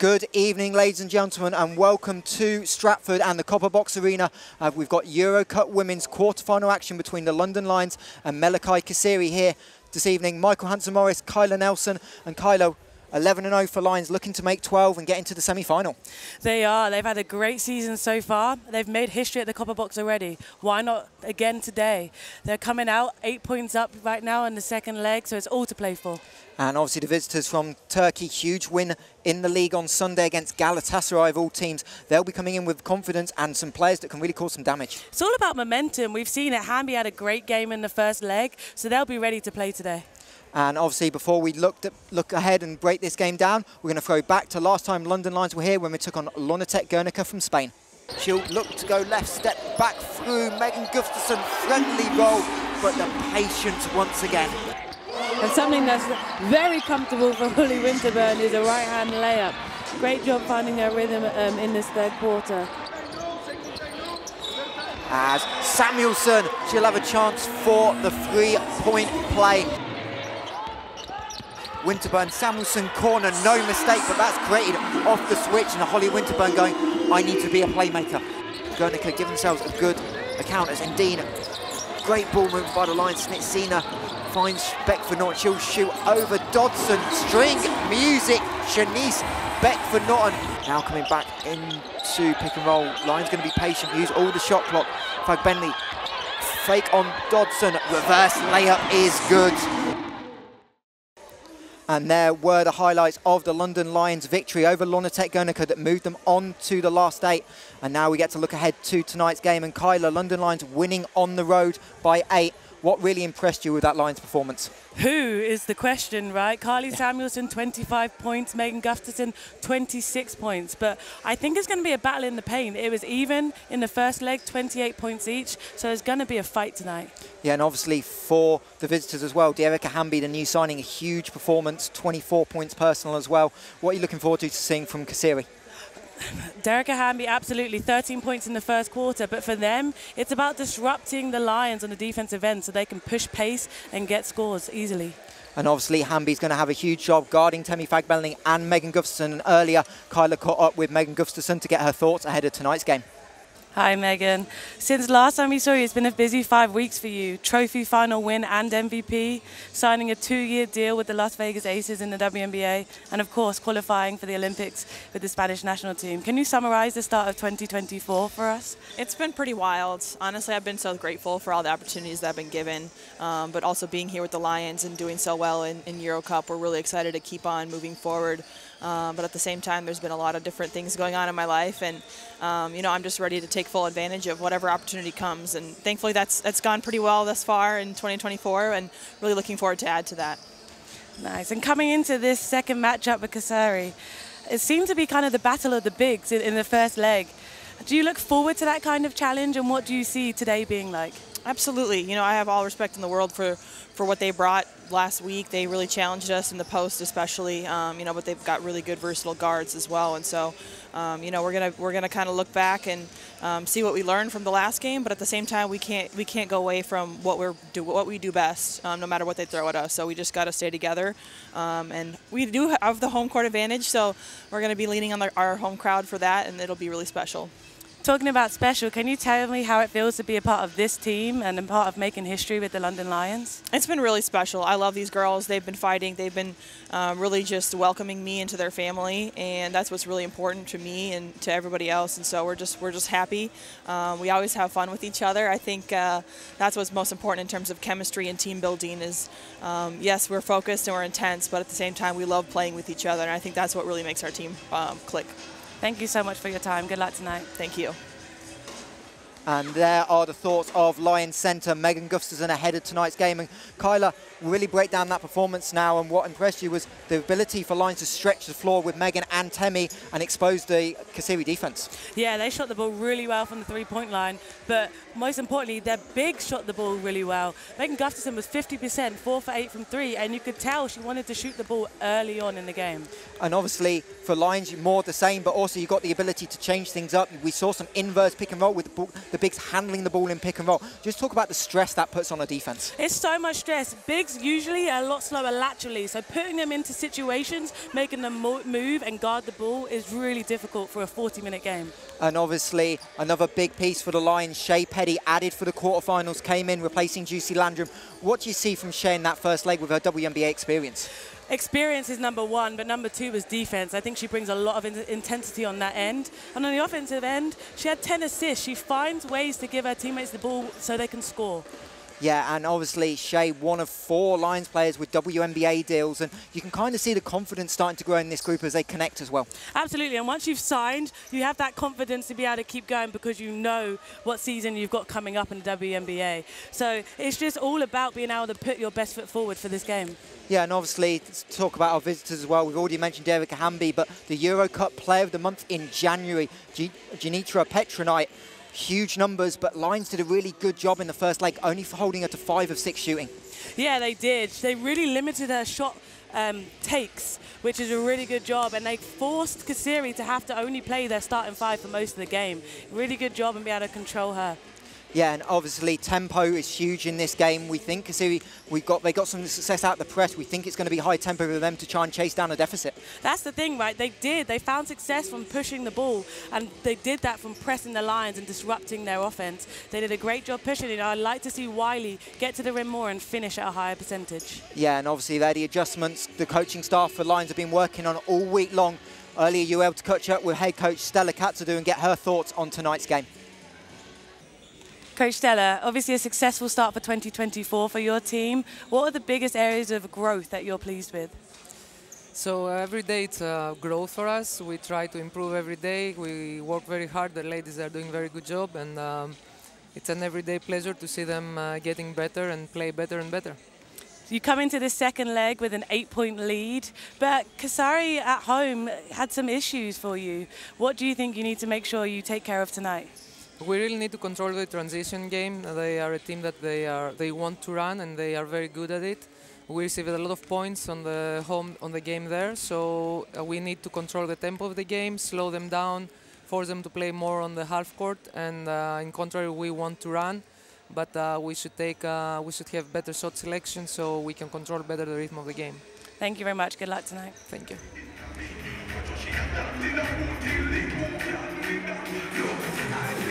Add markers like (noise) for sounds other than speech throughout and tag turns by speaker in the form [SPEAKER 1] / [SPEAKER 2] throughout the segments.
[SPEAKER 1] Good evening, ladies and gentlemen, and welcome to Stratford and the Copper Box Arena. Uh, we've got Euro Cup Women's quarter-final action between the London Lions and Melikgazi Kayseri here this evening. Michael Hansen-Morris, Kyla Nelson, and Kyla 11 0 for Lions, looking to make 12 and get into the semi final.
[SPEAKER 2] They are. They've had a great season so far. They've made history at the Copper Box already. Why not again today? They're coming out eight points up right now in the second leg, so it's all to play for.
[SPEAKER 1] And obviously the visitors from Turkey, huge win in the league on Sunday against Galatasaray of all teams. They'll be coming in with confidence and some players that can really cause some damage.
[SPEAKER 2] It's all about momentum. We've seen it. Hamby had a great game in the first leg, so they'll be ready to play today.
[SPEAKER 1] And obviously, before we look, look ahead and break this game down, we're going to throw back to last time London Lions were here when we took on Lointek Gernika from Spain. She'll look to go left, step back through. Megan Gustafson, friendly roll, but the patience once again.
[SPEAKER 2] And something that's very comfortable for Holly Winterburn is a right-hand layup. Great job finding her rhythm um, in this third quarter.
[SPEAKER 1] As Samuelson, she'll have a chance for the three-point play. Winterburn, Samuelson corner, no mistake, but that's created off the switch and Holly Winterburn going, I need to be a playmaker. Gernika give themselves a good account as Indine. Great ball movement by the line, Snytsina finds Beckford Norton, she'll shoot over Dodson, string, music, Shanice Beckford Norton. Now coming back into pick and roll, Line's going to be patient, use all the shot clock. Fagbenle, fake on Dodson, reverse layup is good. And there were the highlights of the London Lions victory over Lointek Gernika that moved them on to the last eight. And now we get to look ahead to tonight's game. And Kyla, London Lions winning on the road by eight. What really impressed you with that Lions performance?
[SPEAKER 2] Who is the question, right? Karlie yeah. Samuelson, 25 points. Megan Gustafson, 26 points. But I think it's going to be a battle in the paint. It was even in the first leg, 28 points each. So it's going to be a fight tonight.
[SPEAKER 1] Yeah, and obviously for the visitors as well, Dearica Hamby, the new signing, a huge performance, 24 points personal as well. What are you looking forward to seeing from Kayseri?
[SPEAKER 2] Dearica Hamby, absolutely 13 points in the first quarter. But for them, it's about disrupting the Lions on the defensive end so they can push pace and get scores easily.
[SPEAKER 1] And obviously, Hamby's going to have a huge job guarding Temi Fagbenle and Megan Gustafson. And earlier, Kyla caught up with Megan Gustafson to get her thoughts ahead of tonight's game.
[SPEAKER 2] Hi, Megan. Since last time we saw you, it's been a busy five weeks for you. Trophy final win and MVP, signing a two-year deal with the Las Vegas Aces in the WNBA, and of course, qualifying for the Olympics with the Spanish national team. Can you summarize the start of 2024 for us?
[SPEAKER 3] It's been pretty wild. Honestly, I've been so grateful for all the opportunities that I've been given, um, but also being here with the Lions and doing so well in, in Euro Cup. We're really excited to keep on moving forward. Um, but at the same time, there's been a lot of different things going on in my life, and um, you know, I'm just ready to take full advantage of whatever opportunity comes. And thankfully, that's that's gone pretty well thus far in 2024, and really looking forward to add to that.
[SPEAKER 2] Nice. And coming into this second matchup with Kayseri, it seemed to be kind of the battle of the bigs in, in the first leg. Do you look forward to that kind of challenge, and what do you see today being like?
[SPEAKER 3] Absolutely. You know, I have all respect in the world for, for what they brought last week. They really challenged us in the post, especially. Um, you know, but they've got really good versatile guards as well. And so, um, you know, we're gonna we're gonna kind of look back and um, see what we learned from the last game. But at the same time, we can't we can't go away from what we're do what we do best, um, no matter what they throw at us. So we just got to stay together. Um, and we do have the home court advantage, so we're gonna be leaning on the, our home crowd for that, and it'll be really special.
[SPEAKER 2] Talking about special, can you tell me how it feels to be a part of this team and a part of making history with the London Lions?
[SPEAKER 3] It's been really special. I love these girls. They've been fighting. They've been um, really just welcoming me into their family, and that's what's really important to me and to everybody else. And so we're just we're just happy. Um, we always have fun with each other. I think uh, that's what's most important in terms of chemistry and team building. Is um, yes, we're focused and we're intense, but at the same time, we love playing with each other, and I think that's what really makes our team um, click.
[SPEAKER 2] Thank you so much for your time. Good luck tonight.
[SPEAKER 3] Thank you.
[SPEAKER 1] And there are the thoughts of Lions centre Megan Gustafson ahead of tonight's game. And Kyla, really break down that performance now. And what impressed you was the ability for Lions to stretch the floor with Megan and Temi and expose the Kayseri defence.
[SPEAKER 2] Yeah, they shot the ball really well from the three-point line. But most importantly, their big shot the ball really well. Megan Gustafson was 50%, four for eight from three. And you could tell she wanted to shoot the ball early on in the game.
[SPEAKER 1] And obviously, for Lions, more the same. But also, you've got the ability to change things up. We saw some inverse pick and roll with the ball the bigs handling the ball in pick and roll. Just talk about the stress that puts on a defense.
[SPEAKER 2] It's so much stress. Bigs usually are a lot slower laterally, so putting them into situations, making them move and guard the ball is really difficult for a 40-minute game.
[SPEAKER 1] And obviously, another big piece for the Lions, Shey Peddy added for the quarterfinals, came in replacing Juicy Landrum. What do you see from Shey in that first leg with her WNBA experience?
[SPEAKER 2] experience is number one, but number two is defense. I think she brings a lot of in intensity on that end. And on the offensive end, she had 10 assists. She finds ways to give her teammates the ball so they can score.
[SPEAKER 1] Yeah, and obviously Shey, one of four Lions players with WNBA deals, and you can kind of see the confidence starting to grow in this group as they connect as well.
[SPEAKER 2] Absolutely, and once you've signed, you have that confidence to be able to keep going because you know what season you've got coming up in the WNBA. So it's just all about being able to put your best foot forward for this game.
[SPEAKER 1] Yeah, and obviously, talk about our visitors as well, we've already mentioned Dearica Hamby, but the Euro Cup Player of the Month in January, Janitra Petronite, huge numbers, but Lions did a really good job in the first leg, only for holding her to five of six shooting.
[SPEAKER 2] Yeah, they did. They really limited her shot um, takes, which is a really good job, and they forced Kayseri to have to only play their starting five for most of the game. Really good job and be able to control her.
[SPEAKER 1] Yeah, and obviously tempo is huge in this game. We think because we got they got some success out of the press. We think it's going to be high tempo for them to try and chase down a deficit.
[SPEAKER 2] That's the thing, right? They did. They found success from pushing the ball, and they did that from pressing the lines and disrupting their offense. They did a great job pushing it. I'd like to see Wiley get to the rim more and finish at a higher percentage.
[SPEAKER 1] Yeah, and obviously there the adjustments the coaching staff for Lions have been working on all week long. Earlier, you were able to catch up with head coach Stella Kaltsidou and get her thoughts on tonight's game.
[SPEAKER 2] Coach Stella, obviously a successful start for 2024 for your team. What are the biggest areas of growth that you're pleased with?
[SPEAKER 4] So uh, every day it's uh, growth for us. We try to improve every day. We work very hard. The ladies are doing a very good job, and um, it's an everyday pleasure to see them uh, getting better and play better and better.
[SPEAKER 2] You come into the second leg with an eight-point lead, but Kayseri at home had some issues for you. What do you think you need to make sure you take care of tonight?
[SPEAKER 4] We really need to control the transition game. They are a team that they are they want to run and they are very good at it. We received a lot of points on the home on the game there, so uh, we need to control the tempo of the game, slow them down, force them to play more on the half court, and uh, in contrary, we want to run, but uh, we should take uh, we should have better shot selection so we can control better the rhythm of the game.
[SPEAKER 2] Thank you very much. Good luck tonight.
[SPEAKER 4] Thank you.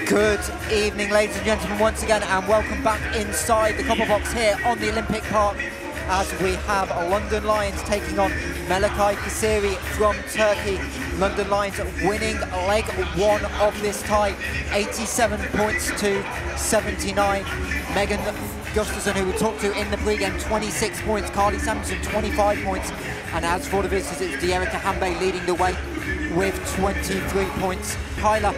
[SPEAKER 1] Good evening, ladies and gentlemen, once again, and welcome back inside the Copper Box here on the Olympic Park as we have London Lions taking on Melikgazi Kayseri from Turkey. London Lions winning leg one of this tie, 87 points to 79. Megan Gustafson, who we talked to in the pregame, 26 points. Karlie Sampson, 25 points. And as for the visitors, it's Dearica Hamby leading the way with 23 points. Kyla,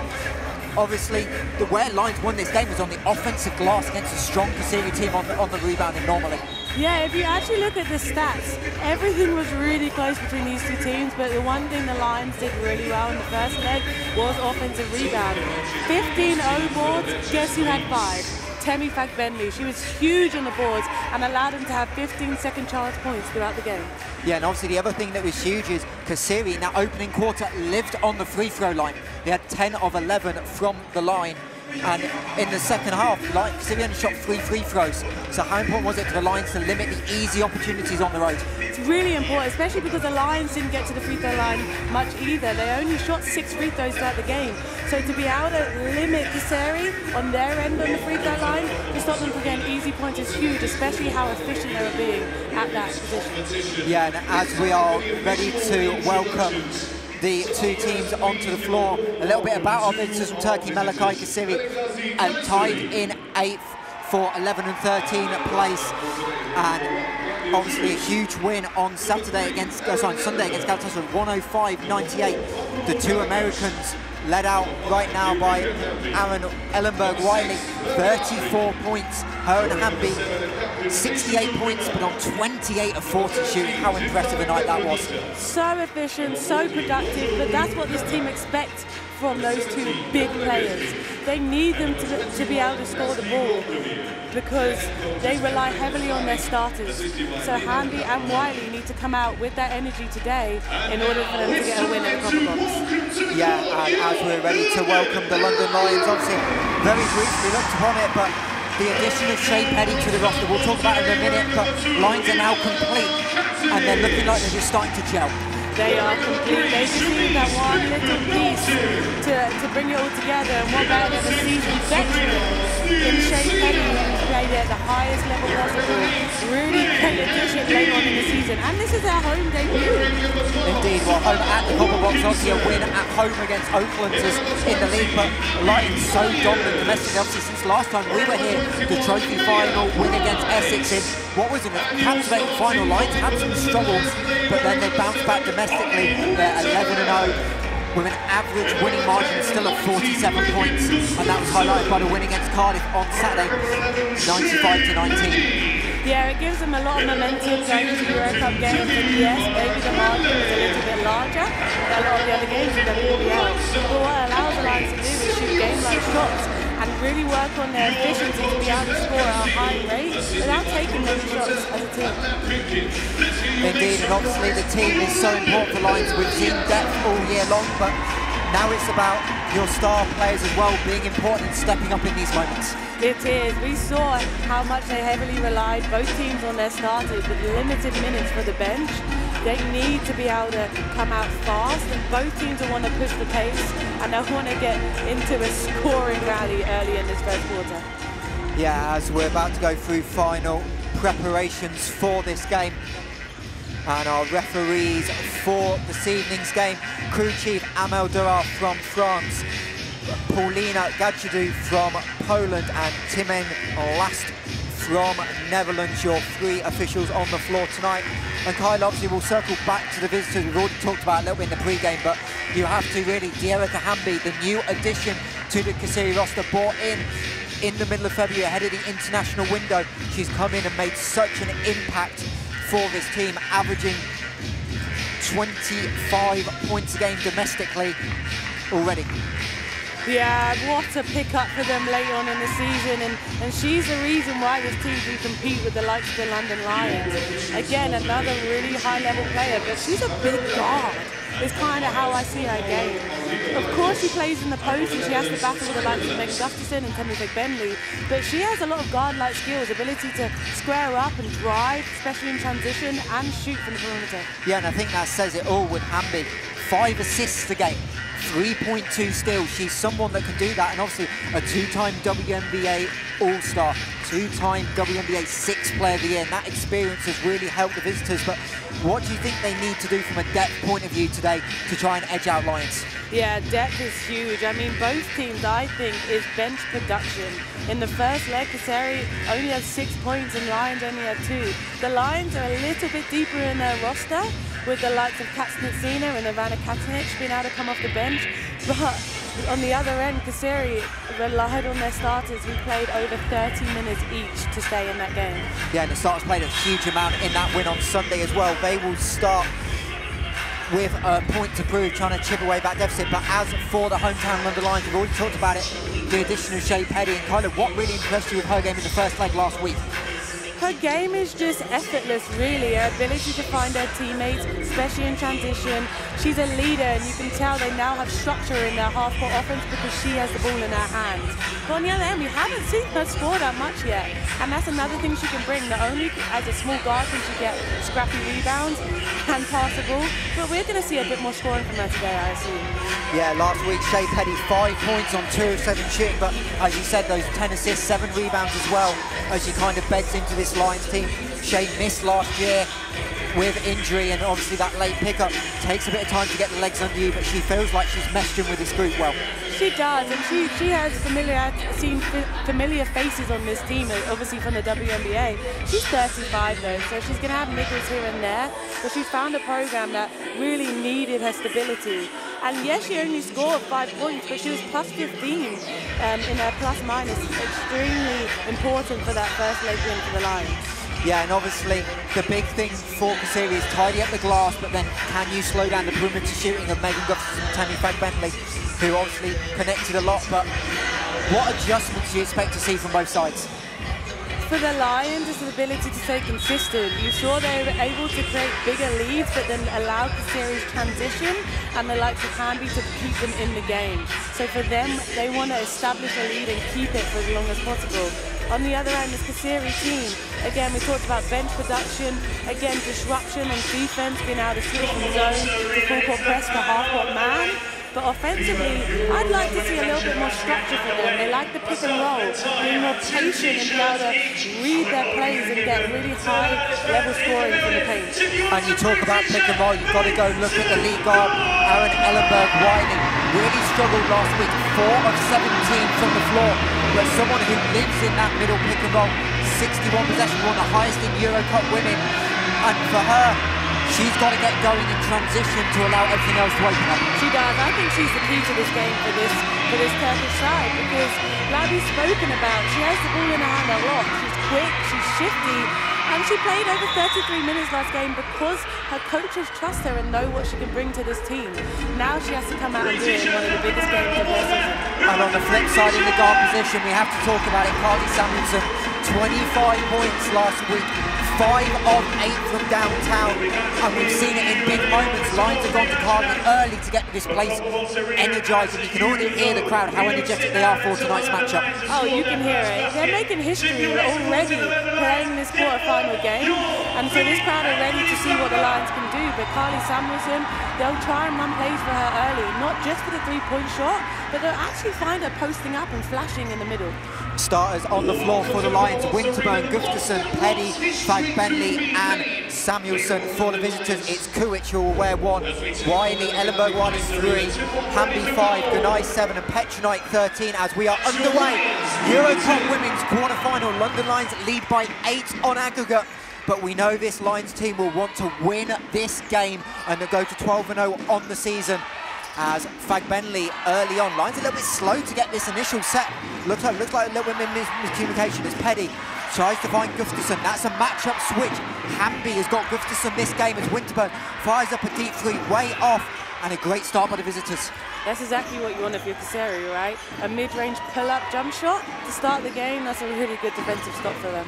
[SPEAKER 1] obviously, the way Lions won this game was on the offensive glass against a strong Kayseri team on the, on the rebounding normally.
[SPEAKER 2] Yeah, if you actually look at the stats, everything was really close between these two teams, but the one thing the Lions did really well in the first leg was offensive rebounding. 15-0 boards, guess who had five? Temi Fagbenle. She was huge on the boards and allowed them to have 15 second chance points throughout the game.
[SPEAKER 1] Yeah, and obviously the other thing that was huge is Kayseri in that opening quarter lived on the free throw line. They had 10 of 11 from the line and in the second half, like only shot three free throws. So how important was it for the Lions to limit the easy opportunities on the road?
[SPEAKER 2] It's really important, especially because the Lions didn't get to the free throw line much either. They only shot six free throws throughout the game. So to be able to limit Kayseri on their end on the free throw line to stop them from getting easy points is huge, especially how efficient they were being at that position.
[SPEAKER 1] Yeah, and as we are ready to welcome the two teams onto the floor. A little bit about our visitors from Turkey, Melikgazi Kayseri, uh, tied in eighth for 11 and 13 place. And obviously a huge win on Saturday against, uh, sorry, Sunday against Galatasaray, 105-98. The two Americans led out right now by Aaron Ellenberg Wiley, 34 points. Her and Hamby, 68 points, but on 28 of 40 shooting. How impressive a night that was.
[SPEAKER 2] So efficient, so productive, but that's what this team expects from those two big players. They need them to, to be able to score the ball because they rely heavily on their starters. So Hamby and Wiley need to come out with that energy today in order for them to get a win at Copper Box.
[SPEAKER 1] Yeah, and as we're ready to welcome the London Lions, obviously very briefly looked upon it, but the addition of Shey Peddy to the roster, we'll talk about it in a minute, but lines are now complete and they're looking like they're just starting to gel.
[SPEAKER 2] They are complete. They just need that one little piece to, to bring it all together. And what better than a seasoned veteran in Peddy, who's played at the highest level possible. Really great addition on in the season. And this is their home debut.
[SPEAKER 1] Indeed, well, home at the Copper Box, obviously a win at home against Oakland in the league, but Lions so dominant domestically, since last time we were here, the trophy final win against Essex in what was an captivating final. Lions had some struggles, but then they bounced back domestically. They're 11 0 with an average winning margin still of 47 points, and that was highlighted by the win against Cardiff on Saturday, 95 to 19.
[SPEAKER 2] Yeah, it gives them a lot of momentum going into the Euro Cup games, and yes, maybe the margin is a little bit larger than a lot of the other games in WBL. But what it allows the Lions to do is shoot game-like shots and really work on their efficiency to be able to score at a high rate without taking many shots as a team.
[SPEAKER 1] Indeed, and obviously the team is so important for Lions. We've seen depth all year long, but now it's about your star players as well being important and stepping up in these moments.
[SPEAKER 2] It is. We saw how much they heavily relied, both teams, on their starters with limited minutes for the bench. They need to be able to come out fast, and both teams will want to push the pace, and they want to get into a scoring rally early in this first quarter.
[SPEAKER 1] Yeah, as we're about to go through final preparations for this game. And our referees for this evening's game, crew chief Amel Durar from France, Paulina Gadjadou from Poland and Timen Last from Netherlands, your three officials on the floor tonight. And Kyle, obviously, we'll circle back to the visitors. We've already talked about a little bit in the pre-game, but you have to really, Dearica Hamby, the new addition to the Kayseri roster, brought in in the middle of February ahead of the international window. She's come in and made such an impact for this team, averaging 25 points a game domestically already.
[SPEAKER 2] Yeah, what a pickup for them late on in the season, and, and she's the reason why this team can compete with the likes of the London Lions. Again, another really high-level player, but she's a big guard. Is kind of how I see her game. Of course, she plays in the post and she has to battle with the likes of Megan Gustafson and Tammy Bentley, but she has a lot of guard-like skills, ability to square up and drive, especially in transition, and shoot from the perimeter.
[SPEAKER 1] Yeah, and I think that says it all with Hamby. Five assists a game, 3.2 steals. She's someone that can do that, and obviously a two-time WNBA All-Star, two-time WNBA Six Player of the Year, and that experience has really helped the visitors. But what do you think they need to do from a depth point of view today to try and edge out Lions?
[SPEAKER 2] Yeah, depth is huge. I mean, both teams, I think, is bench production. In the first leg, Kayseri only had six points and Lions only had two. The Lions are a little bit deeper in their roster with the likes of Kat Snytsina and Ivana Katinic being able to come off the bench. (laughs) But on the other end, Kayseri relied on their starters who played over 30 minutes each to stay in that game.
[SPEAKER 1] Yeah, and the starters played a huge amount in that win on Sunday as well. They will start with a point to prove, trying to chip away that deficit. But as for the hometown London Lions, we've already talked about it, the addition of Shey Peddy and kind of what really impressed you with her game in the first leg last week?
[SPEAKER 2] Her game is just effortless, really. Her ability to find her teammates, especially in transition. She's a leader, and you can tell they now have structure in their half-court offense because she has the ball in her hands. But on the other end, we haven't seen her score that much yet, and that's another thing she can bring. Not only as a small guard can she get scrappy rebounds and pass the ball, but we're going to see a bit more scoring from her today, I assume.
[SPEAKER 1] Yeah, last week Shey Peddy five points on two of seven shooting, but as you said, those 10 assists, seven rebounds as well, as she kind of beds into this Lions team. Shey missed last year with injury and obviously that late pickup takes a bit of time to get the legs under you, but she feels like she's meshed in with this group well.
[SPEAKER 2] She does, and she, she has familiar, seen familiar faces on this team, obviously from the WNBA. She's 35 though, so she's going to have niggles here and there, but she found a program that really needed her stability. And yes, she only scored five points, but she was plus 15 um, in her plus minus. Extremely important for that first leg win for the Lions.
[SPEAKER 1] Yeah, and obviously the big thing for Kayseri is tidy up the glass, but then can you slow down the perimeter shooting of Megan Gustafson and Tammy Frank Bentley? who obviously connected a lot. But what adjustments do you expect to see from both sides?
[SPEAKER 2] For the Lions, it's the ability to stay consistent. You saw they were able to create bigger leads, but then allowed the series transition and the likes of Hamby to keep them in the game. So for them, they want to establish a lead and keep it for as long as possible. On the other end, the Kayseri team, again, we talked about bench production, again, disruption and defense, being to switch from zone full court press to half court man. But offensively, I'd like to see a little bit more structure for them. They like the pick and roll, being more patient and be able to read their plays and get really high level scoring from the paint.
[SPEAKER 1] And you talk about pick and roll, you've got to go look at the league guard, Aaron Ellenberg Wiley. Really struggled last week, 4 of 17 from the floor. But someone who lives in that middle pick and roll, 61 possession, one of the highest in Euro Cup women. And for her, she's got to get going in transition to allow everything else to open up.
[SPEAKER 2] She does. I think she's the key to this game for this for this Turkish side because like we've spoken about, she has the ball in her hand a lot. She's quick, she's shifty, and she played over 33 minutes last game because her coaches trust her and know what she can bring to this team. Now she has to come out and do it in one of the biggest games of her season.
[SPEAKER 1] And on the flip side, in the guard position, we have to talk about it. Karlie Samuelson, 25 points last week, five of eight from downtown, and we've seen it in big moments. Lines have gone to Karlie early to get this place energised, and you can already hear the crowd how energetic they are for tonight's matchup.
[SPEAKER 2] Oh, you can hear it. They're making history already playing this quarter-final game, and so this crowd are ready to see what the Lions can do. But Karlie Samuelson, they'll try and run plays for her early, not just for the three-point shot, but they'll actually find her posting up and flashing in the middle.
[SPEAKER 1] Starters on the floor for the Lions, Winterburn, Gustafson, Peddy, Fag Bentley and Samuelson. For the visitors, it's Kuich who will wear one, Wiley, Ellenberg one is three, Hamby five, Gunai seven and Petronite 13 as we are underway. Euro Cup Women's quarter-final, London Lions lead by eight on aggregate. But we know this Lions team will want to win this game and go to 12-0 on the season as Fagbenle early on. Line's a little bit slow to get this initial set. Looks like, looks like a little bit of mis miscommunication as Peddy tries to find Gustafson. That's a matchup switch. Hamby has got Gustafson this game as Winterburn fires up a deep three way off and a great start by the visitors.
[SPEAKER 2] That's exactly what you want of your Kayseri, right? A mid-range pull-up jump shot to start the game. That's a really good defensive stop for them.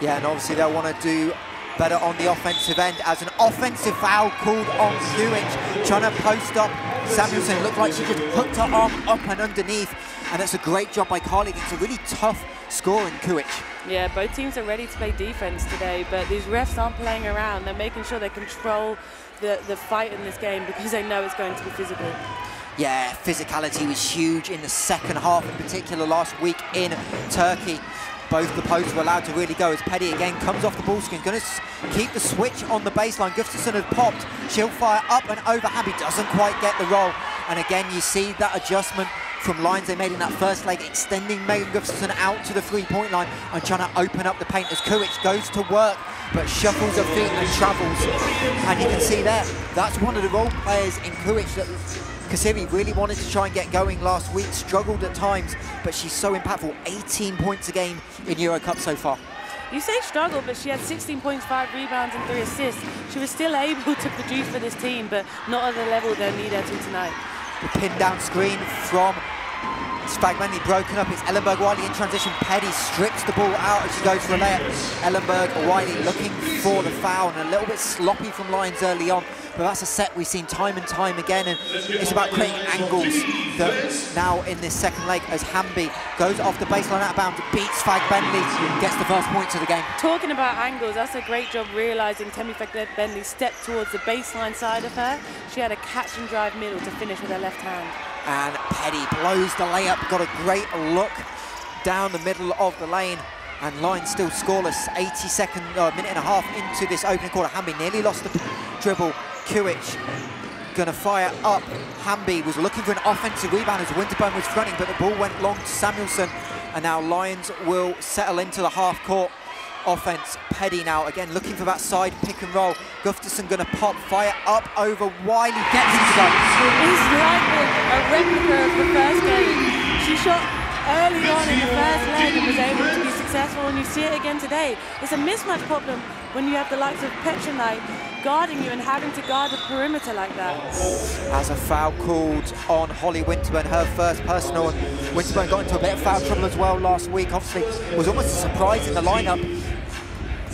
[SPEAKER 1] Yeah, and obviously they'll want to do better on the offensive end as an offensive foul called on Hewitt, trying to post up Samuelson. It looked like she just hooked her arm up and underneath, and that's a great job by Karlie. It's a really tough score in Kuich.
[SPEAKER 2] Yeah, both teams are ready to play defense today, but these refs aren't playing around. They're making sure they control the, the fight in this game because they know it's going to be physical.
[SPEAKER 1] Yeah, physicality was huge in the second half, in particular last week in Turkey both the posts were allowed to really go as Peddy again comes off the ball screen. Going to keep the switch on the baseline. Gustafson had popped. She'll fire up and over. Hamby doesn't quite get the roll. And again, you see that adjustment from lines they made in that first leg, extending Megan Gustafson out to the three-point line and trying to open up the paint as Kuich goes to work but shuffles her feet and travels. And you can see there, that's one of the role players in Kuich that Kayseri really wanted to try and get going last week, struggled at times, but she's so impactful. 18 points a game in Euro Cup so far.
[SPEAKER 2] You say struggle, but she had 16.5 rebounds and 3 assists. She was still able to produce for this team, but not at the level they need her to tonight.
[SPEAKER 1] The pin down screen from Spagmani broken up. It's Ellenberg Wiley in transition. Peddy strips the ball out as she goes for a layup. Ellenberg Wiley looking for the foul and a little bit sloppy from Lions early on. But that's a set we've seen time and time again, and it's about creating angles that now in this second leg as Hamby goes off the baseline out of bounds, beats Fagbenle, gets the first points of the game.
[SPEAKER 2] Talking about angles, that's a great job realising Temi Fag Bentley stepped towards the baseline side of her. She had a catch and drive middle to finish with her left hand.
[SPEAKER 1] And Peddy blows the layup, got a great look down the middle of the lane and line still scoreless 80 second uh, minute and a half into this opening quarter Hamby nearly lost the dribble Kuich gonna fire up Hamby was looking for an offensive rebound as Winterburn was running, but the ball went long to Samuelson and now Lions will settle into the half court offense. Peddy now again looking for that side pick and roll. Gustafson gonna pop, fire up over Wiley, gets it to go.
[SPEAKER 2] It's like a replica of the first game. She shot early on in the first leg and was able to be successful and you see it again today. It's a mismatch problem when you have the likes of Petronite guarding you and having to guard the perimeter like that.
[SPEAKER 1] As a foul called on Holly Winterburn, her first personal, and Winterburn got into a bit of foul trouble as well last week. Obviously, was almost a surprise in the lineup.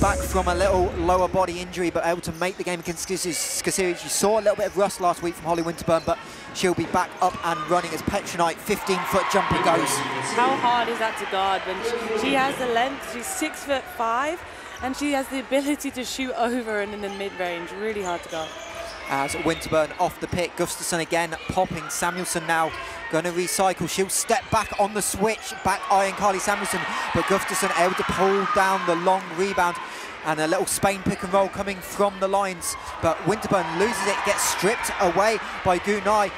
[SPEAKER 1] Back from a little lower body injury, but able to make the game against Scaceres. You saw a little bit of rust last week from Holly Winterburn, but she'll be back up and running as Petronite 15-foot jumper goes.
[SPEAKER 2] How hard is that to guard when she, she has the length? She's six foot five and she has the ability to shoot over and in the mid-range. Really hard to guard.
[SPEAKER 1] As Winterburn off the pick, Gustafson again popping. Samuelson now going to recycle. She'll step back on the switch, back eyeing Karlie Samuelson, but Gustafson able to pull down the long rebound and a little Spain pick and roll coming from the lines. But Winterburn loses it, gets stripped away by Gunai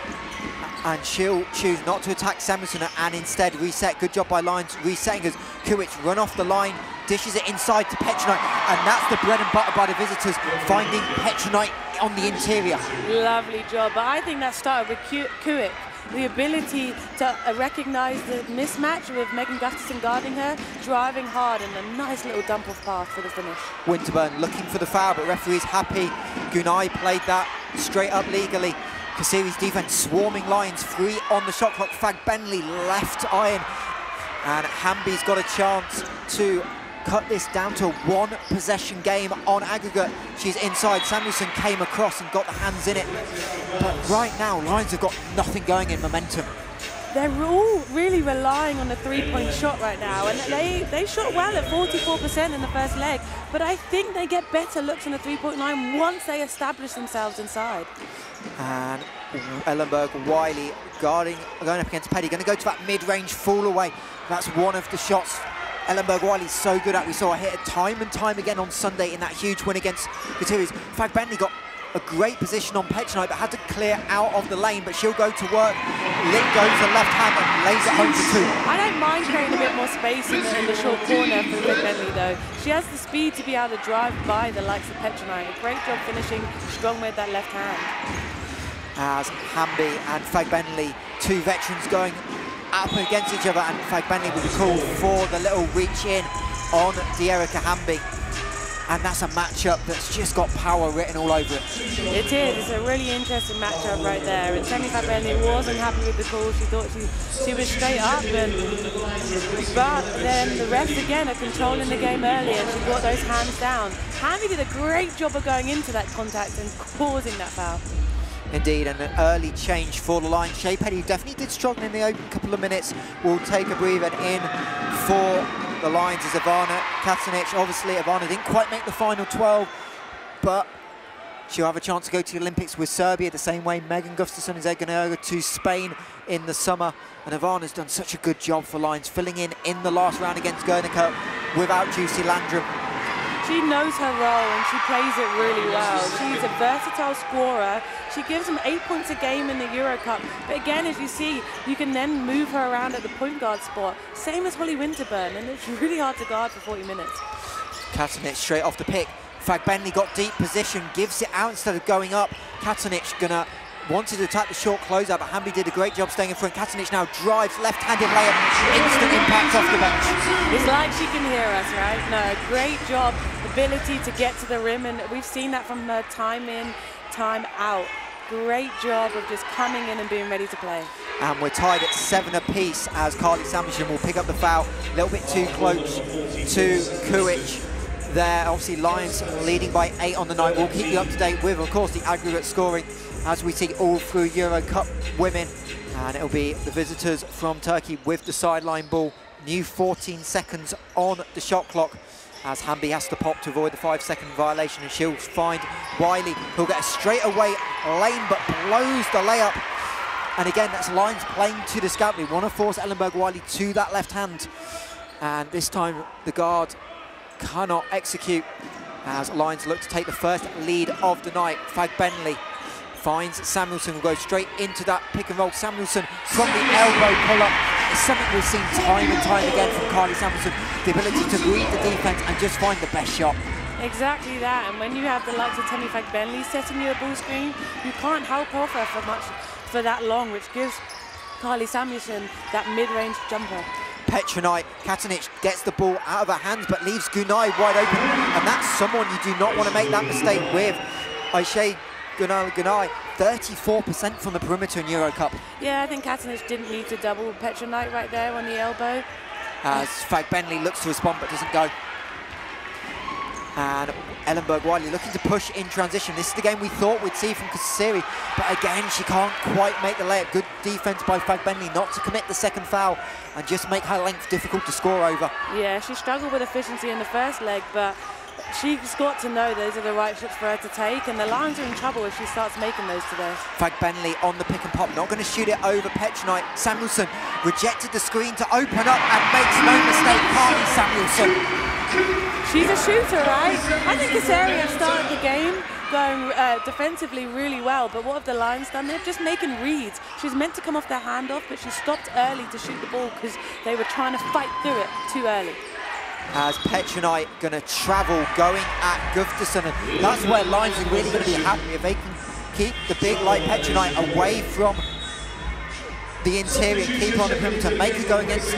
[SPEAKER 1] and she'll choose not to attack Samuelson and instead reset. Good job by Lions resetting as Kuich run off the line, dishes it inside to Petronite, and that's the bread and butter by the visitors, finding Petronite on the interior.
[SPEAKER 2] Lovely job, but I think that started with Kuich. The ability to uh, recognise the mismatch with Megan Gustafson guarding her, driving hard, and a nice little dump off pass for the finish.
[SPEAKER 1] Winterburn looking for the foul, but referee's happy. Gunai played that straight up legally. Series defense swarming lines, three on the shot clock. Fagbenle left iron. And Hamby's got a chance to cut this down to one possession game on aggregate. She's inside. Samuelson came across and got the hands in it. But right now, Lions have got nothing going in momentum.
[SPEAKER 2] They're all really relying on the three-point shot right now, and they, they shot well at 44% in the first leg, but I think they get better looks on the three-point line once they establish themselves inside.
[SPEAKER 1] And Ellenberg, Wiley guarding, going up against Peddy, going to go to that mid-range fall away. That's one of the shots Ellenberg Wiley's so good at. We saw her hit it time and time again on Sunday in that huge win against Gutierrez. Fagbenle got a great position on Petronite, but had to clear out of the lane, but she'll go to work. Lit goes the left hand and lays it home for two.
[SPEAKER 2] I don't mind creating a bit more space in the, in the short corner for Fagbenle, though. She has the speed to be able to drive by the likes of Petronite. A great job finishing strong with that left hand
[SPEAKER 1] as Hamby and Fagbenle, two veterans going up against each other, and Fagbenle will be called for the little reach in on Dearica Hamby. And that's a matchup that's just got power written all over it.
[SPEAKER 2] It is. It's a really interesting matchup right there. And Temi Fagbenle wasn't happy with the call. She thought she, she was straight up. And, but then the refs again are controlling the game early and she got those hands down. Hamby did a great job of going into that contact and causing that foul.
[SPEAKER 1] Indeed, and an early change for the line. Shey Peddy definitely did struggle in the open couple of minutes. Will take a breather in for the lines is Ivana Katanic. Obviously, Ivana didn't quite make the final 12, but she'll have a chance to go to the Olympics with Serbia the same way Megan Gustafson is going to go to Spain in the summer. And Ivana's done such a good job for Lions, filling in in the last round against Gernika without Juicy Landrum
[SPEAKER 2] she knows her role and she plays it really well. She's a versatile scorer. She gives them eight points a game in the Euro Cup. But again, as you see, you can then move her around at the point guard spot. Same as Holly Winterburn, and it's (laughs) really hard to guard for 40 minutes.
[SPEAKER 1] Katanic straight off the pick. Fagbenle got deep position, gives it out instead of going up. Katanic gonna wanted to attack the short closeout, but Hamby did a great job staying in front. Katanic now drives left-handed layup, instant impact off the bench.
[SPEAKER 2] It's like she can hear us, right? No, great job, ability to get to the rim, and we've seen that from her time in, time out. Great job of just coming in and being ready to play.
[SPEAKER 1] And we're tied at seven apiece as Karlie Samuelson will pick up the foul. A little bit too close to Kuich there. Obviously, Lions leading by eight on the night. We'll keep you up to date with, of course, the aggregate scoring as we see all through Euro Cup women. And it'll be the visitors from Turkey with the sideline ball. New 14 seconds on the shot clock as Hamby has to pop to avoid the five second violation and she'll find Wiley who'll get a straight away lane but blows the layup. And again, that's Lions playing to the scout. We want to force Ellenberg Wiley to that left hand. And this time the guard cannot execute as Lions look to take the first lead of the night. Fagbenle finds Samuelson will go straight into that pick and roll. Samuelson from the elbow pull-up. It's something we've seen time and time again from Karlie Samuelson. the ability to read the defense and just find the best shot.
[SPEAKER 2] Exactly that, and when you have the likes of Temi Fagbenle setting you a ball screen, you can't help off her for much for that long, which gives Karlie Samuelson that mid-range jumper.
[SPEAKER 1] Petronite, Katanic gets the ball out of her hands but leaves Gunai wide open and that's someone you do not want to make that mistake with Aishay Gunnar Gunai, 34% from the perimeter in Euro Cup.
[SPEAKER 2] Yeah, I think Katanic didn't need to double Petronite right there on the elbow.
[SPEAKER 1] As Fagbenle looks to respond but doesn't go. And Ellenberg Wiley looking to push in transition. This is the game we thought we'd see from Kayseri, but again, she can't quite make the layup. Good defense by Fagbenle not to commit the second foul and just make her length difficult to score over.
[SPEAKER 2] Yeah, she struggled with efficiency in the first leg, but she's got to know those are the right shots for her to take, and the Lions are in trouble if she starts making those today.
[SPEAKER 1] Fagbenle on the pick and pop, not going to shoot it over Petra Knight. Samuelson rejected the screen to open up and makes no mistake, Karlie Samuelson.
[SPEAKER 2] She's a shooter, right? I think Kasaria started the game going uh, defensively really well, but what have the Lions done? They're just making reads. She's meant to come off their handoff, but she stopped early to shoot the ball because they were trying to fight through it too early.
[SPEAKER 1] As Petronite going to travel, going at Gustafson, and that's where Lions are really going to be happy if they can keep the big light Petronite away from the interior, keep on the perimeter, make her go against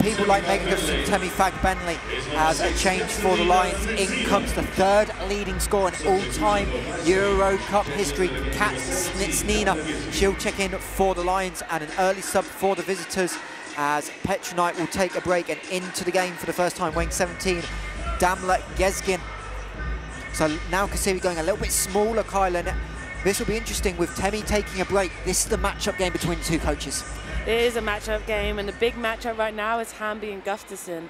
[SPEAKER 1] people like Megan Gustafson, Temi Fagbenle as a change for the Lions. In comes the third leading scorer in all-time Euro Cup history, Kat Snina. She'll check in for the Lions and an early sub for the visitors as Petronite will take a break and into the game for the first time, weighing 17, Damla Gezgin. So now Kayseri going a little bit smaller, Kylan. This will be interesting with Temi taking a break. This is the matchup game between two coaches.
[SPEAKER 2] It is a matchup game, and the big matchup right now is Hamby and Gustafson.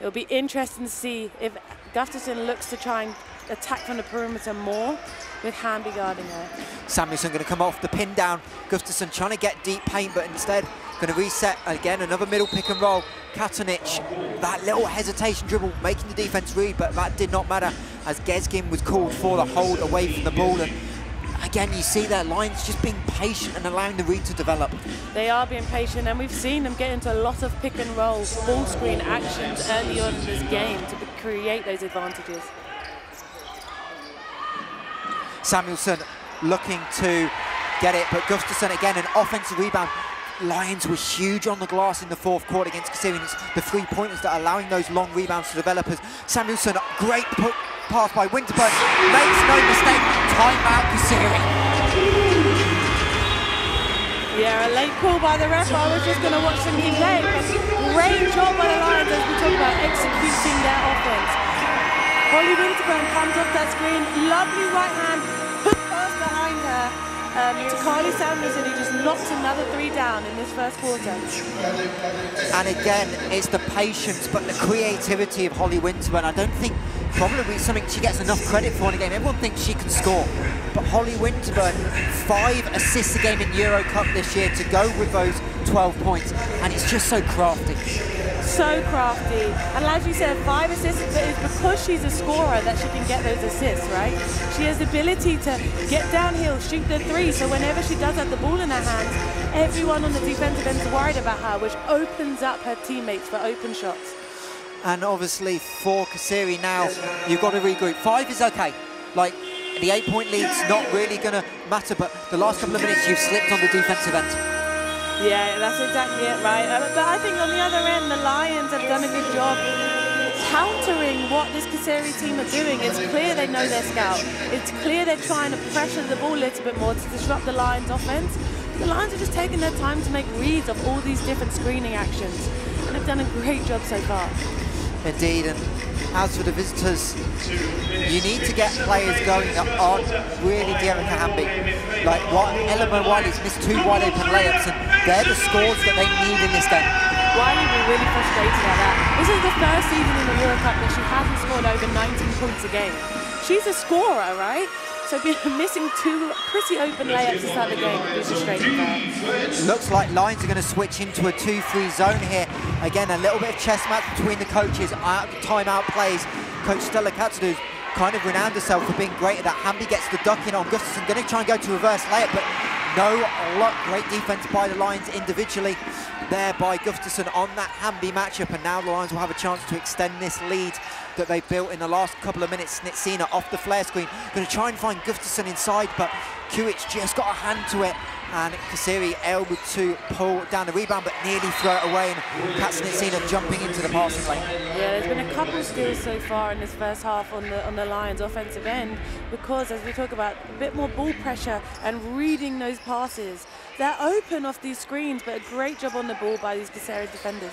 [SPEAKER 2] It'll be interesting to see if Gustafson looks to try and attack from the perimeter more with Hamby guarding her.
[SPEAKER 1] Samuelson going to come off the pin down. Gustafson trying to get deep paint, but instead going to reset again, another middle pick and roll. Katanic, that little hesitation dribble, making the defense read, but that did not matter as Gezgin was called for the hold away from the ball. And again, you see their lines just being patient and allowing the read to develop.
[SPEAKER 2] They are being patient, and we've seen them get into a lot of pick and roll, full screen actions early on in this game to create those advantages.
[SPEAKER 1] Samuelson looking to get it, but Gustafson again, an offensive rebound. Lions were huge on the glass in the fourth quarter against Kayseri. It's the three-pointers that are allowing those long rebounds to developers. Samuelson, great put pass by Winterburn, makes no mistake, timeout Kayseri.
[SPEAKER 2] Yeah, a late call by the ref. I was just going to watch them keep playing. Great job by the Lions as we talk about executing their offense. Holly Winterburn comes off that screen, lovely right hand, behind her um, to Karlie Samuelson, who just knocked another three down in this first quarter.
[SPEAKER 1] And again, it's the patience, but the creativity of Holly Winterburn. I don't think probably something she gets enough credit for in a game. Everyone thinks she can score, but Holly Winterburn, five assists a game in Euro Cup this year to go with those 12 points, and it's just so crafty.
[SPEAKER 2] So crafty. And as you said, five assists, but it's because she's a scorer that she can get those assists, right? She has the ability to get downhill, shoot the three, so whenever she does have the ball in her hands, everyone on the defensive end is worried about her, which opens up her teammates for open shots
[SPEAKER 1] and obviously for Kayseri now, you've got to regroup. Five is okay. Like, the eight-point lead's not really going to matter, but the last couple of minutes you've slipped on the defensive end.
[SPEAKER 2] Yeah, that's exactly it, right? Uh, but I think on the other end, the Lions have done a good job countering what this Kayseri team are doing. It's clear they know their scout. It's clear they're trying to pressure the ball a little bit more to disrupt the Lions' offense. The Lions are just taking their time to make reads of all these different screening actions. And they've done a great job so far.
[SPEAKER 1] Indeed, and as for the visitors, you need to get players going that aren't really Dearica Hamby. Like what Ellenberg Wiley's missed two wide open layups, and they're the scores that they need in this game.
[SPEAKER 2] Wiley will be really frustrated at that. This is the first season in the Euro Cup that she hasn't scored over 19 points a game. She's a scorer, right? So (laughs) missing two pretty open layups to start the game would be frustrating
[SPEAKER 1] Looks like Lions are going to switch into a 2-3 zone here. Again, a little bit of chess match between the coaches. Timeout plays. Coach Stella Kaltsidou's kind of renowned herself for being great at that. Hamby gets the duck in on Gustafson. Going to try and go to reverse layup, but no luck. Great defense by the Lions individually there by Gustafson on that Hamby matchup. And now the Lions will have a chance to extend this lead that they built in the last couple of minutes. Snytsina off the flare screen, going to try and find Gustafson inside, but Kuich just got a hand to it, and Kayseri able to pull down the rebound, but nearly throw it away, and Kat Snytsina jumping into the passing lane.
[SPEAKER 2] Yeah, there's been a couple of steals so far in this first half on the on the Lions' offensive end because, as we talk about, a bit more ball pressure and reading those passes. They're open off these screens, but a great job on the ball by these Kayseri defenders.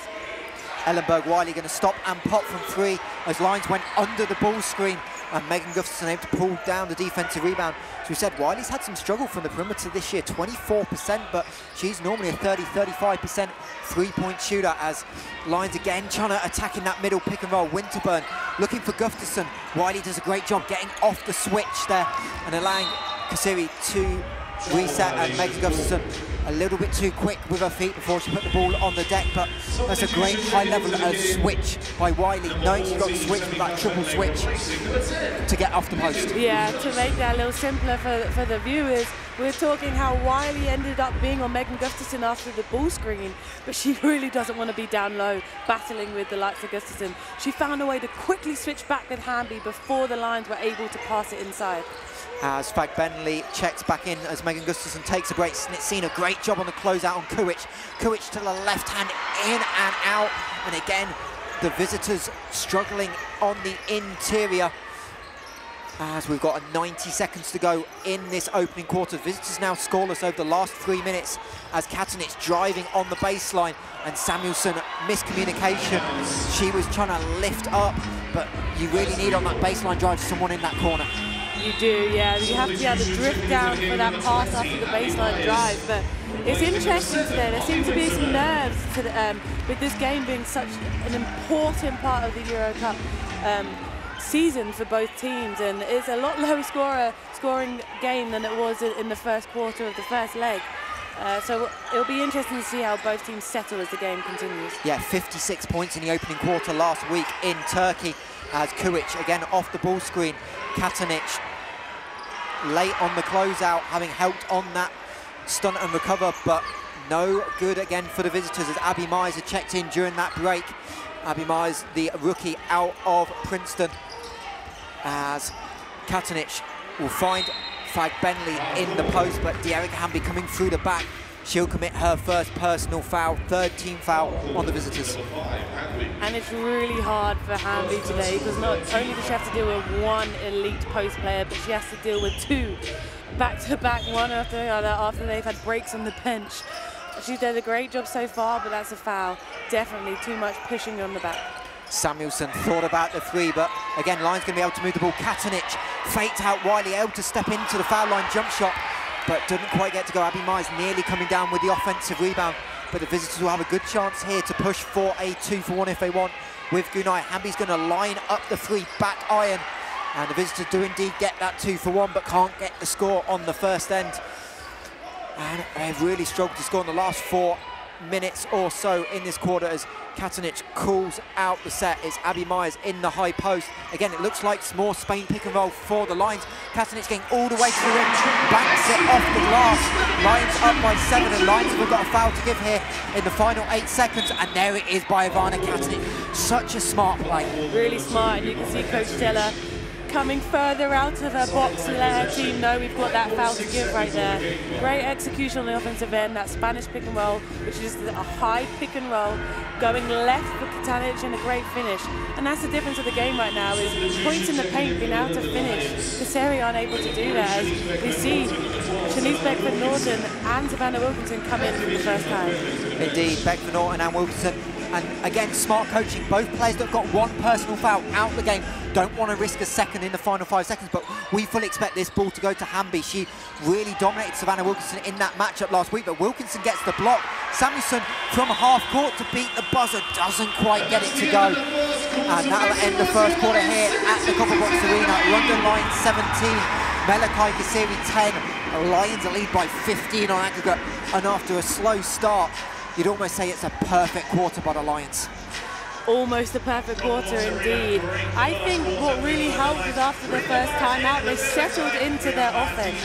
[SPEAKER 1] Ellenberg Wiley going to stop and pop from three as Lions went under the ball screen and Megan Gustafson able to pull down the defensive rebound. As we said, Wiley's had some struggle from the perimeter this year, 24%, but she's normally a 30-35% three-point shooter as Lions again trying to attack in that middle pick and roll. Winterburn looking for Gustafson. Wiley does a great job getting off the switch there and allowing Kayseri to reset and Megan Gustafson a little bit too quick with her feet before she put the ball on the deck, but that's a great high level of switch by Wiley, knowing she got the switch with that triple switch to get off the post.
[SPEAKER 2] Yeah, to make that a little simpler for, for the viewers, we're talking how Wiley ended up being on Megan Gustafson after the ball screen, but she (laughs) really doesn't want to be down low, battling with the likes of Gustafson. She found a way to quickly switch back with Hamby before the Lions were able to pass it inside
[SPEAKER 1] as Fagbenle checks back in as Megan Gustafson takes a break. a great job on the closeout on Kuich. Kuich to the left hand, in and out. And again, the visitors struggling on the interior as we've got 90 seconds to go in this opening quarter. Visitors now scoreless over the last three minutes as Katanic driving on the baseline and Samuelson miscommunication. She was trying to lift up, but you really need on that baseline drive someone in that corner.
[SPEAKER 2] You do, yeah. You have to be able to drift down for that pass after the baseline drive. But it's interesting today. There seems to be some nerves the, um, with this game being such an important part of the Euro Cup um, season for both teams. And it's a lot (laughs) lower scorer scoring game than it was in the first quarter of the first leg. Uh, so it'll be interesting to see how both teams settle as the game continues.
[SPEAKER 1] Yeah, 56 points in the opening quarter last week in Turkey as Kuich again off the ball screen. Katanic late on the closeout, having helped on that stunt and recover, but no good again for the visitors as Abby Meyers checked in during that break. Abby Meyers, the rookie out of Princeton, as Katanic will find Fag Fagbenle in the post, but Dearica Hamby coming through the back she'll commit her first personal foul, third team foul on the visitors.
[SPEAKER 2] And it's really hard for Hamby today because not only does she have to deal with one elite post player, but she has to deal with two back-to-back, -back, one after the other, after they've had breaks on the bench. She's done a great job so far, but that's a foul. Definitely too much pushing on the back.
[SPEAKER 1] Samuelson thought about the three, but again, Lions going to be able to move the ball. Katanic faked out Wiley, able to step into the foul line jump shot but didn't quite get to go. Abby Meyers nearly coming down with the offensive rebound, but the visitors will have a good chance here to push for a two for one if they want with Gunai. Hamby's going to line up the three back iron, and the visitors do indeed get that two for one, but can't get the score on the first end. And they've really struggled to score in the last four minutes or so in this quarter as Katanic calls out the set. It's Abby Meyers in the high post. Again, it looks like more Spain pick and roll for the Lions. Katanic getting all the way to the rim, banks it off the glass. Lions up by seven, and Lions have got a foul to give here in the final eight seconds, and there it is by Ivana Katanic. Such a smart play.
[SPEAKER 2] Really smart, and you can see Coach Stella coming further out of her box let her team know we've got that foul to give right there. Great execution on the offensive end, that Spanish pick and roll, which is a high pick and roll, going left for Katanic and a great finish. And that's the difference of the game right now is points in the paint, being able to finish. Kayseri aren't able to do that as we see Shanice Beckford Norton and Savannah Wilkinson come in for the first time.
[SPEAKER 1] Indeed, Beckford Norton and Wilkinson and again, smart coaching. Both players that got one personal foul out the game don't want to risk a second in the final five seconds, but we fully expect this ball to go to Hamby. She really dominated Savannah Wilkinson in that matchup last week, but Wilkinson gets the block. Samuelson from half court to beat the buzzer, doesn't quite get it to go. And that'll end the first quarter here at the Copper Box Arena. London Lions 17, Melikgazi Kayseri 10. Lions lead by 15 on aggregate, and after a slow start, you'd almost say it's a perfect quarter by the Lions.
[SPEAKER 2] Almost a perfect quarter indeed. I think what really helped was after the first time out, they settled into their offense.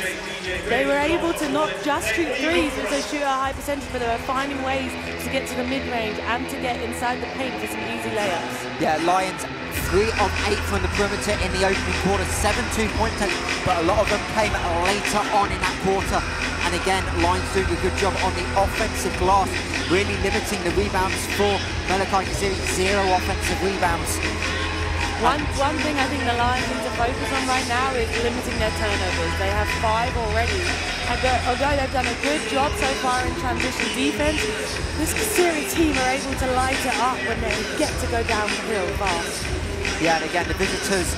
[SPEAKER 2] They were able to not just shoot threes, but also shoot a high percentage, but they were finding ways to get to the mid-range and to get inside the paint for some easy layups.
[SPEAKER 1] Yeah, Lions three of eight from the perimeter in the opening quarter, seven two-point attempts, but a lot of them came later on in that quarter. And again, Lions doing a good job on the offensive glass, really limiting the rebounds for Melikgazi Kayseri, zero offensive rebounds.
[SPEAKER 2] One, one thing I think the Lions need to focus on right now is limiting their turnovers. They have five already. And although they've done a good job so far in transition defense, this Kayseri team are able to light it up when they get to go downhill fast.
[SPEAKER 1] Yeah, and again, the visitors,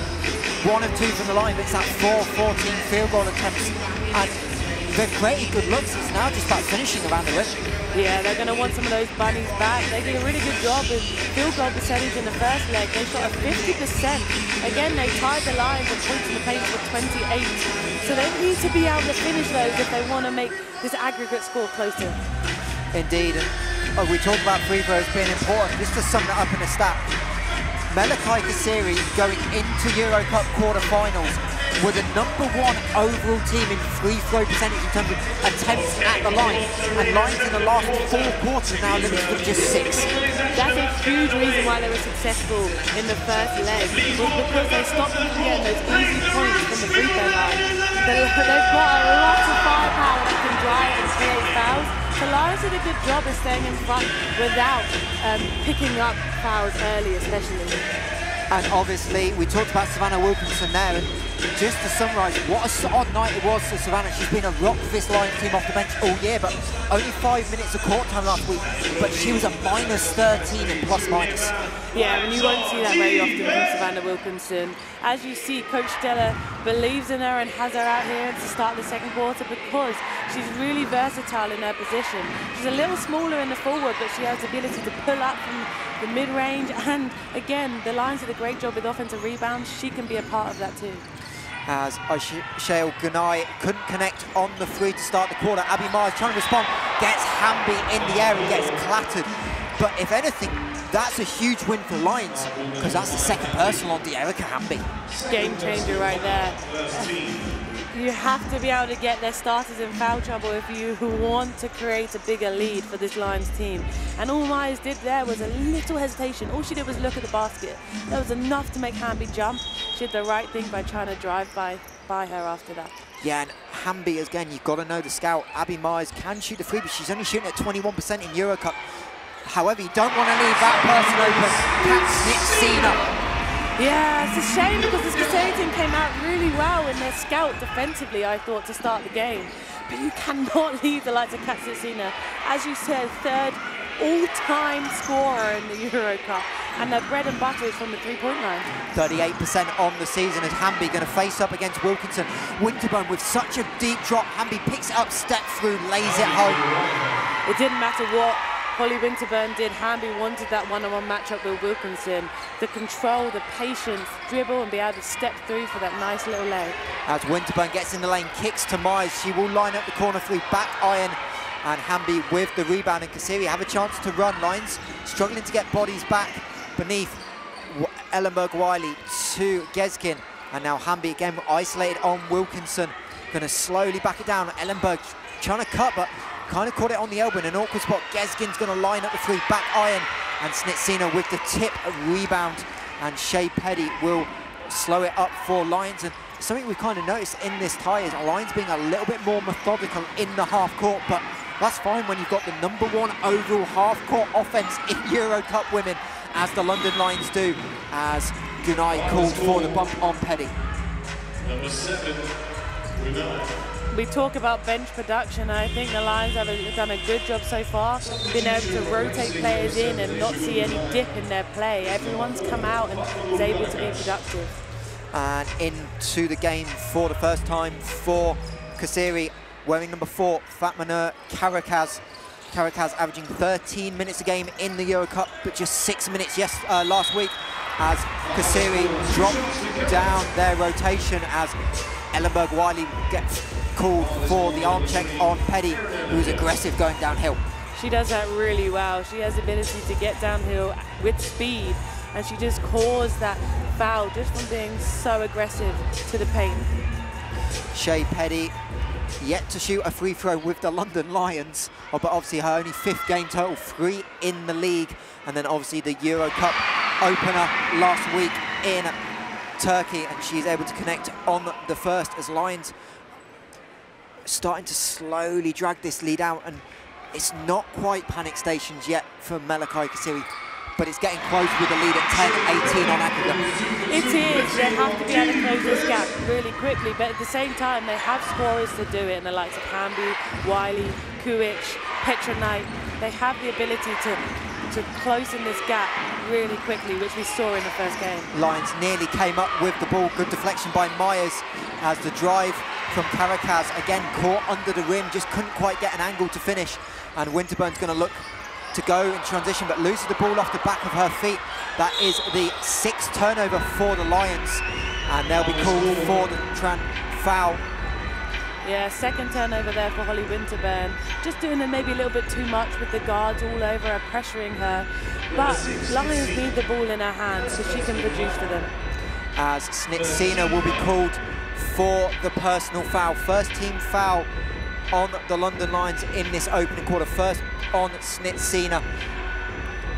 [SPEAKER 1] one of two from the line, but it's that 4-14 field goal attempts. And they've created good looks. It's now just about finishing around the rim.
[SPEAKER 2] Yeah, they're going to want some of those bunnies back. They did a really good job with field goal percentage in the first leg. They shot a 50%. Again, they tied the line and points in the paint with 28. So they need to be able to finish those if they want to make this aggregate score closer.
[SPEAKER 1] Indeed. And oh, we talked about free throws being important. Just to sum that up in a stat, Melikgazi Kayseri going into Euro Cup quarterfinals were the number one overall team in free throw percentage in terms of attempts at the line. And lines in the last four quarters now limited to just six.
[SPEAKER 2] That's a huge reason why they were successful in the first leg, was because they stopped getting those easy points from the free throw line. They've got a lot of firepower that can drive and create fouls. So Lions did a good job of staying in front without um, picking up fouls early, especially.
[SPEAKER 1] And obviously, we talked about Savannah Wilkinson there, and just to summarise, what a odd night it was for Savannah. She's been a rock for this Lions team off the bench all year, but only five minutes of court time last week. But she was a minus 13 in plus minus.
[SPEAKER 2] Yeah, and you won't see that very often from Savannah Wilkinson. As you see, Coach Stella believes in her and has her out here to start the second quarter because she's really versatile in her position. She's a little smaller in the forward, but she has the ability to pull up from the mid-range. And again, the Lions did a great job with offensive rebounds. She can be a part of that too.
[SPEAKER 1] As Shale Gunai couldn't connect on the three to start the quarter. Abby Meyers trying to respond, gets Hamby in the air and gets clattered. But if anything, that's a huge win for Lions because that's the second personal on Dearica Hamby.
[SPEAKER 2] Game changer right there. You have to be able to get their starters in foul trouble if you want to create a bigger lead for this Lions team. And all Meyers did there was a little hesitation. All she did was look at the basket. That was enough to make Hamby jump. She did the right thing by trying to drive by, by her after that.
[SPEAKER 1] Yeah, and Hamby, again, you've got to know the scout. Abby Meyers can shoot the free, but she's only shooting at 21% in Euro Cup. However, you don't want to leave that person open. That's Nick Cena.
[SPEAKER 2] Yeah, it's a shame because this team came out really well in their scout defensively, I thought, to start the game. But you (laughs) cannot leave the likes of Kat Snytsina. As you said, third all-time scorer in the Euro Cup. And their bread and butter is from the three-point line.
[SPEAKER 1] 38% on the season as Hamby going to face up against Wilkinson. Winterburn with such a deep drop. Hamby picks it up, step through, lays it home.
[SPEAKER 2] It didn't matter what Holly Winterburn did. Hamby wanted that one-on-one matchup with Wilkinson. The control, the patience, dribble, and be able to step through for that nice little leg.
[SPEAKER 1] As Winterburn gets in the lane, kicks to Meyers. She will line up the corner three, back iron. And Hamby with the rebound and Kayseri have a chance to run lines. Struggling to get bodies back beneath Ellenberg Wiley to Gezgin. And now Hamby again isolated on Wilkinson. Going to slowly back it down. Ellenberg trying to cut, but Kind of caught it on the elbow in an awkward spot. Gezgin's going to line up the three, back iron. And Snytsina with the tip rebound. And Shey Peddy will slow it up for Lions. And something we've kind of noticed in this tie is Lions being a little bit more methodical in the half court. But that's fine when you've got the number one overall half court offense (laughs) in Euro Cup women, as the London Lions do, as Gunai called for the bump on Peddy.
[SPEAKER 5] Number seven, Gunai
[SPEAKER 2] we talk about bench production. I think the Lions have done a good job so far, been able to rotate players in and not see any dip in their play. Everyone's come out and is able to be productive.
[SPEAKER 1] And into the game for the first time for Kayseri, wearing number four, Fatma Karakaz. Karakaz averaging 13 minutes a game in the Euro Cup, but just six minutes yes, uh, last week as Kayseri dropped down their rotation as Ellenberg Wiley gets called for the arm check on Peddy, who was aggressive going downhill.
[SPEAKER 2] She does that really well. She has the ability to get downhill with speed, and she just caused that foul just from being so aggressive to the paint.
[SPEAKER 1] Shey Peddy yet to shoot a free throw with the London Lions, oh, but obviously her only fifth game total, three in the league, and then obviously the Euro Cup opener last week in Turkey, and she's able to connect on the first as Lions starting to slowly drag this lead out, and it's not quite panic stations yet for Melikgazi Kayseri but it's getting close with the lead at 10, 18 on aggregate.
[SPEAKER 2] It is. They have to be able to close this gap really quickly, but at the same time, they have scorers to do it, and the likes of Hamby, Wiley, Kuich, Petronite. They have the ability to to close in this gap really quickly, which we saw in the first game.
[SPEAKER 1] Lions nearly came up with the ball. Good deflection by Meyers as the drive from Karakaz again caught under the rim, just couldn't quite get an angle to finish. And Winterburn's going to look to go in transition, but loses the ball off the back of her feet. That is the sixth turnover for the Lions, and they'll be called for the Tran foul.
[SPEAKER 2] Yeah, second turnover there for Holly Winterburn. Just doing it maybe a little bit too much with the guards all over her, pressuring her. But Lions need the ball in her hands so she can produce for them.
[SPEAKER 1] As Snytsina will be called for the personal foul. First team foul on the London Lions in this opening quarter. First on Snytsina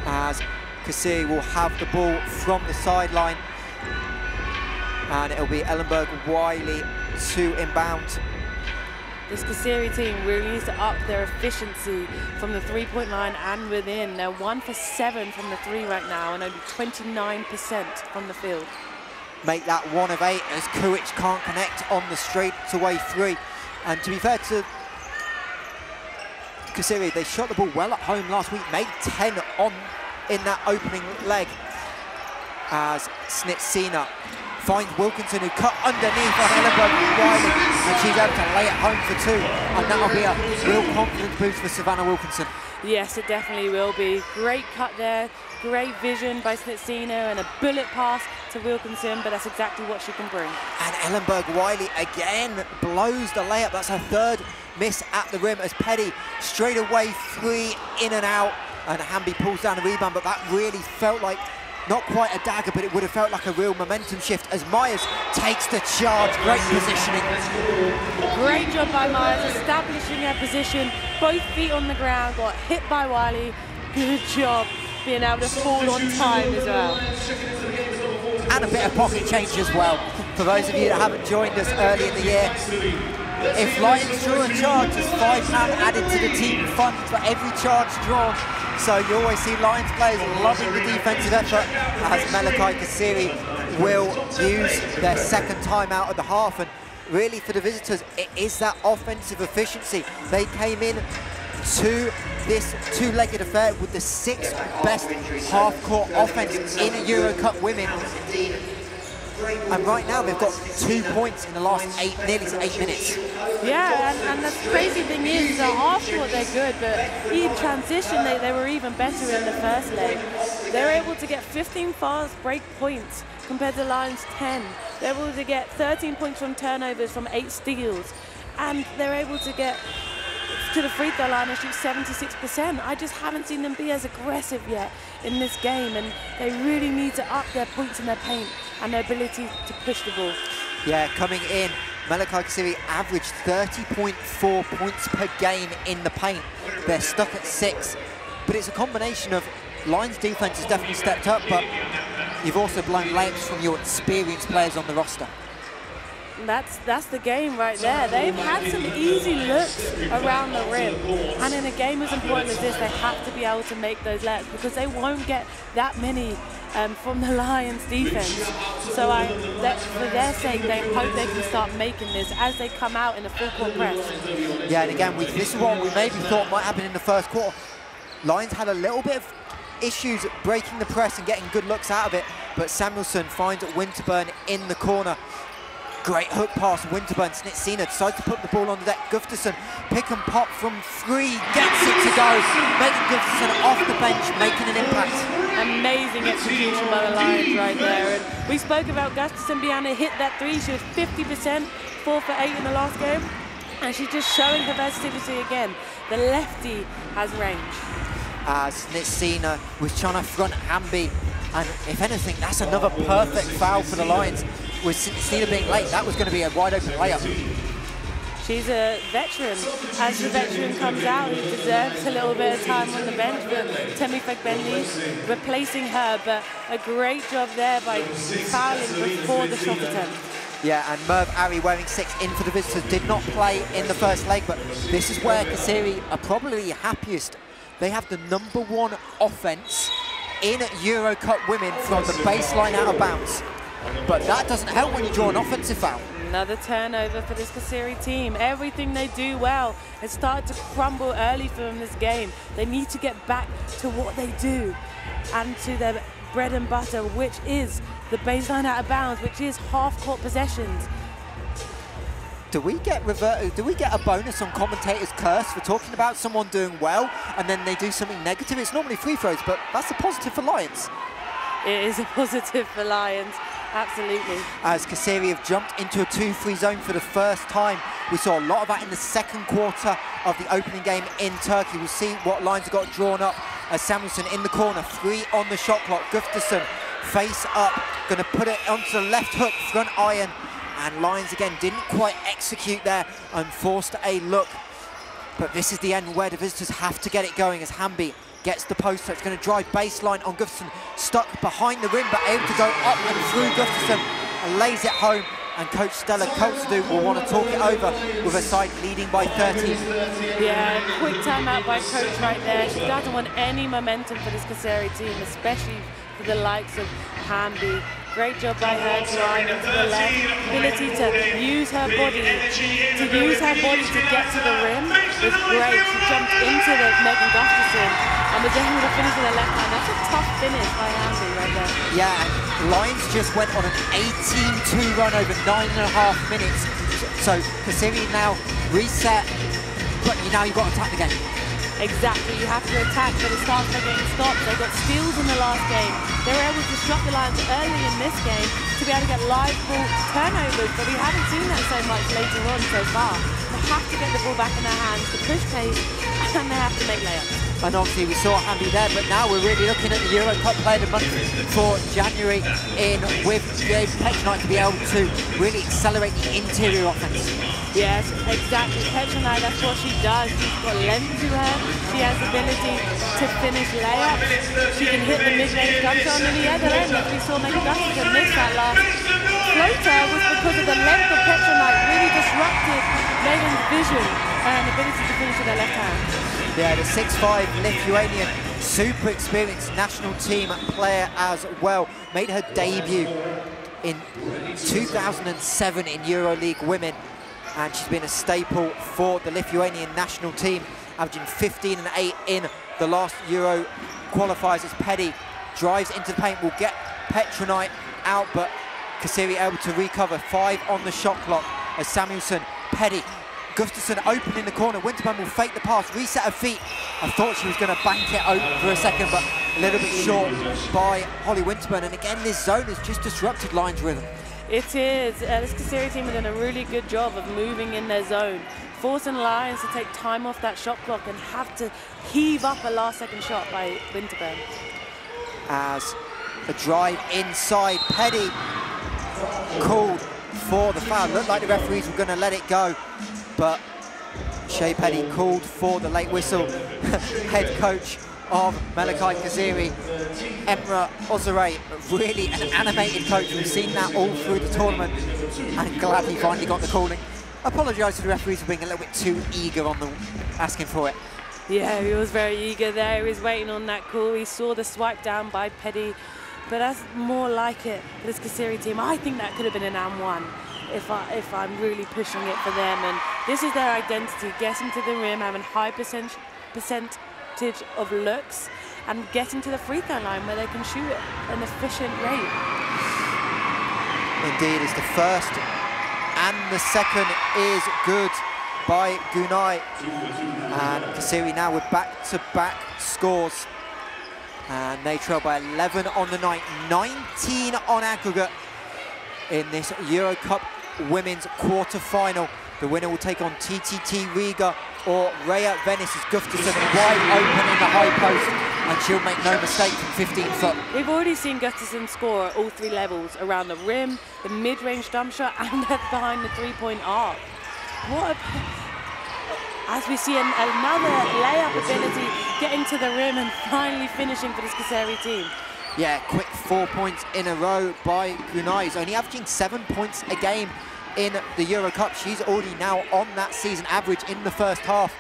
[SPEAKER 1] as Kayseri will have the ball from the sideline and it'll be Ellenberg Wiley to inbound.
[SPEAKER 2] This Kayseri team really needs to up their efficiency from the three-point line and within. They're one for seven from the three right now and only 29% from the field.
[SPEAKER 1] Make that one of eight as Kuich can't connect on the straightaway three. And to be fair to Kayseri, they shot the ball well at home last week, made 10 on in that opening leg as Snytsina finds Wilkinson who cut underneath on Ellenberg and she's able to lay it home for two and that'll be a real confidence boost for Savannah Wilkinson.
[SPEAKER 2] Yes, it definitely will be. Great cut there, great vision by Snytsina and a bullet pass to Wilkinson, but that's exactly what she can bring.
[SPEAKER 1] And Ellenberg Wiley again blows the layup. That's her third miss at the rim as Peddy straight away three in and out. And Hamby pulls down the rebound but that really felt like not quite a dagger but it would have felt like a real momentum shift as Meyers takes the charge. Great positioning.
[SPEAKER 2] Great job by Meyers establishing her position. Both feet on the ground got hit by Wiley. Good job being able to fall on time as well
[SPEAKER 1] and a bit of pocket change as well for those of you that haven't joined us early in the year if Lions draw a charge, there's £5 added to the team fund for every charge drawn. So you always see Lions players loving the defensive effort as Melikgazi Kayseri will use their second time out of the half. And really for the visitors, it is that offensive efficiency. They came in to this two-legged affair with the sixth best half-court offense in Euro Cup women and right now they've got two points in the last eight, nearly eight minutes.
[SPEAKER 2] Yeah, and, and the crazy thing is, the half court they're good, but in transition they, they were even better in the first leg. They were able to get 15 fast break points compared to Lions 10. They're able to get 13 points from turnovers from eight steals, and they're able to get to the free throw line and shoot 76%. I just haven't seen them be as aggressive yet in this game, and they really need to up their points in their paint and their ability to push the ball.
[SPEAKER 1] Yeah, coming in, Melikgazi Kayseri averaged 30.4 points per game in the paint. They're stuck at six, but it's a combination of Lions defense has definitely stepped up, but you've also blown layups from your experienced players on the roster
[SPEAKER 2] that's that's the game right there. They've had some easy looks around the rim, and in a game as important as this, they have to be able to make those lets because they won't get that many um, from the (laughs) Lions defense. So I, that, for their sake, they hope they can start making this as they come out in the full court press.
[SPEAKER 1] Yeah, and again, we, this is what we maybe thought might happen in the first quarter. Lions had a little bit of issues breaking the press and getting good looks out of it, but Samuelson finds Winterburn in the corner. Great hook pass, Winterburn, Snytsina decides to put the ball on the deck. Gustafson, pick and pop from three, gets it to go. Megan Gustafson off the bench, making an impact.
[SPEAKER 2] Amazing execution by the Lions right there. And we spoke about Gustafson being able to hit that three. She was 50%, four for eight in the last game. And she's just showing her versatility again. The lefty has range.
[SPEAKER 1] As Snytsina was trying to front Hamby, and if anything, that's another perfect foul for the Lions. With Snytsina being late, that was going to be a wide open layup.
[SPEAKER 2] She's a veteran. As the veteran comes out, he deserves a little bit of time on the bench. But Temi Fagbenle replacing her, but a great job there by fouling before the shot attempt.
[SPEAKER 1] Yeah, and Merv Ari wearing six in for the visitors did not play in the first leg, but this is where Kayseri are probably happiest. They have the number one offense in Euro Cup women from the baseline out of bounds. But that doesn't help when you draw an offensive foul.
[SPEAKER 2] Another turnover for this Kayseri team. Everything they do well has started to crumble early for them this game. They need to get back to what they do and to their bread and butter, which is the baseline out of bounds, which is half-court possessions.
[SPEAKER 1] Do we get revert? Do we get a bonus on commentators' curse for talking about someone doing well and then they do something negative? It's normally free throws, but that's a positive for Lions.
[SPEAKER 2] It is a (laughs) positive for Lions, absolutely.
[SPEAKER 1] As Kayseri have jumped into a 2-3 zone for the first time. We saw a lot of that in the second quarter of the opening game in Turkey. We'll see what lines have got drawn up as Samuelson in the corner, three on the shot clock. Gustafson face up, going to put it onto the left hook, front iron, and Lions again didn't quite execute there and forced a look. But this is the end where the visitors have to get it going as Hamby gets the post so it's going to drive baseline on Gustafson, stuck behind the rim but able to go up and through Gustafson and lays it home and coach Stella Kaltsidou will want to talk it over with a side leading by 30.
[SPEAKER 2] Yeah, quick timeout by coach right there. She doesn't want any momentum for this Kayseri team, especially for the likes of Hamby. Great job by her driving to the left. Ability to use her body, to use her body to get to the rim was great. She jumped into the Megan Gustafson and was able to finish with her left hand. That's a tough finish by Hamby right there.
[SPEAKER 1] Yeah, Lions just went on an 18-2 run over nine and a half minutes. So Kayseri now reset, but now you've got to attack the game.
[SPEAKER 2] Exactly, you have to attack, but it starts by getting stopped. They got steals in the last game. They were able to disrupt the Lions early in this game to be able to get live ball turnovers, but we haven't seen that so much later on so far. They have to get the ball back in their hands to push pace, and they have to make layups.
[SPEAKER 1] And obviously we saw Hamby there, but now we're really looking at the Euro Cup Player of the Month for January in with Jade Petronite to be able to really accelerate the interior offense.
[SPEAKER 2] Yes, exactly. Petronite, that's what she does. She's got length to her. She has the ability to finish layups. She can hit the mid-range jumper. And on the other end, as we saw Gustafson miss that last floater, was because of the length of Petronite really disrupted Megan's vision and ability to finish with her left hand.
[SPEAKER 1] Yeah, the 6'5 Lithuanian, super experienced national team player as well. Made her debut in 2007 in EuroLeague Women, and she's been a staple for the Lithuanian national team, averaging 15 and 8 in the last Euro qualifiers as Peddy drives into the paint, will get Petronite out, but Kayseri able to recover, five on the shot clock as Samuelson, Peddy, Gustafson open in the corner. Winterburn will fake the pass, reset her feet. I thought she was going to bank it open for a second, but a little bit short by Holly Winterburn. And again, this zone has just disrupted Lions' rhythm.
[SPEAKER 2] It is. Uh, this Kayseri team have done a really good job of moving in their zone, forcing Lions to take time off that shot clock and have to heave up a last second shot by Winterburn.
[SPEAKER 1] As a drive inside, Peddy called for the foul. Looked like the referees were going to let it go, but Shey Peddy called for the late whistle. (laughs) Head coach of Melikgazi Kayseri, Emra Ozare, really an animated coach. We've seen that all through the tournament, and glad he finally got the calling. Apologise to the referees for being a little bit too eager on the asking for it.
[SPEAKER 2] Yeah, he was very eager there. He was waiting on that call. He saw the swipe down by Peddy, but that's more like it for this Kayseri team. I think that could have been an and one if, I, if I'm really pushing it for them. And this is their identity, getting to the rim, having high percent, percentage of looks, and getting to the free throw line where they can shoot at an efficient rate.
[SPEAKER 1] Indeed, it's the first and the second is good by Gunai. And Kayseri now with back-to-back -back scores. And they trail by 11 on the night, 19 on aggregate in this Euro Cup women's quarter-final. The winner will take on TTT Riga or Reyer Venice as Gustafson wide open in the high post and she'll make no mistake from 15 foot.
[SPEAKER 2] We've already seen Gustafson score at all three levels, around the rim, the mid-range jump shot and (laughs) behind the three-point arc. What a, as we see an, another layup ability getting to the rim and finally finishing for this Kayseri team.
[SPEAKER 1] Yeah, quick four points in a row by Gunai. He's only averaging seven points a game in the Euro Cup. She's already now on that season average in the first half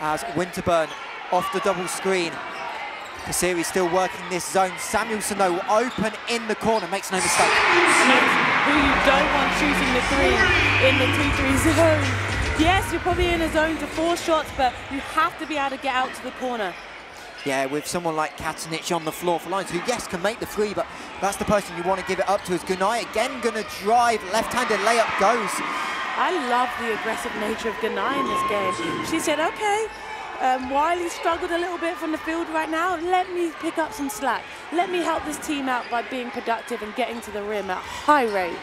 [SPEAKER 1] as Winterburn off the double screen. Kayseri still working this zone. Samuelson though open in the corner, makes no mistake.
[SPEAKER 2] Who you don't want shooting the three in the 2-3 zone. Yes, you're probably in a zone to four shots, but you have to be able to get out to the corner.
[SPEAKER 1] Yeah, with someone like Katanic on the floor for Lions, who, yes, can make the three, but that's the person you want to give it up to. Is Gunai again going to drive, left-handed layup goes.
[SPEAKER 2] I love the aggressive nature of Gunai in this game. She said, okay, um, Wiley struggled a little bit from the field right now. Let me pick up some slack. Let me help this team out by being productive and getting to the rim at high rate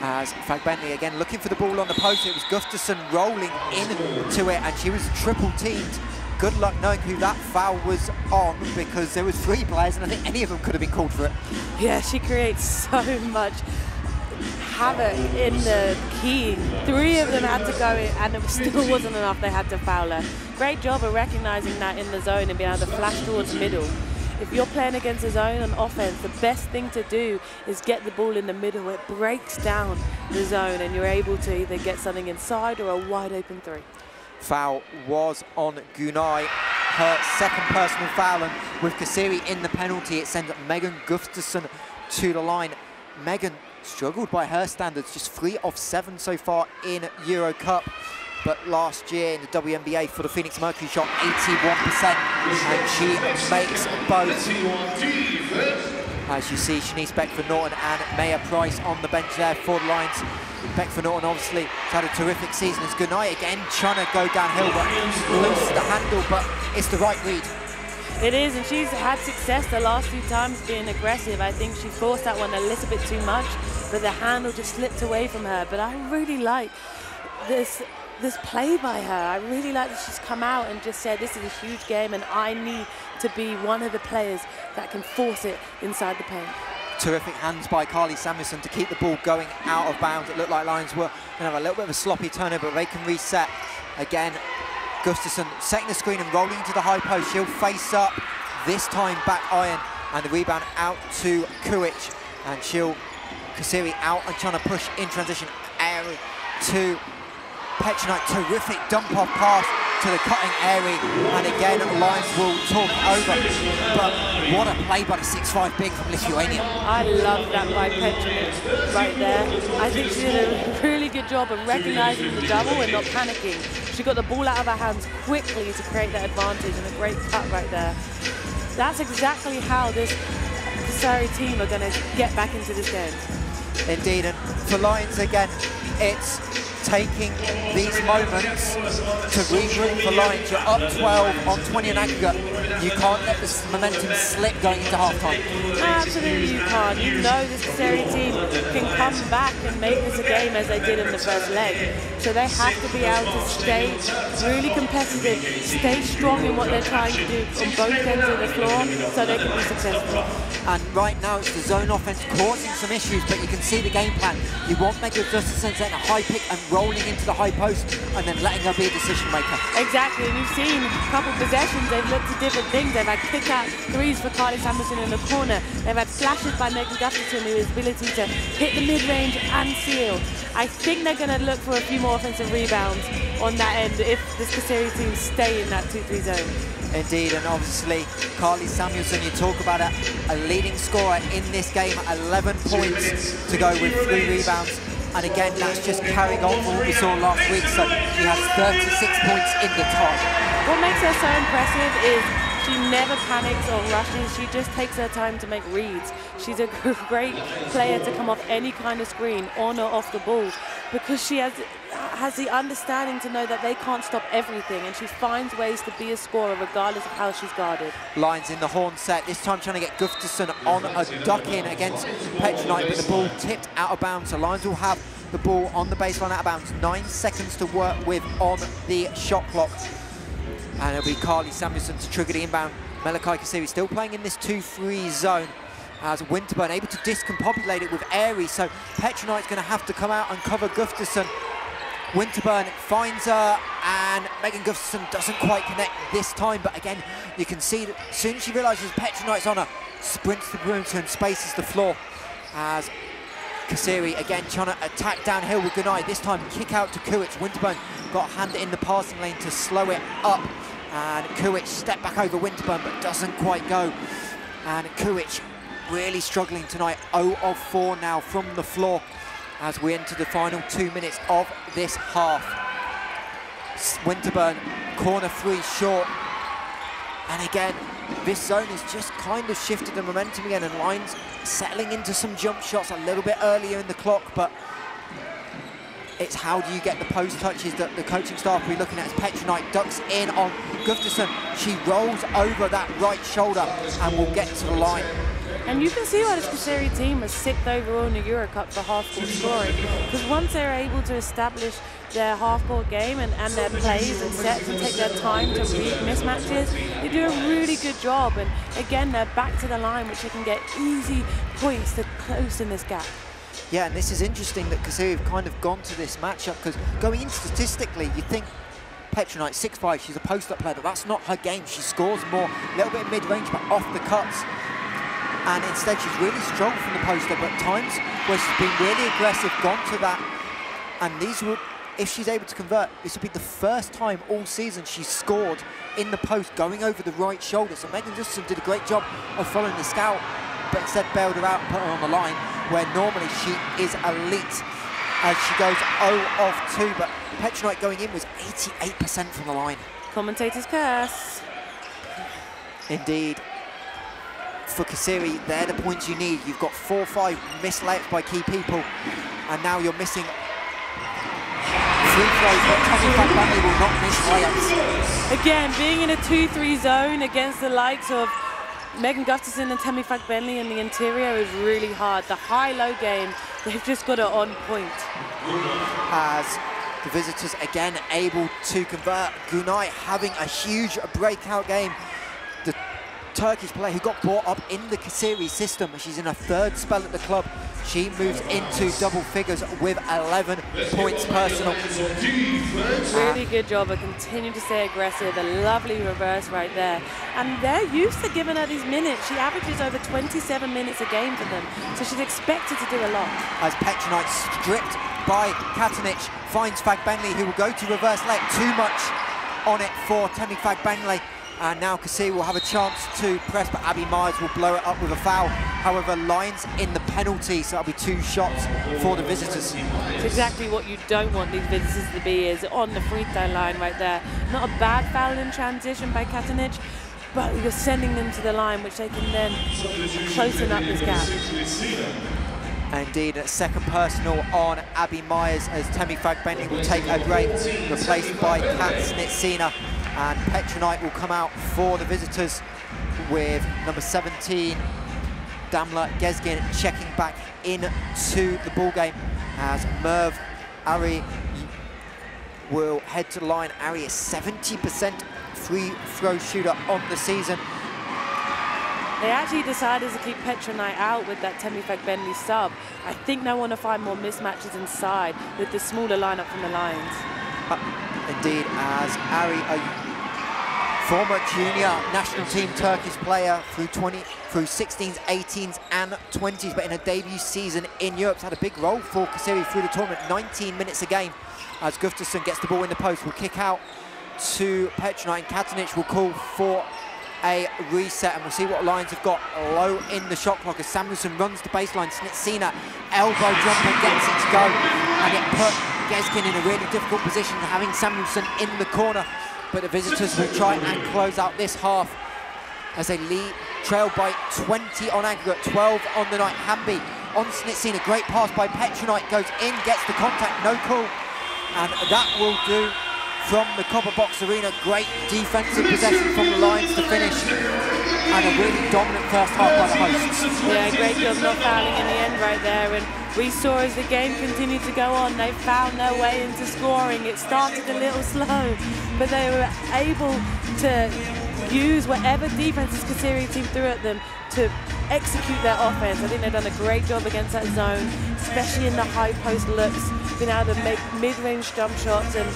[SPEAKER 1] as Bentley again looking for the ball on the post. It was Gustafson rolling into it and she was triple teamed. Good luck knowing who that foul was on because there was three players and I think any of them could have been called for it.
[SPEAKER 2] Yeah, she creates (laughs) so much havoc in the key. Three of them had to go in and it still wasn't enough. They had to foul her. Great job of recognizing that in the zone and being able to flash towards the middle if you're playing against a zone on offense, the best thing to do is get the ball in the middle. It breaks down the zone and you're able to either get something inside or a wide open three.
[SPEAKER 1] Foul was on Gunai, her second personal foul, and with Kayseri in the penalty, it sends Megan Gustafson to the line. Megan struggled by her standards, just three of seven so far in Euro Cup but last year in the WNBA for the Phoenix Mercury shot 81% and she makes both. As you see, Shanice Beckford-Norton and Maya Price on the bench there for the Lions. Beckford-Norton obviously has had a terrific season as Gunai again trying to go downhill but loose the handle but it's the right read.
[SPEAKER 2] It is, and she's had success the last few times being aggressive. I think she forced that one a little bit too much, but the handle just slipped away from her. But I really like this this play by her. I really like that she's come out and just said this is a huge game and I need to be one of the players that can force it inside the paint.
[SPEAKER 1] Terrific hands by Karlie Samuelson to keep the ball going out of bounds. It looked like Lions were going to have a little bit of a sloppy turner, but they can reset. Again, Gustafson setting the screen and rolling into the high post. She'll face up, this time back iron, and the rebound out to Kuic. And she'll, Kayseri out and trying to push in transition. Air to Petronite, terrific dump off pass to the cutting area, and again Lions will talk over. But what a play by the 6'5 big from Lithuania.
[SPEAKER 2] I love that by Petronite right there. I think she did a really good job of recognizing the double and not panicking. She got the ball out of her hands quickly to create that advantage and a great cut right there. That's exactly how this Surrey team are going to get back into this game.
[SPEAKER 1] Indeed, and for Lions again, it's taking these moments to regroup for Lions. You're up 12 on 20 in aggregate. You can't let this momentum slip going into halftime.
[SPEAKER 2] Absolutely you can't. You know this Surrey team can come back and make this a game as they did in the first leg. So they have to be able to stay really competitive, stay strong in what they're trying to do on both ends of the floor so they can be successful.
[SPEAKER 1] And right now it's the zone offense causing some issues, but you can see the game plan. You want Megan Gustafson setting a high pick and rolling into the high post and then letting her be a decision maker.
[SPEAKER 2] Exactly, and you've seen a couple of possessions, they've looked at different things. They've had kick out threes for Karlie Samuelson in the corner. They've had flashes by Megan Gustafson, who has ability to hit the mid-range and seal. I think they're going to look for a few more offensive rebounds on that end if this Kayseri team stay in that 2-3 zone.
[SPEAKER 1] Indeed, and obviously Karlie Samuelson, you talk about a, a leading scorer in this game, 11 points to go with three rebounds and again, that's just carrying on from what we saw last week. So she has 36 points in the top.
[SPEAKER 2] What makes her so impressive is she never panics or rushes. She just takes her time to make reads. She's a (laughs) great player to come off any kind of screen, on or off the ball, because she has has the understanding to know that they can't stop everything, and she finds ways to be a scorer regardless of how she's guarded.
[SPEAKER 1] Lines in the horn set, this time trying to get Gustafson on a duck in against Petronite, but the ball tipped out of bounds, so Lions will have the ball on the baseline out of bounds. Nine seconds to work with on the shot clock. And it'll be Karlie Samuelson to trigger the inbound. Melikgazi Kayseri still playing in this 2-3 zone as Winterburn able to discombobulate it with Airy. So Petronite's going to have to come out and cover Gustafson. Winterburn finds her and Megan Gustafson doesn't quite connect this time. But again, you can see that as soon as she realises Petronite's on her, sprints the perimeter and spaces the floor as Kayseri again trying to attack downhill with Gunai. This time kick out to Kuwich. Winterburn got a hand in the passing lane to slow it up. And Kuwich step back over Winterburn but doesn't quite go. And Kuwich really struggling tonight. 0 of 4 now from the floor as we enter the final two minutes of this half. Winterburn, corner three short. And again, this zone has just kind of shifted the momentum again and Lines settling into some jump shots a little bit earlier in the clock, but it's how do you get the post touches that the coaching staff will be looking at as Petronite ducks in on Gustafson. She rolls over that right shoulder and will get to the line.
[SPEAKER 2] And you can see why this Kayseri team was sixth overall in the Eurocup for half-court scoring. Because once they're able to establish their half-court game and, and their plays and sets and take their time to read mismatches, they do a really good job. And again, they're back to the line, which they can get easy points to close in this gap.
[SPEAKER 1] Yeah, and this is interesting that Kayseri have kind of gone to this matchup because going in statistically, you think Petronite, 6'5", she's a post-up player, but that's not her game. She scores more, a little bit mid-range, but off the cuts and instead she's really strong from the post-up but times where she's been really aggressive, gone to that, and these would, if she's able to convert, this would be the first time all season she's scored in the post, going over the right shoulder. So Megan Gustafson did a great job of following the scout, but instead bailed her out and put her on the line, where normally she is elite as she goes 0 of 2, but Petronite going in was 88% from the line.
[SPEAKER 2] Commentators curse.
[SPEAKER 1] Indeed for Kayseri, they're the points you need. You've got four five missed layups by key people, and now you're missing free throws, but Tommy will not miss layups.
[SPEAKER 2] Again, being in a 2-3 zone against the likes of Megan Gustafson and Tammy Bentley in the interior is really hard. The high-low game, they've just got it on point.
[SPEAKER 1] As the visitors again able to convert. Gunai having a huge breakout game. Turkish player who got brought up in the Kayseri system. She's in her third spell at the club. She moves into double figures with 11 points personal.
[SPEAKER 2] Really good job of continuing to stay aggressive. A lovely reverse right there. And they're used to giving her these minutes. She averages over 27 minutes a game for them. So she's expected to do a lot.
[SPEAKER 1] As Petronite stripped by Katanic finds Fagbenle who will go to reverse leg. Too much on it for Temi Fagbenle. And now Kayseri will have a chance to press, but Abby Meyers will blow it up with a foul. However, Lions in the penalty, so that'll be two shots for the visitors.
[SPEAKER 2] It's exactly what you don't want these visitors to be, is on the free throw line right there. Not a bad foul in transition by Katanic, but you're sending them to the line, which they can then closen up this gap.
[SPEAKER 1] Indeed, a second personal on Abby Meyers as Temi Fagbenle will take a break, replaced by Kat Snytsina and Petronite will come out for the visitors with number 17, Damla Gezgin checking back into the ball game as Merv Ari will head to the line. Ari is 70% free throw shooter on the season.
[SPEAKER 2] They actually decided to keep Petronite out with that Temi Bentley sub. I think they want to find more mismatches inside with the smaller lineup from the Lions.
[SPEAKER 1] Uh, indeed, as Ari, Former junior national team Turkish player through 20, through 16s, 18s and 20s, but in a debut season in Europe, had a big role for Kayseri through the tournament, 19 minutes a game. As Gustafson gets the ball in the post, will kick out to Petronite and Katanic will call for a reset and we'll see what Lions have got low in the shot clock as Samuelson runs the baseline. Snytsina elbow jumper gets it to go and it put Gezgin in a really difficult position having Samuelson in the corner but the visitors will try and close out this half as they lead, trail by 20 on aggregate, 12 on the night. Hamby on Snytsina, a great pass by Petronite, goes in, gets the contact, no call. And that will do from the Copper Box Arena. Great defensive possession from the Lions to finish. And a really dominant first half by the hosts.
[SPEAKER 2] Yeah, great job not fouling in the end right there. And we saw as the game continued to go on, they found their way into scoring. It started a little (laughs) slow, but they were able to use whatever defenses Kayseri team threw at them to execute their offense. I think they've done a great job against that zone, especially in the high post looks, being able to make mid-range jump shots and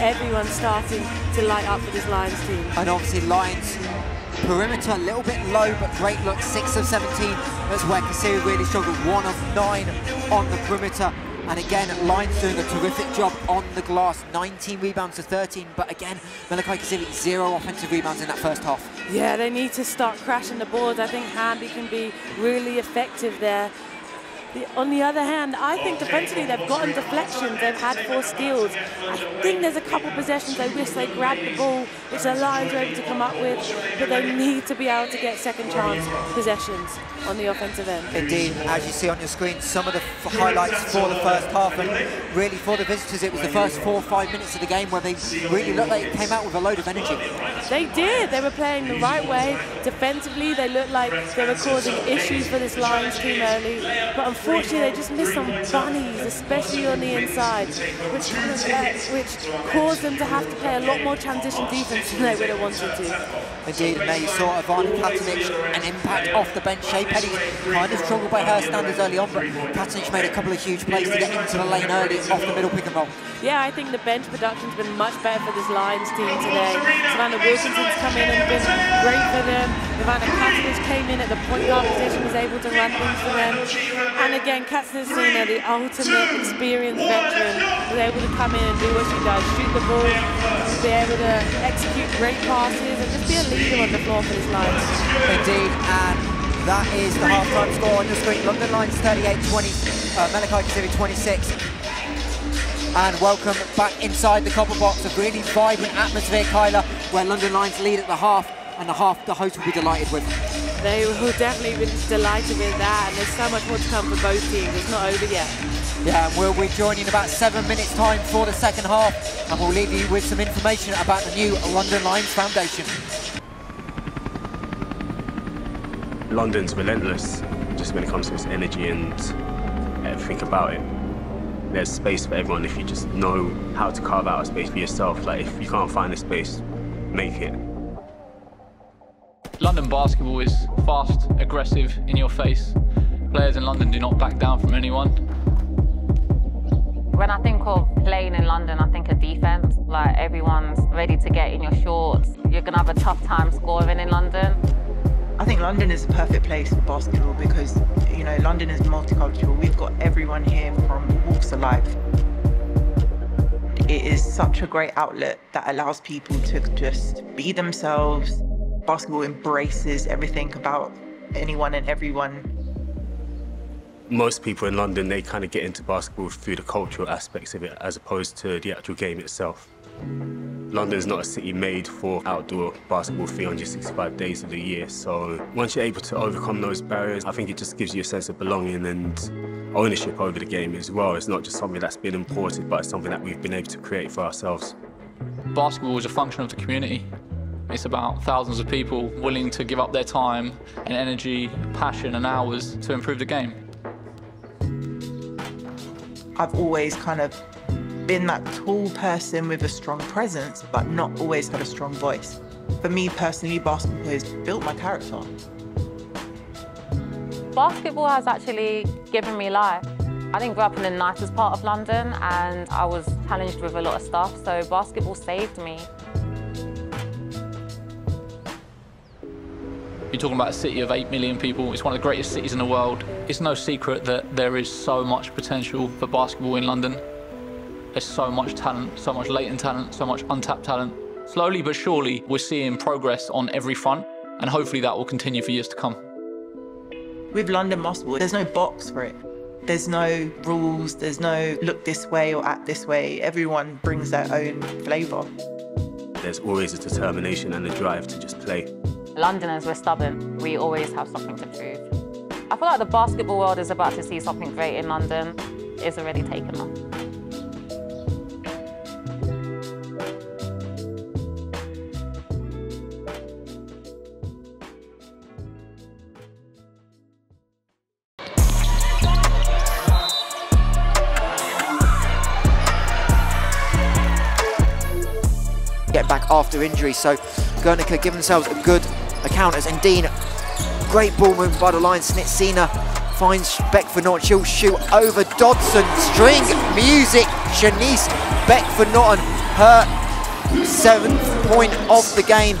[SPEAKER 2] everyone starting to light up for this Lions team.
[SPEAKER 1] And obviously Lions perimeter a little bit low, but great look, 6 of 17. That's where Kayseri really struggled, 1 of 9 on the perimeter. And again, Lions doing a terrific job on the glass, 19 rebounds to 13. But again, Melikgazi Kayseri, zero offensive rebounds in that first half.
[SPEAKER 2] Yeah, they need to start crashing the boards. I think Hamby can be really effective there. On the other hand, I think defensively they've gotten deflections, they've had four steals. I think there's a couple possessions they wish they grabbed the ball, which the Lions were able to come up with, but they need to be able to get second chance possessions on the offensive end.
[SPEAKER 1] Indeed, as you see on your screen, some of the highlights for the first half, and really for the visitors, it was the first four or five minutes of the game where they really looked like they came out with a load of energy.
[SPEAKER 2] They did. They were playing the right way. Defensively, they looked like they were causing issues for this Lions team early, but unfortunately, they just missed some bunnies, especially on the inside, which kind of, uh, which caused them to have to play a lot more transition defense than they would have wanted to.
[SPEAKER 1] Indeed, and there you saw Ivana Katanic, an impact off the bench. Shey Peddy kind of struggled by her standards early on, but Katanic made a couple of huge plays to get into the lane early off the middle pick and roll.
[SPEAKER 2] Yeah, I think the bench production's been much better for this Lions team today. Savannah Wilkinson's come in and been great for them. Ivana Katanic came in at the point guard position, was able to run things for them. And again, Katarzyna, the ultimate experienced veteran, was able to come in and do what she does, shoot the ball, be able to execute great passes, and just be a leader on the floor for this Lions.
[SPEAKER 1] Indeed, and that is the half-time score on your screen. London Lions 38-20, uh, Melikgazi Kayseri 26. And welcome back inside the copper box. A really vibrant atmosphere, Kyla, where London Lions lead at the half, and the half the host will be delighted with.
[SPEAKER 2] They will definitely be delighted with that, and there's so much more to come for both teams. It's not over yet.
[SPEAKER 1] Yeah, we'll be joining in about seven minutes' time for the second half, and we'll leave you with some information about the new London Lions Foundation.
[SPEAKER 6] London's relentless, just when it comes to its energy and everything about it. There's space for everyone if you just know how to carve out a space for yourself. Like, if you can't find a space, make it.
[SPEAKER 7] London basketball is fast, aggressive, in your face. Players in London do not back down from anyone.
[SPEAKER 8] When I think of playing in London, I think of defense. Like everyone's ready to get in your shorts. You're gonna have a tough time scoring in London.
[SPEAKER 9] I think London is a perfect place for basketball because, you know, London is multicultural. We've got everyone here from all walks of life. It is such a great outlet that allows people to just be themselves. Basketball embraces everything about anyone and everyone.
[SPEAKER 6] Most people in London, they kind of get into basketball through the cultural aspects of it as opposed to the actual game itself. London's not a city made for outdoor basketball 365 days of the year. So once you're able to overcome those barriers, I think it just gives you a sense of belonging and ownership over the game as well. It's not just something that's been imported, but it's something that we've been able to create for ourselves.
[SPEAKER 7] Basketball is a function of the community. It's about thousands of people willing to give up their time and energy, passion and hours to improve the game.
[SPEAKER 9] I've always kind of been that tall person with a strong presence, but not always had a strong voice. For me personally, basketball has built my character.
[SPEAKER 8] Basketball has actually given me life. I didn't grow up in the nicest part of London and I was challenged with a lot of stuff, so basketball saved me.
[SPEAKER 7] You're talking about a city of 8 million people. It's one of the greatest cities in the world. It's no secret that there is so much potential for basketball in London. There's so much talent, so much latent talent, so much untapped talent. Slowly but surely, we're seeing progress on every front, and hopefully that will continue for years to come.
[SPEAKER 9] With London basketball, there's no box for it. There's no rules, there's no look this way or act this way. Everyone brings their own flavour.
[SPEAKER 6] There's always a determination and a drive to just play.
[SPEAKER 8] Londoners, we're stubborn. We always have something to prove. I feel like the basketball world is about to see something great in London. It's already taken off.
[SPEAKER 1] get back after injury. So Gernika give themselves a good account and Dean, great ball movement by the line. Snytsina finds Beckford Norton. She'll shoot over Dodson. String music. Shanice Beckford Norton, her seventh point of the game.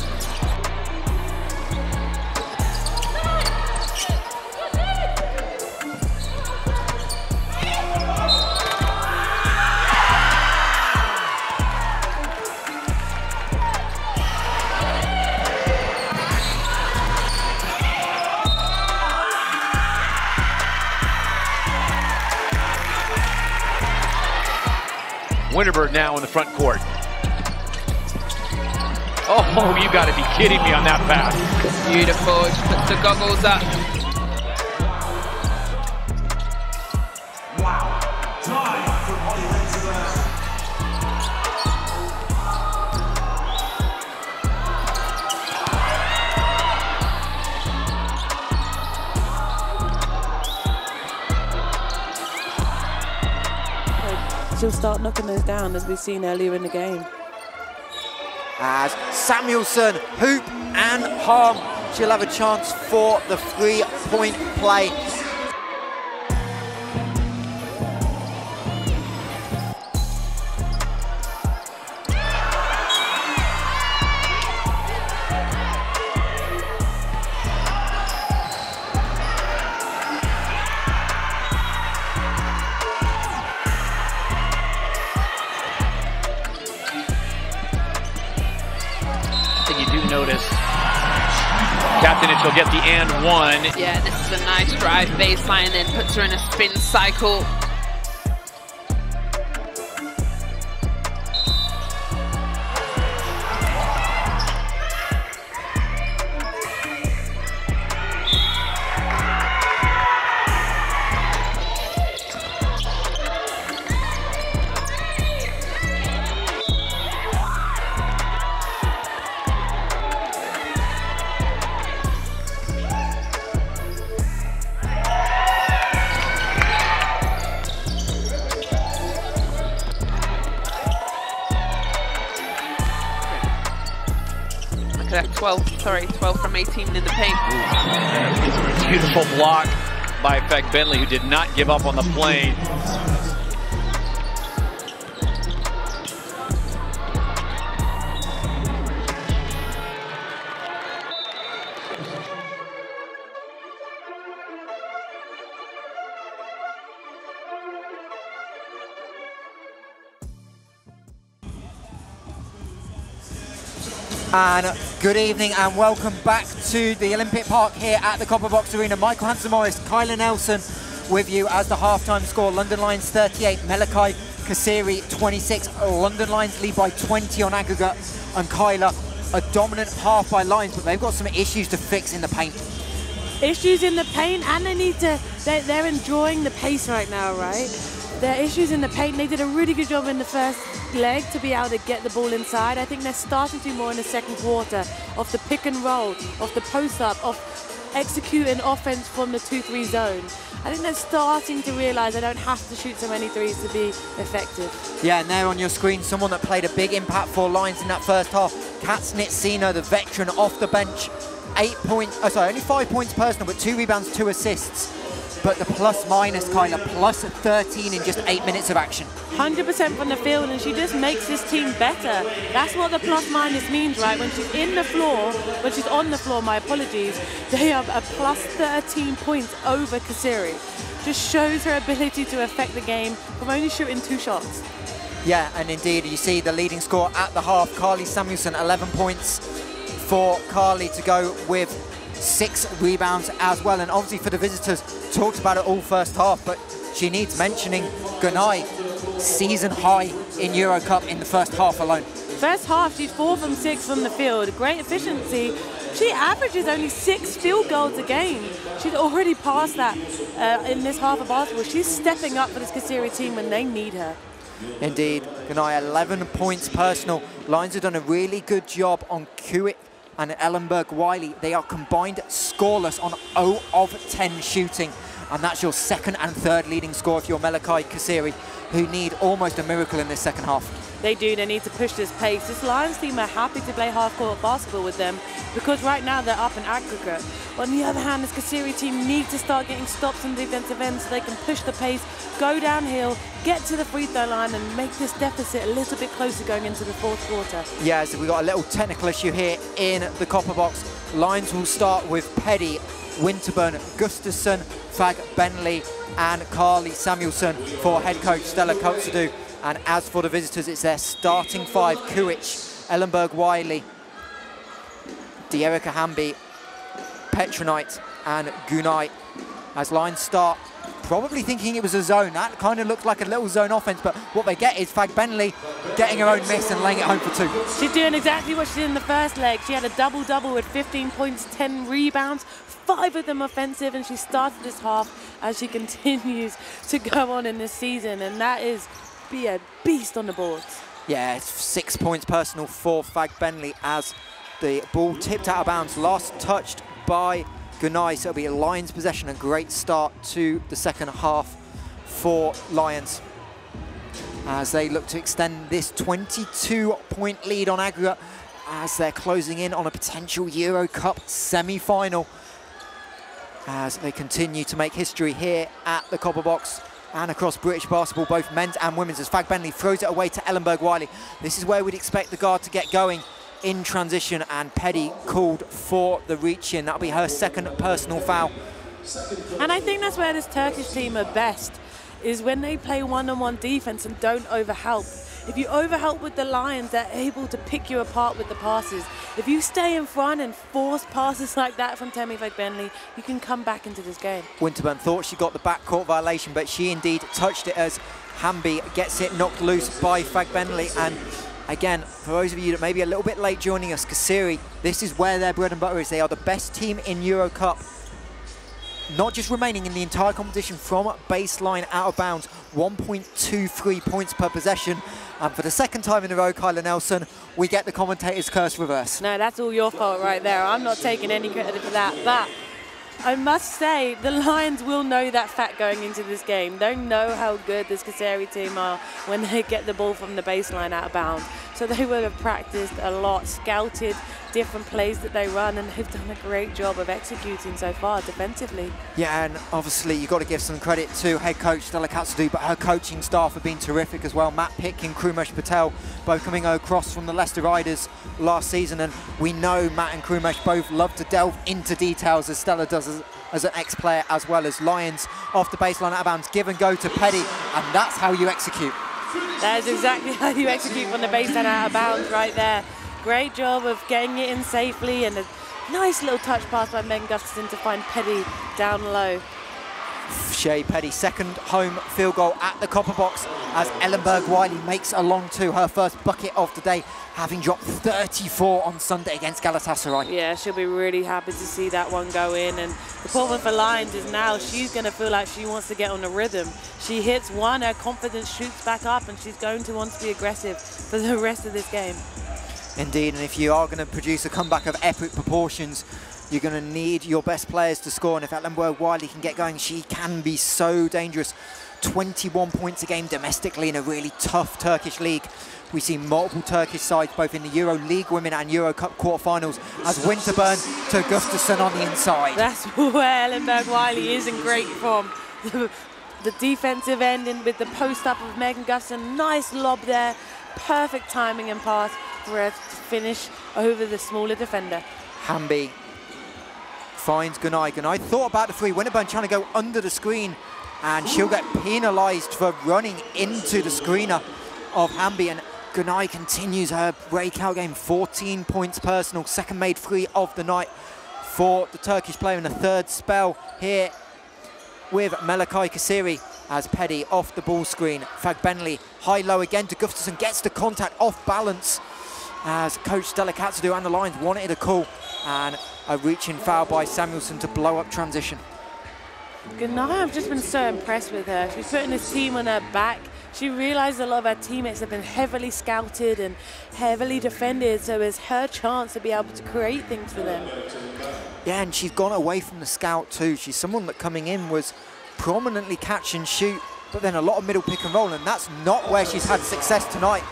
[SPEAKER 10] Winterburn now in the front court. Oh, you got to be kidding me on that pass.
[SPEAKER 11] Beautiful. Puts the goggles up.
[SPEAKER 2] She'll start knocking those down as we've seen earlier in the game.
[SPEAKER 1] As Samuelson, Hoop and Harm, she'll have a chance for the three-point play.
[SPEAKER 11] Nice drive baseline and puts her in a spin cycle. Sorry, 12 18 in the paint.
[SPEAKER 10] Beautiful block by Fagbenle, who did not give up on the plane.
[SPEAKER 1] And good evening and welcome back to the Olympic Park here at the Copper Box Arena. Michael Hansen Morris, Kyla Nelson with you as the halftime score. London Lions 38, Melikgazi Kayseri 26. London Lions lead by 20 on aggregate and Kyla a dominant half by Lions, but they've got some issues to fix in the paint.
[SPEAKER 2] Issues in the paint, and they need to. They're, they're enjoying the pace right now, right? Their issues in the paint. They did a really good job in the first leg to be able to get the ball inside. I think they're starting to do more in the second quarter of the pick and roll, of the post up, of executing offense from the 2 3 zone. I think they're starting to realize they don't have to shoot so many threes to be effective.
[SPEAKER 1] Yeah, and there on your screen, someone that played a big impact for Lions in that first half. Kat Snytsina, the veteran off the bench. Eight points, oh sorry, only five points personal, but two rebounds, two assists. But the plus minus, Kyla, plus 13 in just eight minutes of action.
[SPEAKER 2] 100% from the field, and she just makes this team better. That's what the plus minus means, right? When she's in the floor, when she's on the floor, my apologies, they have a plus 13 points over Kayseri. Just shows her ability to affect the game from only shooting two shots.
[SPEAKER 1] Yeah, and indeed, you see the leading score at the half. Karlie Samuelson, 11 points for Karlie to go with six rebounds as well. And obviously for the visitors, talked about it all first half, but she needs mentioning Gunai, season high in Euro Cup in the first half alone.
[SPEAKER 2] First half, she's four from six from the field. Great efficiency. She averages only six field goals a game. She's already passed that uh, in this half of basketball. She's stepping up for this Kayseri team when they need her.
[SPEAKER 1] Indeed, Gunai 11 points personal. Lions have done a really good job on Kuit and Ellenberg Wiley. They are combined scoreless on 0 of 10 shooting. And that's your second and third leading score if you're Melikgazi Kayseri. who need almost a miracle in this second half.
[SPEAKER 2] They do. They need to push this pace. This Lions team are happy to play half-court basketball with them because right now they're up in aggregate. On the other hand, this Kayseri team need to start getting stops on defensive ends so they can push the pace, go downhill, get to the free throw line and make this deficit a little bit closer going into the fourth quarter.
[SPEAKER 1] Yeah, so we've got a little technical issue here in the copper box. Lions will start with Peddy, Winterburn, Gustafson, Fag Bentley and Karlie Samuelson for head coach Stella Kaltsidou. And as for the visitors, it's their starting five, Kuich, Ellenberg Wiley, Dearica Hamby, Petronite and Gunai. As lines start, probably thinking it was a zone. That kind of looked like a little zone offense, but what they get is Fagbenle getting her own miss and laying it home for two.
[SPEAKER 2] She's doing exactly what she did in the first leg. She had a double-double with 15 points, 10 rebounds, five of them offensive, and she started this half as she (laughs) continues to go on in this season, and that is be a beast on the boards.
[SPEAKER 1] Yeah, six points personal for Fagbenle as the ball tipped out of bounds, last touched by Gunai, so it'll be a Lions possession, a great start to the second half for Lions as they look to extend this 22-point lead on aggregate as they're closing in on a potential Euro Cup semi-final as they continue to make history here at the Copper Box and across British basketball, both men's and women's, as Fagbenle throws it away to Ellenberg Wiley. This is where we'd expect the guard to get going in transition, and Peddy called for the reach in. That'll be her second personal foul.
[SPEAKER 2] And I think that's where this Turkish team are best, is when they play one-on-one -on -one defense and don't overhelp. If you overhelp with the Lions, they're able to pick you apart with the passes. If you stay in front and force passes (laughs) like that from Temi Bentley, you can come back into this game.
[SPEAKER 1] Winterburn thought she got the backcourt violation, but she indeed touched it as Hamby gets it knocked loose by Fagbenle. And again, for those of you that may be a little bit late joining us, Kayseri, this is where their bread and butter is. They are the best team in Euro Cup not just remaining in the entire competition from baseline out of bounds, 1.23 points per possession. And for the second time in a row, Kyla Nelson, we get the commentator's curse reverse.
[SPEAKER 2] No, that's all your fault right there. I'm not taking any credit for that. But I must say, the Lions will know that fact going into this game. They know how good this Kayseri team are when they get the ball from the baseline out of bounds. So they will have practiced a lot, scouted different plays that they run, and they've done a great job of executing so far defensively.
[SPEAKER 1] Yeah, and obviously you've got to give some credit to head coach Stella Kaltsidou, but her coaching staff have been terrific as well. Matt Pick and Krumesh Patel both coming across from the Leicester Riders last season, and we know Matt and Krumesh both love to delve into details as Stella does as, as an ex-player as well as Lions off the baseline out give and go to Peddy, and that's how you execute.
[SPEAKER 2] That is exactly (laughs) how you execute from the baseline out of bounds right there. Great job of getting it in safely and a nice little touch pass by Megan Gustafson to find Peddy down low.
[SPEAKER 1] Shey Peddy, second home field goal at the copper box as Ellenberg Wiley makes a long two, her first bucket of the day, having dropped 34 on Sunday against Galatasaray.
[SPEAKER 2] Yeah, she'll be really happy to see that one go in. And the problem for Lions is now she's going to feel like she wants to get on the rhythm. She hits one, her confidence shoots back up, and she's going to want to be aggressive for the rest of this game.
[SPEAKER 1] Indeed, and if you are going to produce a comeback of epic proportions, you're going to need your best players to score. And if Ellenberg Wiley can get going, she can be so dangerous. 21 points a game domestically in a really tough Turkish league. We see multiple Turkish sides, both in the Euro League Women and Euro Cup quarterfinals, as Winterburn to Gustafson on the inside.
[SPEAKER 2] That's (laughs) where Ellenberg Wiley is in great form. The, defensive end in with the post up of Megan Gustafson, nice lob there, perfect timing and pass for her to finish over the smaller defender.
[SPEAKER 1] Hamby finds Gunai. Gunai thought about the three. Winterburn trying to go under the screen and she'll get penalised for running into the screener of Hamby and Gunai continues her breakout game, 14 points personal, second made three of the night for the Turkish player in the third spell here with Melikgazi Kayseri as Peddy off the ball screen. Fagbenle high-low again to Gustafson, gets the contact off balance as Coach Kaltsidou and the Lions wanted a call and a reaching foul by Samuelson to blow up transition.
[SPEAKER 2] Gunai, I've just been so impressed with her. She's putting this team on her back. She realised a lot of her teammates have been heavily scouted and heavily defended, so it's her chance to be able to create things for them.
[SPEAKER 1] Yeah, and she's gone away from the scout too. She's someone that coming in was prominently catch and shoot but then a lot of middle pick and roll, and that's not where she's had success tonight.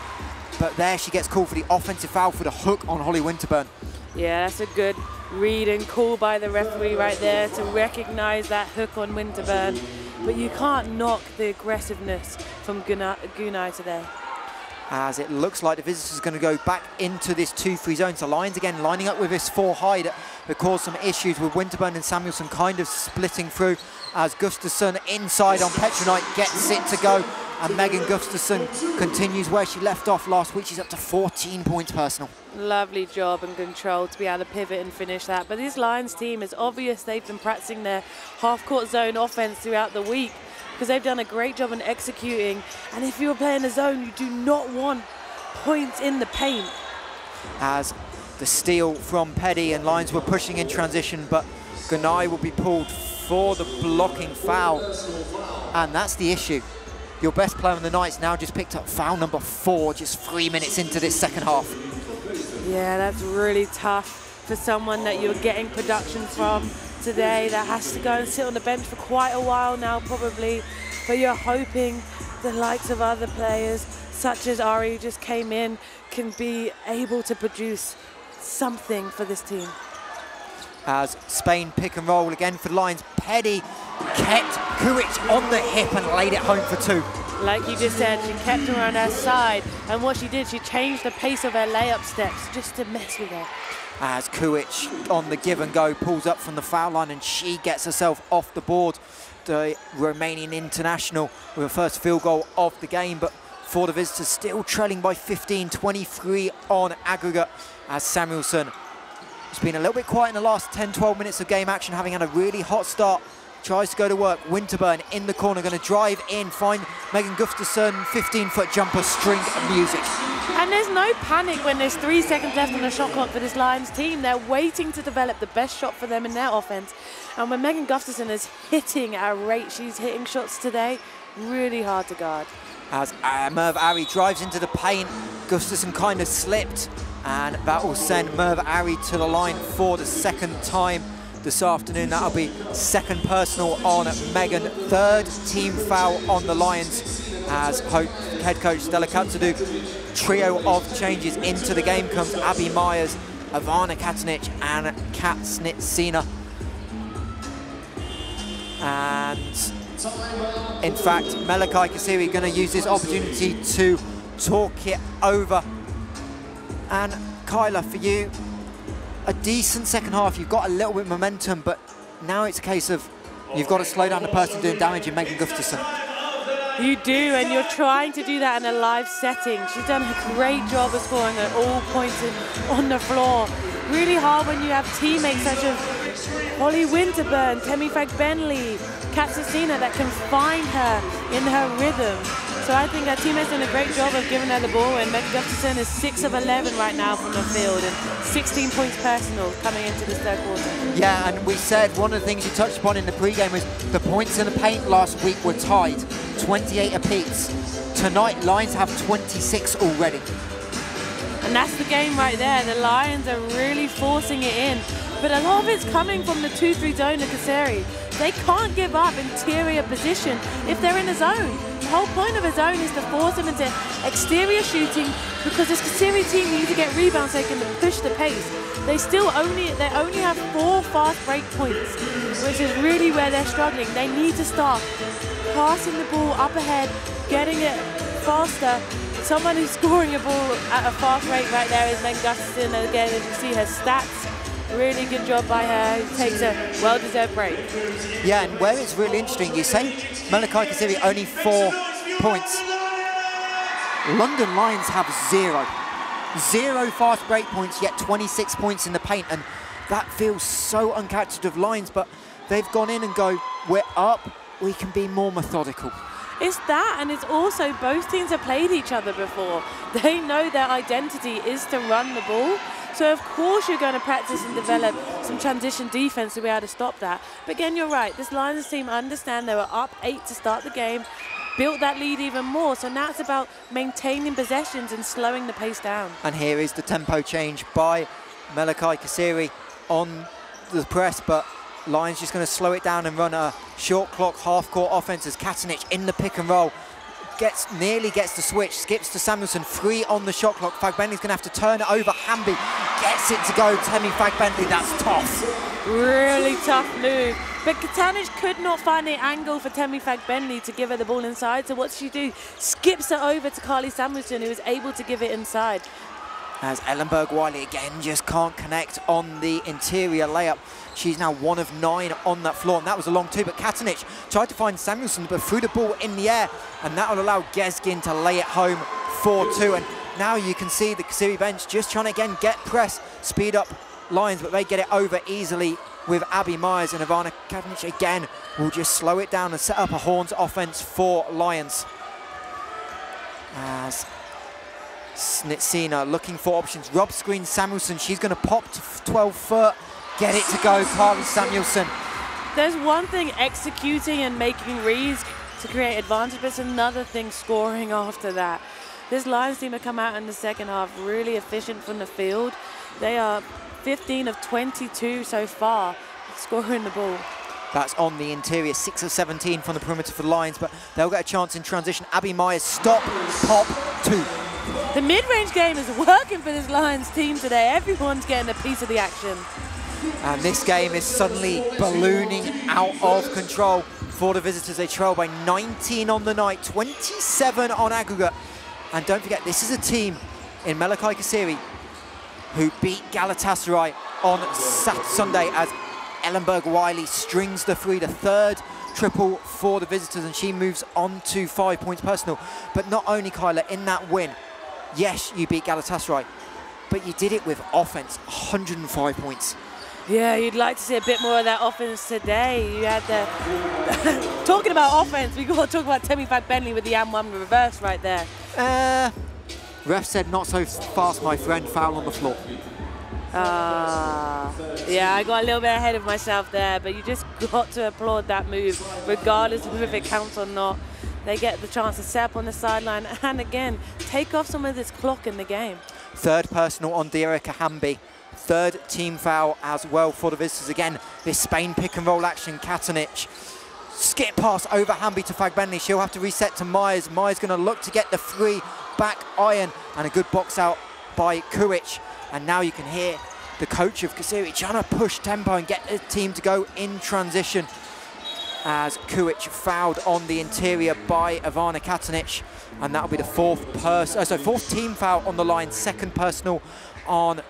[SPEAKER 1] But there she gets called for the offensive foul for the hook on Holly Winterburn.
[SPEAKER 2] Yeah, that's a good read and call by the referee right there to recognise that hook on Winterburn. But you can't knock the aggressiveness from Gunai today.
[SPEAKER 1] As it looks like the visitors are going to go back into this 2-3 zone. So Lions again lining up with this 4 high that caused some issues with Winterburn and Samuelson kind of splitting through as Gustafson inside on Petronite gets it to go and Megan Gustafson continues where she left off last week. She's up to 14 points personal.
[SPEAKER 2] Lovely job and control to be able to pivot and finish that. But this Lions team is obvious they've been practicing their half-court zone offense throughout the week because they've done a great job in executing. And if you're playing a zone, you do not want points in the paint.
[SPEAKER 1] As the steal from Peddy and Lions were pushing in transition, but Gunai will be pulled for the blocking foul. And that's the issue your best player on the night's now just picked up foul number four, just three minutes into this second half.
[SPEAKER 2] Yeah, that's really tough for someone that you're getting production from today that has to go and sit on the bench for quite a while now probably, but you're hoping the likes of other players such as Ari who just came in can be able to produce something for this team.
[SPEAKER 1] As Spain pick and roll again for the Lions, Peddy kept Kuich on the hip and laid it home for two.
[SPEAKER 2] Like you just said, she kept her on her side, and what she did, she changed the pace of her layup steps just to mess with her.
[SPEAKER 1] As Kuich on the give and go pulls up from the foul line and she gets herself off the board. The Romanian international with her first field goal of the game, but for the visitors still trailing by 15, 23 on aggregate as Samuelson has been a little bit quiet in the last 10, 12 minutes of game action, having had a really hot start tries to go to work. Winterburn in the corner, going to drive in, find Megan Gustafson, 15-foot jumper, string of music.
[SPEAKER 2] And there's no panic when there's three seconds left on the shot clock for this Lions team. They're waiting to develop the best shot for them in their offense. And when Megan Gustafson is hitting at a rate she's hitting shots today, really hard to guard.
[SPEAKER 1] As uh, Merv Ari drives into the paint, Gustafson kind of slipped, and that will send Merv Ari to the line for the second time this afternoon. That'll be second personal on Megan, third team foul on the Lions as head coach Stella Kaltsidou. Trio of changes into the game comes Abby Meyers, Ivana Katanic and Kat Snytsina. And in fact, Melikgazi Kayseri going to use this opportunity to talk it over. And Kyla, for you, a decent second half. You've got a little bit of momentum, but now it's a case of you've got to slow down the person doing damage and Megan Gustafson.
[SPEAKER 2] You do, and you're trying to do that in a live setting. She's done a great job of scoring at all points on the floor. Really hard when you have teammates such as Holly Winterburn, Temi Benley, Katsasina that can find her in her rhythm. So I think our teammates done a great job of giving her the ball, and Meg Gustafson is 6 of 11 right now from the field, and 16 points personal coming into this third quarter.
[SPEAKER 1] Yeah, and we said one of the things you touched upon in the pregame was the points in the paint last week were tied, 28 apiece. Tonight, Lions have 26 already.
[SPEAKER 2] And that's the game right there. The Lions are really forcing it in. But a lot of it's coming from the 2-3 zone of Kayseri. They can't give up interior position if they're in a zone. The whole point of a zone is to force them into exterior shooting because this Kayseri team need to get rebounds so they can push the pace. They still only they only have four fast break points, which is really where they're struggling. They need to start passing the ball up ahead, getting it faster, someone who's (laughs) scoring a ball at a fast rate right there is Meg Gustafson. Again, as you see her stats, really good job by her, takes a well-deserved break.
[SPEAKER 1] Yeah, and where it's really interesting, you say Melikgazi Kayseri only four points. London Lions have zero. Zero fast break points, yet 26 points in the paint, and that feels so uncharacteristic of Lions, but they've gone in and go, we're up, we can be more methodical.
[SPEAKER 2] It's that, and it's also both teams have played each other before. (laughs) They know their identity is to run the ball. So of course you're going to practice and develop some transition defense to be able to stop that. But again, you're right. This Lions team understand they were up eight to start the game, built that lead even more. So now it's about maintaining possessions and slowing the pace down.
[SPEAKER 1] And here is the tempo change by Melikgazi Kayseri on the press, but Lions just going to slow it down and run a short clock half court offense as Katanic in the pick and roll gets nearly gets the switch, skips to Samuelson, free on the shot clock. Fagbenle's going to have to turn it over. Hamby gets it to go. Temi Fagbenle, that's tough.
[SPEAKER 2] Really tough move. But Katanic could not find the angle for Temi Fagbenle to give her the ball inside. So what she do? Skips it over to Karlie Samuelson, who is able to give it inside.
[SPEAKER 1] As Ellenberg Wiley again just can't connect on the interior layup. She's now one of nine on that floor, and that was a long two. But Katanic tried to find Samuelson, but threw the ball in the air, and that will allow Gezgin to lay it home 4-2. And now you can see the Kayseri bench just trying to, again, get press, speed up Lions, but they get it over easily with Abby Meyers and Ivana Katanic again will just slow it down and set up a Horns offense for Lions. As Snytsina looking for options. Rob screen Samuelson. She's going to pop to 12 foot. Get it to go, Karlie Samuelson.
[SPEAKER 2] There's one thing executing and making reads to create advantage, but it's another thing scoring after that. This Lions team have come out in the second half really efficient from the field. They are 15 of 22 so far scoring the ball.
[SPEAKER 1] That's on the interior, 6 of 17 from the perimeter for the Lions, but they'll get a chance in transition. Abby Meyers, stop, pop, two.
[SPEAKER 2] The mid-range game is working for this Lions team today. Everyone's getting a piece of the action.
[SPEAKER 1] And this game is suddenly ballooning out of control for the visitors. They trail by 19 on the night, 27 on aggregate. And don't forget, this is a team in Melikgazi Kayseri who beat Galatasaray on Saturday, Sunday as Ellenberg Wiley strings the three, the third triple for the visitors, and she moves on to five points personal. But not only, Kyla, in that win, yes, you beat Galatasaray, but you did it with offense, 105 points.
[SPEAKER 2] Yeah, you'd like to see a bit more of that offense today. You had the... (laughs) Talking about offense, we got to talk about Temi Fagbenle with the M1 reverse right there.
[SPEAKER 1] Uh, ref said not so fast, my friend, foul on the floor.
[SPEAKER 2] Uh, yeah, I got a little bit ahead of myself there, but you just (laughs) got to applaud that move, regardless of if it counts or not. They get the chance to set up on the sideline and again, take off some of this clock in the game.
[SPEAKER 1] Third personal on Dearica Hamby. Third team foul as well for the visitors. Again, this Spain pick and roll action. Katanic skip pass over Hamby to Fagbenle. She'll have to reset to Meyers. Meyers going to look to get the free back iron and a good box out by Kuich. And now you can hear the coach of Kayseri trying to push tempo and get the team to go in transition as Kuich fouled on the interior by Ivana Katanic. And that'll be the fourth person, uh, so fourth team foul on the line, second personal on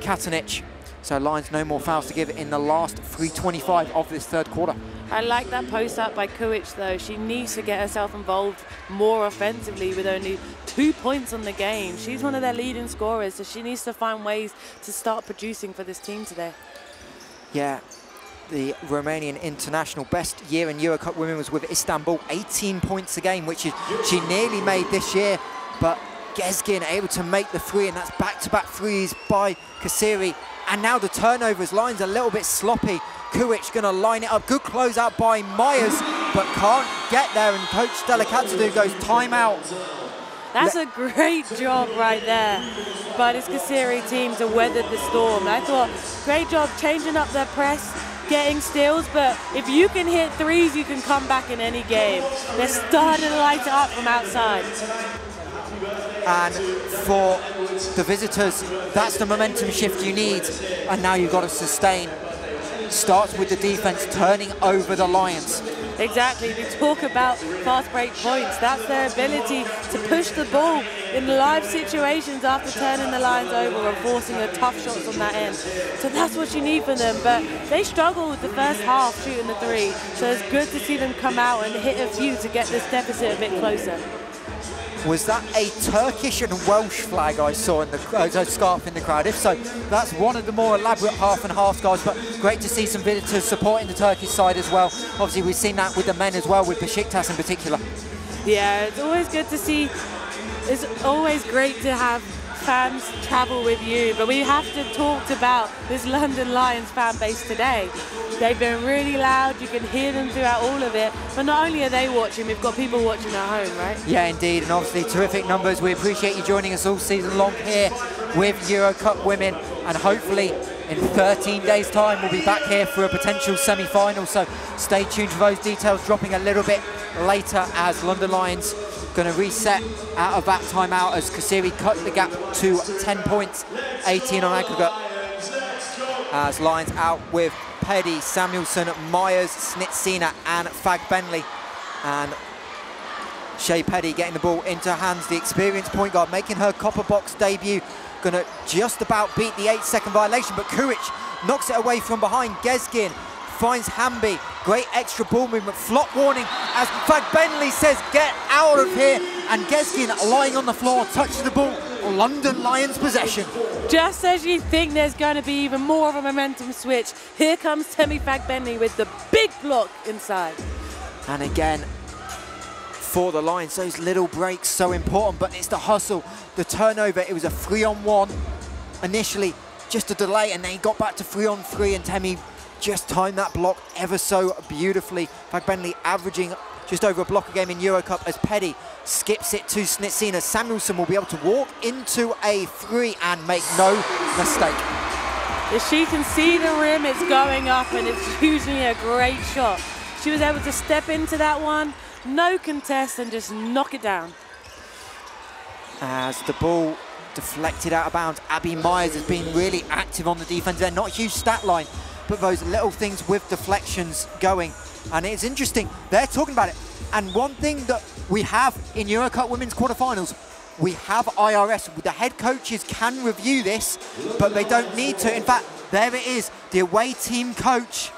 [SPEAKER 1] Katanic. So Lions no more fouls to give in the last 3.25 of this third quarter.
[SPEAKER 2] I like that post up by Kuich though. She needs to get herself involved more offensively with only two points on the game. She's one of their leading scorers, so she needs to find ways to start producing for this team today.
[SPEAKER 1] Yeah, the Romanian international best year in Eurocup women was with Istanbul, 18 points a game, which is she nearly made this year, but Gezgin able to make the three, and that's back-to-back -back threes by Kayseri. And now the turnovers, line's a little bit sloppy. Kuich going to line it up. Good closeout by Meyers, but can't get there. And Coach Stella Kaltsidou goes timeout.
[SPEAKER 2] That's a great job right there by this Kayseri team to weather the storm. I thought, great job changing up their press, getting steals, but if you can hit threes, you can come back in any game. They're starting to light it up from outside.
[SPEAKER 1] And for the visitors, that's the momentum shift you need. And now you've got to sustain. Starts with the defense turning over the Lions.
[SPEAKER 2] Exactly. We talk about fast break points. That's their ability to push the ball in live situations after turning the lines over and forcing the tough shots on that end. So that's what you need from them. But they struggled with the first half shooting the three. So it's good to see them come out and hit a few to get this deficit a bit closer.
[SPEAKER 1] Was that a Turkish and Welsh flag I saw in the uh, scarf in the crowd? If so, that's one of the more elaborate half and half guys, but great to see some visitors supporting the Turkish side as well. Obviously, we've seen that with the men as well, with Besiktas in particular.
[SPEAKER 2] Yeah, it's always good to see. It's always great to have fans travel with you, but we have to talk about this London Lions fan base today. They've been really loud, you can hear them throughout all of it, but not only are they watching, we've got people watching at home, right?
[SPEAKER 1] Yeah, indeed, and obviously terrific numbers. We appreciate you joining us all season long here with Euro Cup Women, and hopefully in 13 days' time, we'll be back here for a potential semi-final. So stay tuned for those details dropping a little bit later as London Lions going to reset out of that timeout as Kayseri cut the gap to 10 points, 18 on aggregate. As Lions out with Peddy, Samuelson, Meyers, Snytsina and Fagbenle. And Shey Peddy getting the ball into hands, the experienced point guard, making her copper box debut. Going to just about beat the eight second violation, but Kuric knocks it away from behind. Gezgin finds Hamby. Great extra ball movement. Flop warning as Fagbenle says, get out of here. And Gezgin lying on the floor, touches the ball. London Lions possession.
[SPEAKER 2] Just as you think there's going to be even more of a momentum switch, here comes Temi Fagbenle with the big block inside.
[SPEAKER 1] And again, for the Lions. Those little breaks so important, but it's the hustle, the turnover. It was a three on one initially, just a delay, and then he got back to three on three, and Temi just timed that block ever so beautifully. Fagbenle averaging just over a block a game in Eurocup as Peddy skips it to Snytsina. Samuelson will be able to walk into a three and make no mistake.
[SPEAKER 2] If she can see the rim, it's going up and it's (laughs) usually a great shot. She was able to step into that one, no contest, and just knock it down.
[SPEAKER 1] As the ball deflected out of bounds, Abby Meyers has been really active on the defense there. Not a huge stat line, but those little things with deflections going. And it's interesting, they're talking about it. And one thing that we have in Eurocup Women's Quarterfinals, we have IRS. The head coaches can review this, but they don't need to. In fact, there it is. The away team coach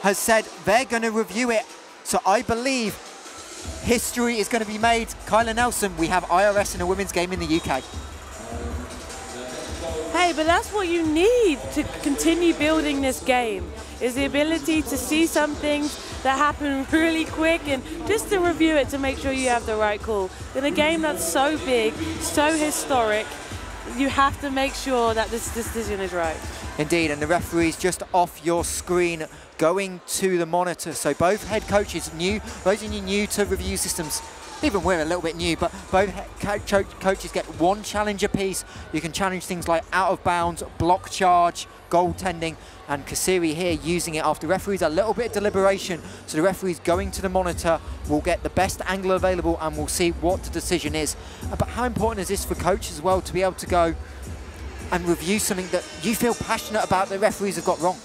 [SPEAKER 1] has said they're going to review it. So I believe history is going to be made. Kyla Nelson, we have IRS in a women's game in the UK.
[SPEAKER 2] Hey, but that's what you need to continue building this game, is the ability to see something that happen (laughs) really quick and just to review it to make sure you have the right call. In a game that's so big, so historic, you have to make sure that this decision is right.
[SPEAKER 1] Indeed, and the referee's just off your screen going to the monitor. So both head coaches new, those of you new to review systems, even we're a little bit new, but both co coaches get one challenge apiece. You can challenge things like out of bounds, block charge, goaltending, and Kayseri here using it after referees a little bit of deliberation. So the referee's going to the monitor, will get the best angle available, and we'll see what the decision is. But how important is this for coaches as well to be able to go and review something that you feel passionate about the referees have got wrong?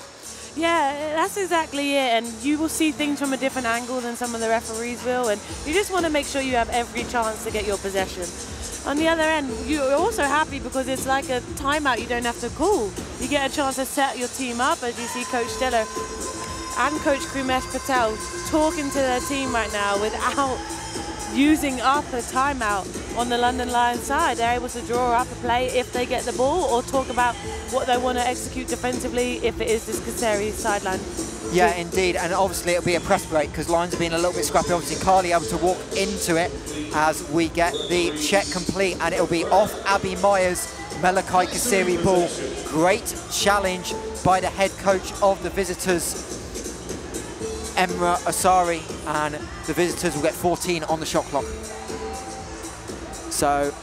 [SPEAKER 2] Yeah, that's exactly it. And you will see things from a different angle than some of the referees will. And you just want to make sure you have every chance to get your possession. On the other end, you're also happy because it's like a timeout you don't have to call. You get a chance to set your team up, as you see Coach Stella and Coach Krimesh Patel talking to their team right now without using up a timeout on the London Lions side. They're able to draw up a play if they get the ball or talk about what they want to execute defensively if it is this Kayseri sideline.
[SPEAKER 1] Yeah, indeed, and obviously it'll be a press break because Lions have been a little bit scrappy. Obviously, Karlie able to walk into it as we get the check complete, and it'll be off Abby Meyers, Melikgazi Kayseri ball. Great challenge by the head coach of the visitors, Emra Asari, and the visitors will get 14 on the shot clock. So,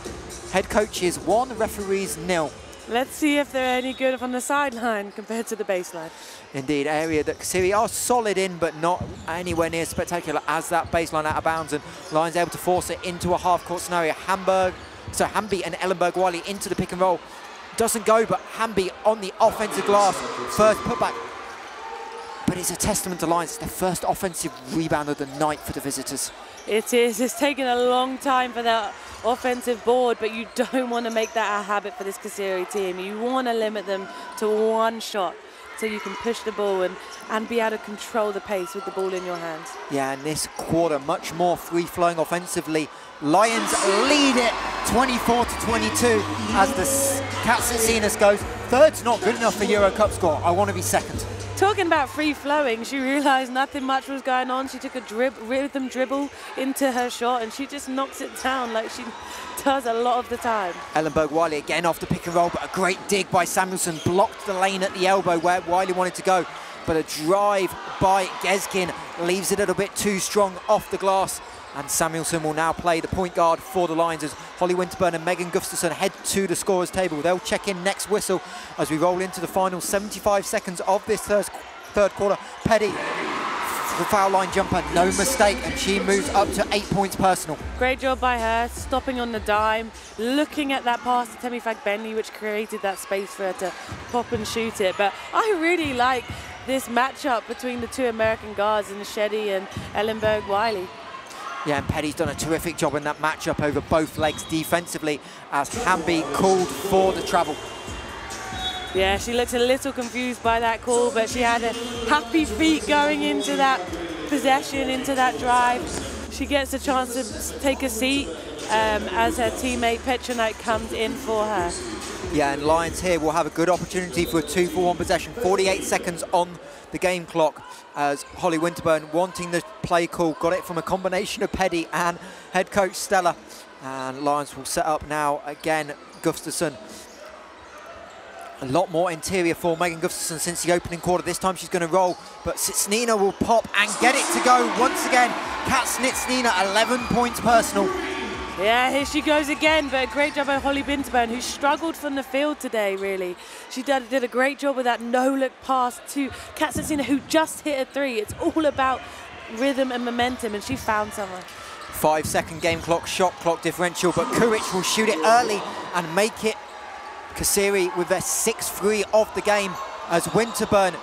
[SPEAKER 1] head coaches one, referees nil.
[SPEAKER 2] Let's see if they're any good on the sideline compared to the baseline.
[SPEAKER 1] Indeed, area that Kayseri are solid in, but not anywhere near spectacular as that baseline out of bounds, and Lions able to force it into a half-court scenario. Hamburg, so Hamby and Ellenberg Wiley into the pick and roll. Doesn't go, but Hamby on the offensive glass. First putback but it's a testament to Lions. It's their first offensive rebound of the night for the visitors.
[SPEAKER 2] It is. It's taken a long time for that offensive board, but you (laughs) don't want to make that a habit for this Kayseri team. You want to limit them to one shot so you can push the ball and, and be able to control the pace with the ball in your hands.
[SPEAKER 1] Yeah, and this quarter, much more free-flowing offensively. Lions lead it 24 to 22 as the at goes. Third's not good enough for Euro Cup score. I want to be second.
[SPEAKER 2] Talking about free flowing, she realised nothing much was going on. She took a drib rhythm dribble into her shot and she just knocks it down like she does a lot of the time.
[SPEAKER 1] Ellenberg Wiley again off the pick and roll, but a great dig by Samuelson blocked the lane at the elbow where Wiley wanted to go. but a drive by Gezgin leaves it a little bit too strong off the glass. And Samuelson will now play the point guard for the Lions as Holly Winterburn and Megan Gustafsson head to the scorer's table. They'll check in next whistle as we roll into the final 75 seconds of this third, quarter. Peddy the foul line jumper, no mistake, and she moves up to eight points personal.
[SPEAKER 2] Great job by her, stopping on the dime, looking at that pass to Temi Bentley, which created that space for her to pop and shoot it. But I really like this matchup between the two American guards, Nshedi and Ellenberg Wiley.
[SPEAKER 1] Yeah, and Peddy's done a terrific job in that matchup over both legs defensively as Hamby called for the travel.
[SPEAKER 2] Yeah, she looked a little confused by that call, but she had a happy feet going into that possession, into that drive. She gets a chance to take a seat um, as her teammate Petronite comes in for her.
[SPEAKER 1] Yeah, and Lions here will have a good opportunity for a two for one possession. 48 seconds on the game clock as Holly Winterburn wanting the play call. Got it from a combination of Peddy and head coach Stella. And Lions will set up now again. Gustafson a lot more interior for Megan Gustafson since the opening quarter. This time she's going to roll, but Snytsina will pop and get it to go once again. Kat Snytsina, 11 points personal.
[SPEAKER 2] Yeah, here she goes again, but a great job by Holly Winterburn, who struggled from the field today, really. She did, did a great job with that no-look pass to Kat Snytsina, who just hit a three. It's all about rhythm and momentum, and she found someone.
[SPEAKER 1] Five-second game clock, shot clock differential, but Kuric will shoot it early and make it Kayseri with their 6-3 of the game as Winterburn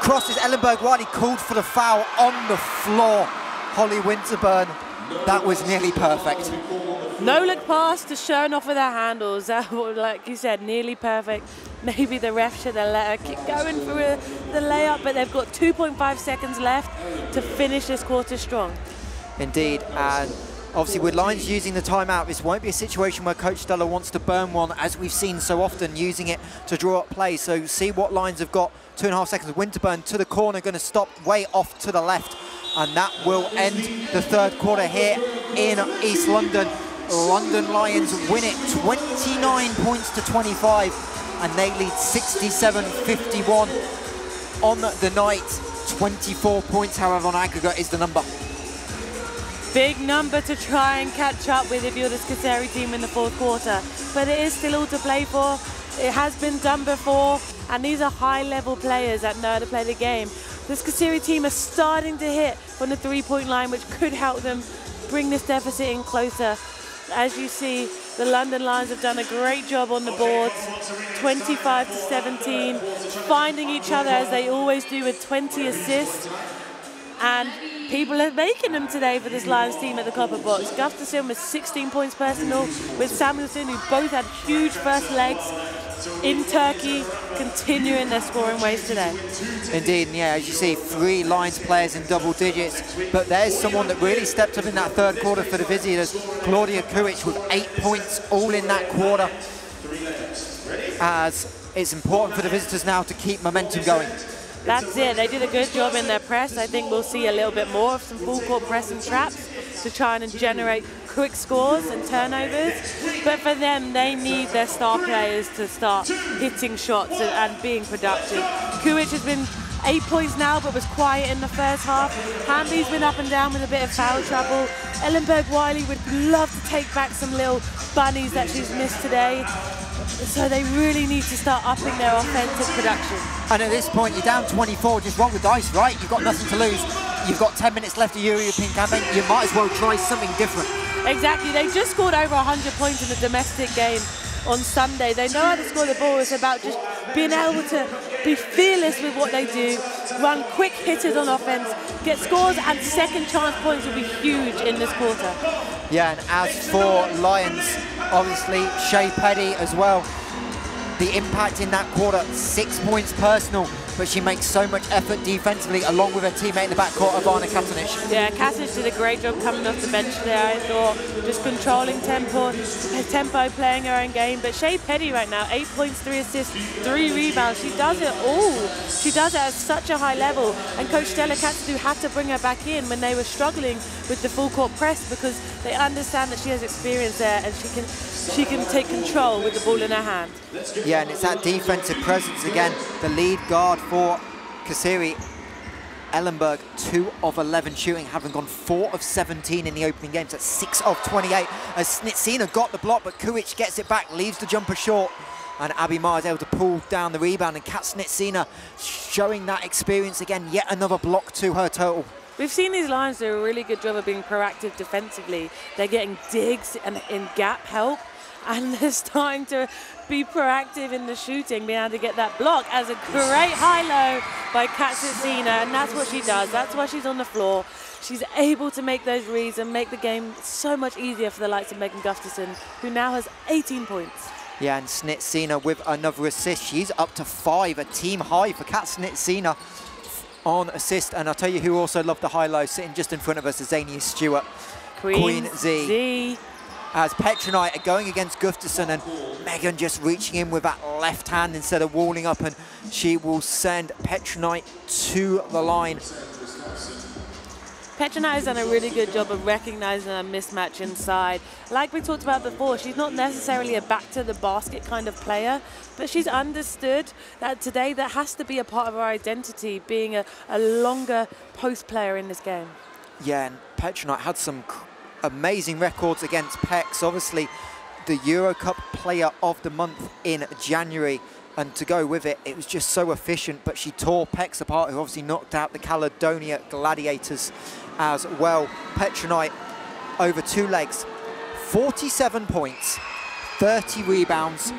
[SPEAKER 1] crosses Ellenberg Wiley, called for the foul on the floor. Holly Winterburn, that was nearly perfect.
[SPEAKER 2] No look pass to Chernoff with her handles. (laughs) That was, like you said, nearly perfect. Maybe the ref should have let her keep going for the layup, but they've got 2.5 seconds left to finish this quarter strong.
[SPEAKER 1] Indeed, and Obviously, with Lions using the timeout, this won't be a situation where Coach Stella wants to burn one, as we've seen so often, using it to draw up play. So see what Lions have got. Two and a half seconds. Winterburn to the corner, going to stop way off to the left. And that will end the third quarter here in East London. London Lions win it 29 points to 25 and they lead 67-51 on the night. 24 points, however, on aggregate is the number.
[SPEAKER 2] Big number to try and catch up with if you're the Kayseri team in the fourth quarter. But it is still all to play for. It has been done before, and these are high-level players that know how to play the game. The Kayseri team are starting to hit from the three-point line, which could help them bring this deficit in closer. As you see, the London Lions have done a great job on the boards, 25 to 17, finding each other as they always do with 20 assists. And people are making them today for this Lions team at the Copper Box. Gustafson with 16 points personal, with Samuelson, who both had huge first legs in Turkey, continuing their scoring ways today.
[SPEAKER 1] Indeed, and yeah, as you see, three Lions players in double digits, but there's someone that really stepped up in that third quarter for the visitors, Claudia Kuric with eight points all in that quarter, as it's important for the visitors now to keep momentum going
[SPEAKER 2] that's it. They did a good job in their press. I think we'll see a little bit more of some full court press and traps to try and generate quick scores and turnovers. But for them, they need their star players to start hitting shots and, and being productive. Kuric has been eight points now, but was quiet in the first half. Hamby's been up and down with a bit of foul trouble. Ellenberg Wiley would love to take back some little bunnies that she's missed today. So they really need to start upping their offensive production.
[SPEAKER 1] And at this point, you're down 24, just roll the dice, right? You've got nothing to lose. You've got 10 minutes left of your European campaign. You might as well try something different.
[SPEAKER 2] Exactly. They just scored over 100 points in the domestic game on Sunday. They know how to score the ball. It's about just being able to be fearless with what they do, run quick hitters on offense, get scores, and second chance points will be huge in this quarter.
[SPEAKER 1] Yeah, and as for Lions, obviously Shey Peddy as well. The impact in that quarter, six points personal, but she makes so much effort defensively along with her teammate in the backcourt, Ivana Katanic.
[SPEAKER 2] Yeah, Katanic did a great job coming off the bench there, I thought, just controlling tempo, tempo, playing her own game. But Shey Peddy right now, eight points, three assists, three rebounds. She does it all. She does it at such a high level. And Coach Stella Katsu had to bring her back in when they were struggling with the full court press because they understand that she has experience there and she can she can take control with the ball in her hand.
[SPEAKER 1] Yeah, and it's that defensive presence again. The lead guard for Kayseri Ellenberg, 2 of 11 shooting, having gone 4 of 17 in the opening games. That's 6 of 28. As Snytsina got the block, but Kuic gets it back, leaves the jumper short. And Abby Meyers able to pull down the rebound. And Kat Snytsina showing that experience again. Yet another block to her total.
[SPEAKER 2] We've seen these Lions do a really good job of being proactive defensively. They're getting digs and in gap help, and (laughs) they're starting to be proactive in the shooting, being able to get that block as a great high-low by Kat Snytsina, and that's what she does. That's why she's on the floor. She's able to make those reads and make the game so much easier for the likes of Megan Gustafson, who now has 18 points.
[SPEAKER 1] Yeah, and Snytsina with another assist. She's up to five, a team high for Kat Snytsina on assist. And I'll tell you who also loved the high-low, sitting just in front of us is Zania Stewart.
[SPEAKER 2] Queen, Queen Z. Z
[SPEAKER 1] as Petronite are going against Gustafson and Megan just reaching in with that left hand instead of walling up and she will send Petronite to the line.
[SPEAKER 2] Petronite has done a really good job of recognizing a mismatch inside. Like we talked about before, she's not necessarily a back to the basket kind of player, but she's understood that today that has to be a part of her identity, being a, a longer post player in this game.
[SPEAKER 1] Yeah, and Petronite had some amazing records against PEX. Obviously, the Euro Cup Player of the Month in January. And to go with it, it was just so efficient. But she tore PEX apart, who obviously knocked out the Caledonia Gladiators as well. Petronite over two legs, 47 points, 30 rebounds,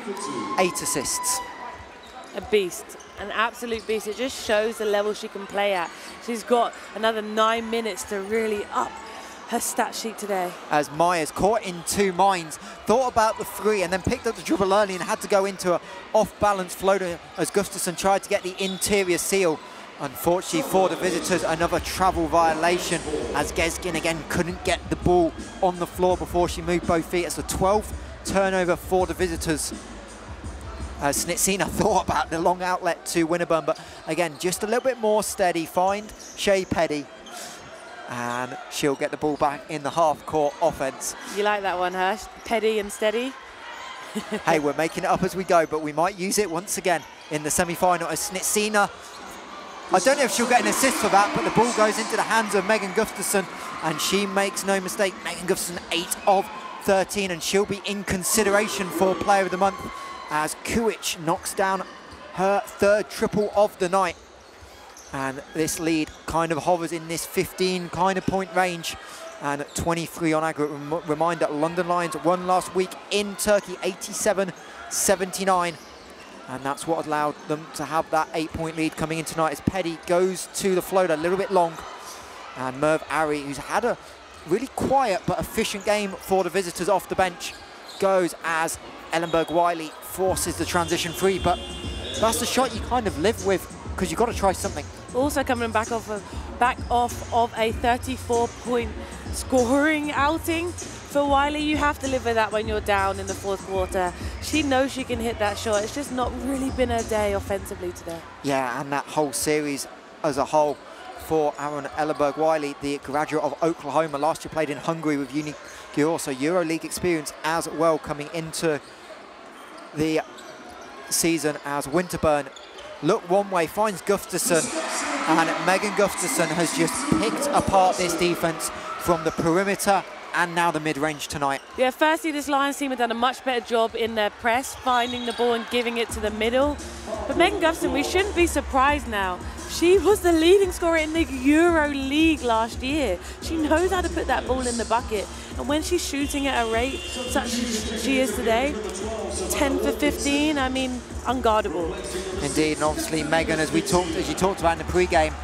[SPEAKER 1] eight assists.
[SPEAKER 2] A beast, an absolute beast. It just shows the level she can play at. She's got another nine minutes to really up her stat sheet today.
[SPEAKER 1] As Meyers caught in two minds, thought about the three and then picked up the dribble early and had to go into an off-balance floater as Gustafson tried to get the interior seal. Unfortunately for the visitors, another travel violation as Gezgin again couldn't get the ball on the floor before she moved both feet. It's the 12th turnover for the visitors. As Snytsina (laughs) thought about the long outlet to Winterburn, but again, just a little bit more steady. Find Shey Peddy and she'll get the ball back in the half-court offense.
[SPEAKER 2] You like that one, Hirsch? Peddy and steady? (laughs)
[SPEAKER 1] hey, we're making it up as we go, but we might use it once again in the semi-final as Snytsina. I don't know if she'll get an assist for that, but the ball goes into the hands of Megan Gustafson, and she makes no mistake. Megan Gustafson, 8 of 13, and she'll be in consideration for Player of the Month as Kuic knocks down her third triple of the night and this lead kind of hovers in this 15 kind of point range and 23 on aggregate. Rem reminder, London Lions won last week in Turkey, 87-79. And that's what allowed them to have that eight-point lead coming in tonight as Peddy goes to the floater a little bit long. And Merv Ari, who's had a really quiet but efficient game for the visitors off the bench, goes as Ellenberg Wiley forces the transition free. But that's the shot you kind of live with because you've got to try something.
[SPEAKER 2] Also coming back off of, back off of a 34-point scoring outing for Wiley. You have to live with that when you're down in the fourth quarter. She knows she can hit that shot. It's just not really been her day offensively today.
[SPEAKER 1] Yeah, and that whole series as a whole for Aaryn Ellenberg Wiley, the graduate of Oklahoma. Last year played in Hungary with Uniqa so EuroLeague experience as well coming into the season as Winterburn look one way, finds Gustafson, and Megan Gustafson has just picked apart this defense from the perimeter and now the mid-range tonight.
[SPEAKER 2] Yeah, firstly, this Lions team have done a much better job in their press, finding the ball and giving it to the middle. But Megan Gustafson, we shouldn't be surprised now. She was the leading scorer in the Euro League last year. She knows how to put that ball in the bucket. And when she's shooting at a rate such as she is today, 10 for 15, I mean, unguardable.
[SPEAKER 1] Indeed, and obviously Megan, as we talked, as you talked about in the pre-game,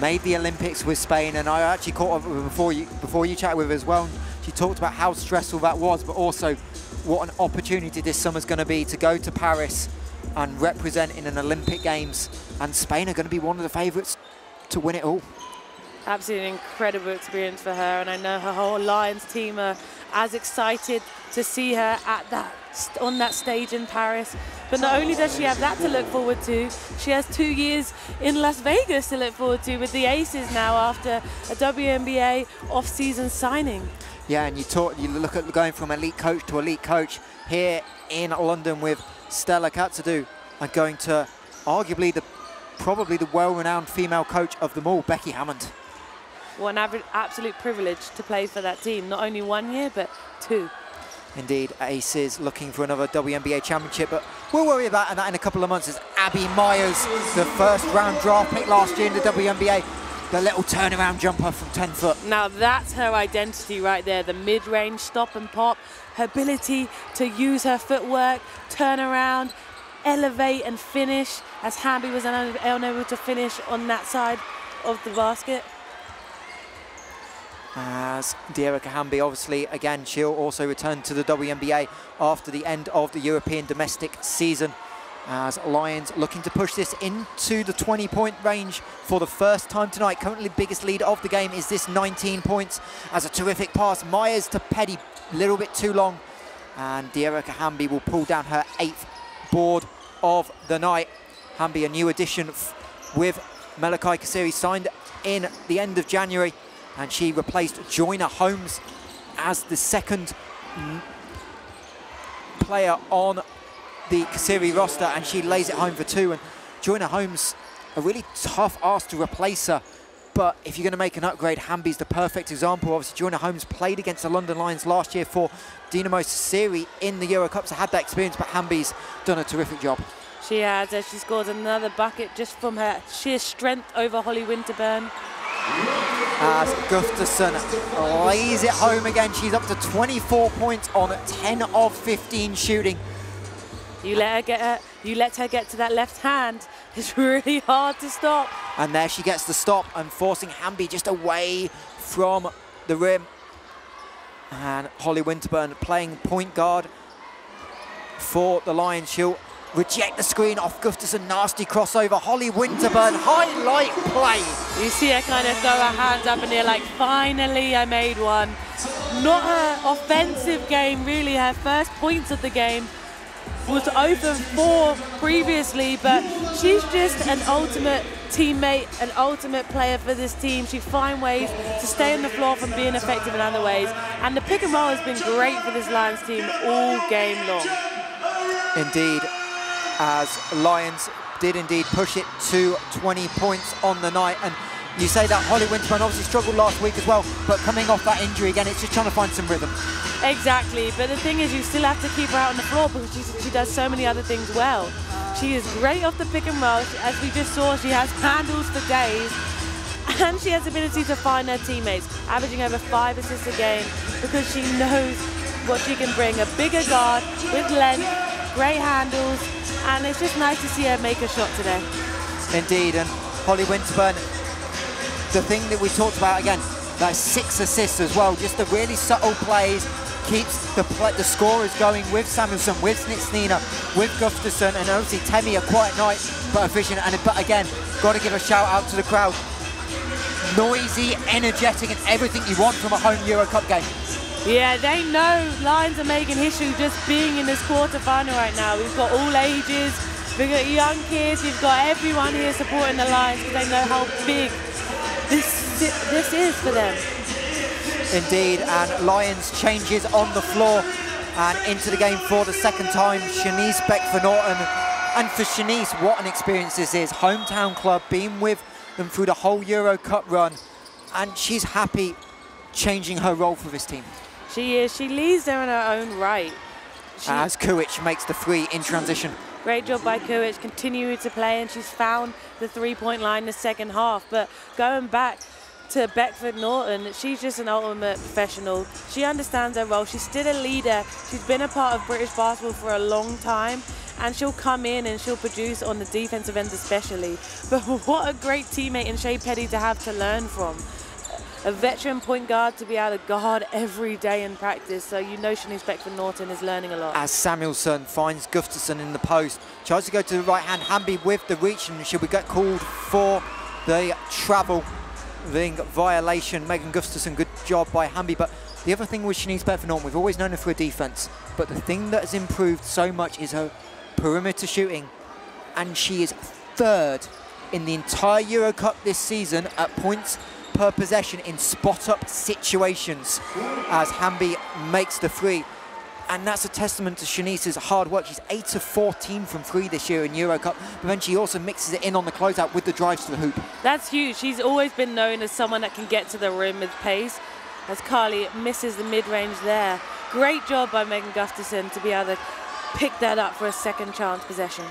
[SPEAKER 1] made the Olympics with Spain, and I actually caught up with her before you before you chatted with her as well. She talked about how stressful that was, but also what an opportunity this summer's going to be to go to Paris and represent in an Olympic Games, and Spain are going to be one of the favourites to win it all.
[SPEAKER 2] Absolutely incredible experience for her, and I know her whole Lions team are as excited to see her at that on that stage in Paris. But not only does she have that to look forward to, she has two years in Las Vegas to look forward to with the Aces now after a WNBA off-season signing.
[SPEAKER 1] Yeah, and you talk, you look at going from elite coach to elite coach here in London with Stella Kaltsidou and going to arguably the probably the well-renowned female coach of them all, Becky Hammon.
[SPEAKER 2] What an absolute privilege to play for that team. Not only one year, but two.
[SPEAKER 1] Indeed, Aces looking for another WNBA championship, but we'll worry about that in a couple of months as Abby Meyers, the first round draft pick last year in the WNBA, the little turnaround jumper from 10 foot.
[SPEAKER 2] Now that's her identity right there, the mid-range stop and pop, her ability to use her footwork, turn around, elevate and finish as Hamby was unable to finish on that side of the basket.
[SPEAKER 1] As Dearica Hamby, obviously, again, she'll also return to the WNBA after the end of the European domestic season. As Lions looking to push this into the 20-point range for the first time tonight. Currently biggest lead of the game is this 19 points. As a terrific pass, Meyers to Peddy, a little bit too long. And Dearica Hamby will pull down her eighth board of the night. Hamby, a new addition with Melikgazi Kayseri, signed in the end of January and she replaced Joyner Holmes as the second player on the Kayseri roster and she lays it home for two and Joyner Holmes a really tough ask to replace her but if you're going to make an upgrade, Hamby's the perfect example. Obviously, Joyner Holmes played against the London Lions last year for Dinamo Siri in the Euro Cup, so had that experience, but Hamby's done a terrific job.
[SPEAKER 2] She has, as she scores another bucket just from her sheer strength over Holly Winterburn
[SPEAKER 1] as Gustafson lays it home again. She's up to 24 points on 10 of 15 shooting.
[SPEAKER 2] You let her get her, you let her get to that left hand. (laughs) It's really hard to stop.
[SPEAKER 1] And there she gets the stop and forcing Hamby just away from the rim. And Holly Winterburn playing point guard for the Lions. She'll reject the screen off Gustafson, nasty crossover, Holly Winterburn, highlight play.
[SPEAKER 2] You see her kind of throw her hands up in the air like, finally I made one. Not her offensive game, really, her first points of the game was over four previously, but she's just an ultimate teammate, an ultimate player for this team. She finds ways to stay on the floor from being effective in other ways. And the pick and roll has been great for this Lions team all game long.
[SPEAKER 1] Indeed, as Lions did indeed push it to 20 points on the night. And you say that Holly Winterburn obviously struggled last week as well, but coming off that injury again, it's just trying to find some rhythm.
[SPEAKER 2] Exactly, but the thing is you still have to keep her out on the floor because she, she does so many other things well. She is great off the pick and roll. As we just saw, she has handles for days. And she has ability to find her teammates, averaging over five assists a game because she knows what she can bring. A bigger guard with length, great handles, and it's just nice to see her make a shot today.
[SPEAKER 1] Indeed, and Holly Winterburn, the thing that we talked about again, that six assists as well, just the really subtle plays, keeps the the scorers going with Samuelson, with Snytsina, with Gustafson, and obviously Temi a quiet night, but efficient. And but again, got to give a shout out to the crowd. Noisy, energetic, and everything you want from a home Euro Cup game.
[SPEAKER 2] Yeah, they know Lions are making history just being in this quarterfinal right now. We've got all ages, we've got young kids, we've got everyone here supporting the Lions because they know how big this, this is for them.
[SPEAKER 1] Indeed, and Lions changes on the floor and into the game for the second time. Shanice Beck for Norton. And for Shanice, what an experience this is. Hometown club, being with them through the whole Euro Cup run. And she's happy changing her role for this team.
[SPEAKER 2] She is. She leads there in her own right.
[SPEAKER 1] She As Kuich makes the three in transition.
[SPEAKER 2] Great job by Kuich, continuing to play, and she's found the three-point line in the second half. But going back to Beckford Norton, she's just an ultimate professional. She understands her role. She's still a leader. She's been a part of British basketball for a long time, and she'll come in and she'll produce on the defensive end especially. (laughs) But what a great teammate in Shey Peddy to have to learn from a veteran point guard to be able to guard every day in practice. So you know Shanice Beckford Norton is learning a lot.
[SPEAKER 1] As Samuelson finds Gustafson in the post, tries to go to the right hand, Hamby with the reach, and should we get called for the travel ring violation? Megan Gustafson, good job by Hamby. But the other thing with Shanice Beckford Norton, we've always known her for a defense, but the thing that has improved so much is her perimeter shooting, and she is third in the entire Euro Cup this season at points per possession in spot-up situations as Hamby makes the three. and that's a testament to Shanice's hard work. She's 8 of 14 from three this year in Euro Cup, but then she also mixes it in on the closeout with the drives to the hoop.
[SPEAKER 2] That's huge. She's always been known as someone that can get to the rim with pace, as Karlie misses the mid-range there. Great job by Megan Gustafson to be able to pick that up for a second chance possession.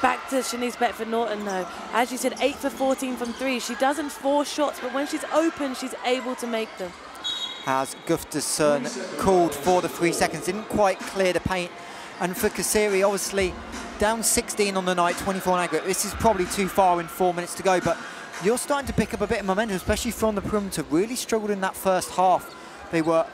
[SPEAKER 2] Back to Shanice Beckford Norton though. As you said, 8 for 14 from three. She doesn't force shots, but when she's open, she's able to make them.
[SPEAKER 1] As Gustafson called for the three seconds, didn't quite clear the paint. And for Kayseri, obviously, down 16 on the night, 24 on aggregate. This is probably too far in four minutes to go, but you're starting to pick up a bit of momentum, especially from the perimeter. Really struggled in that first half. They were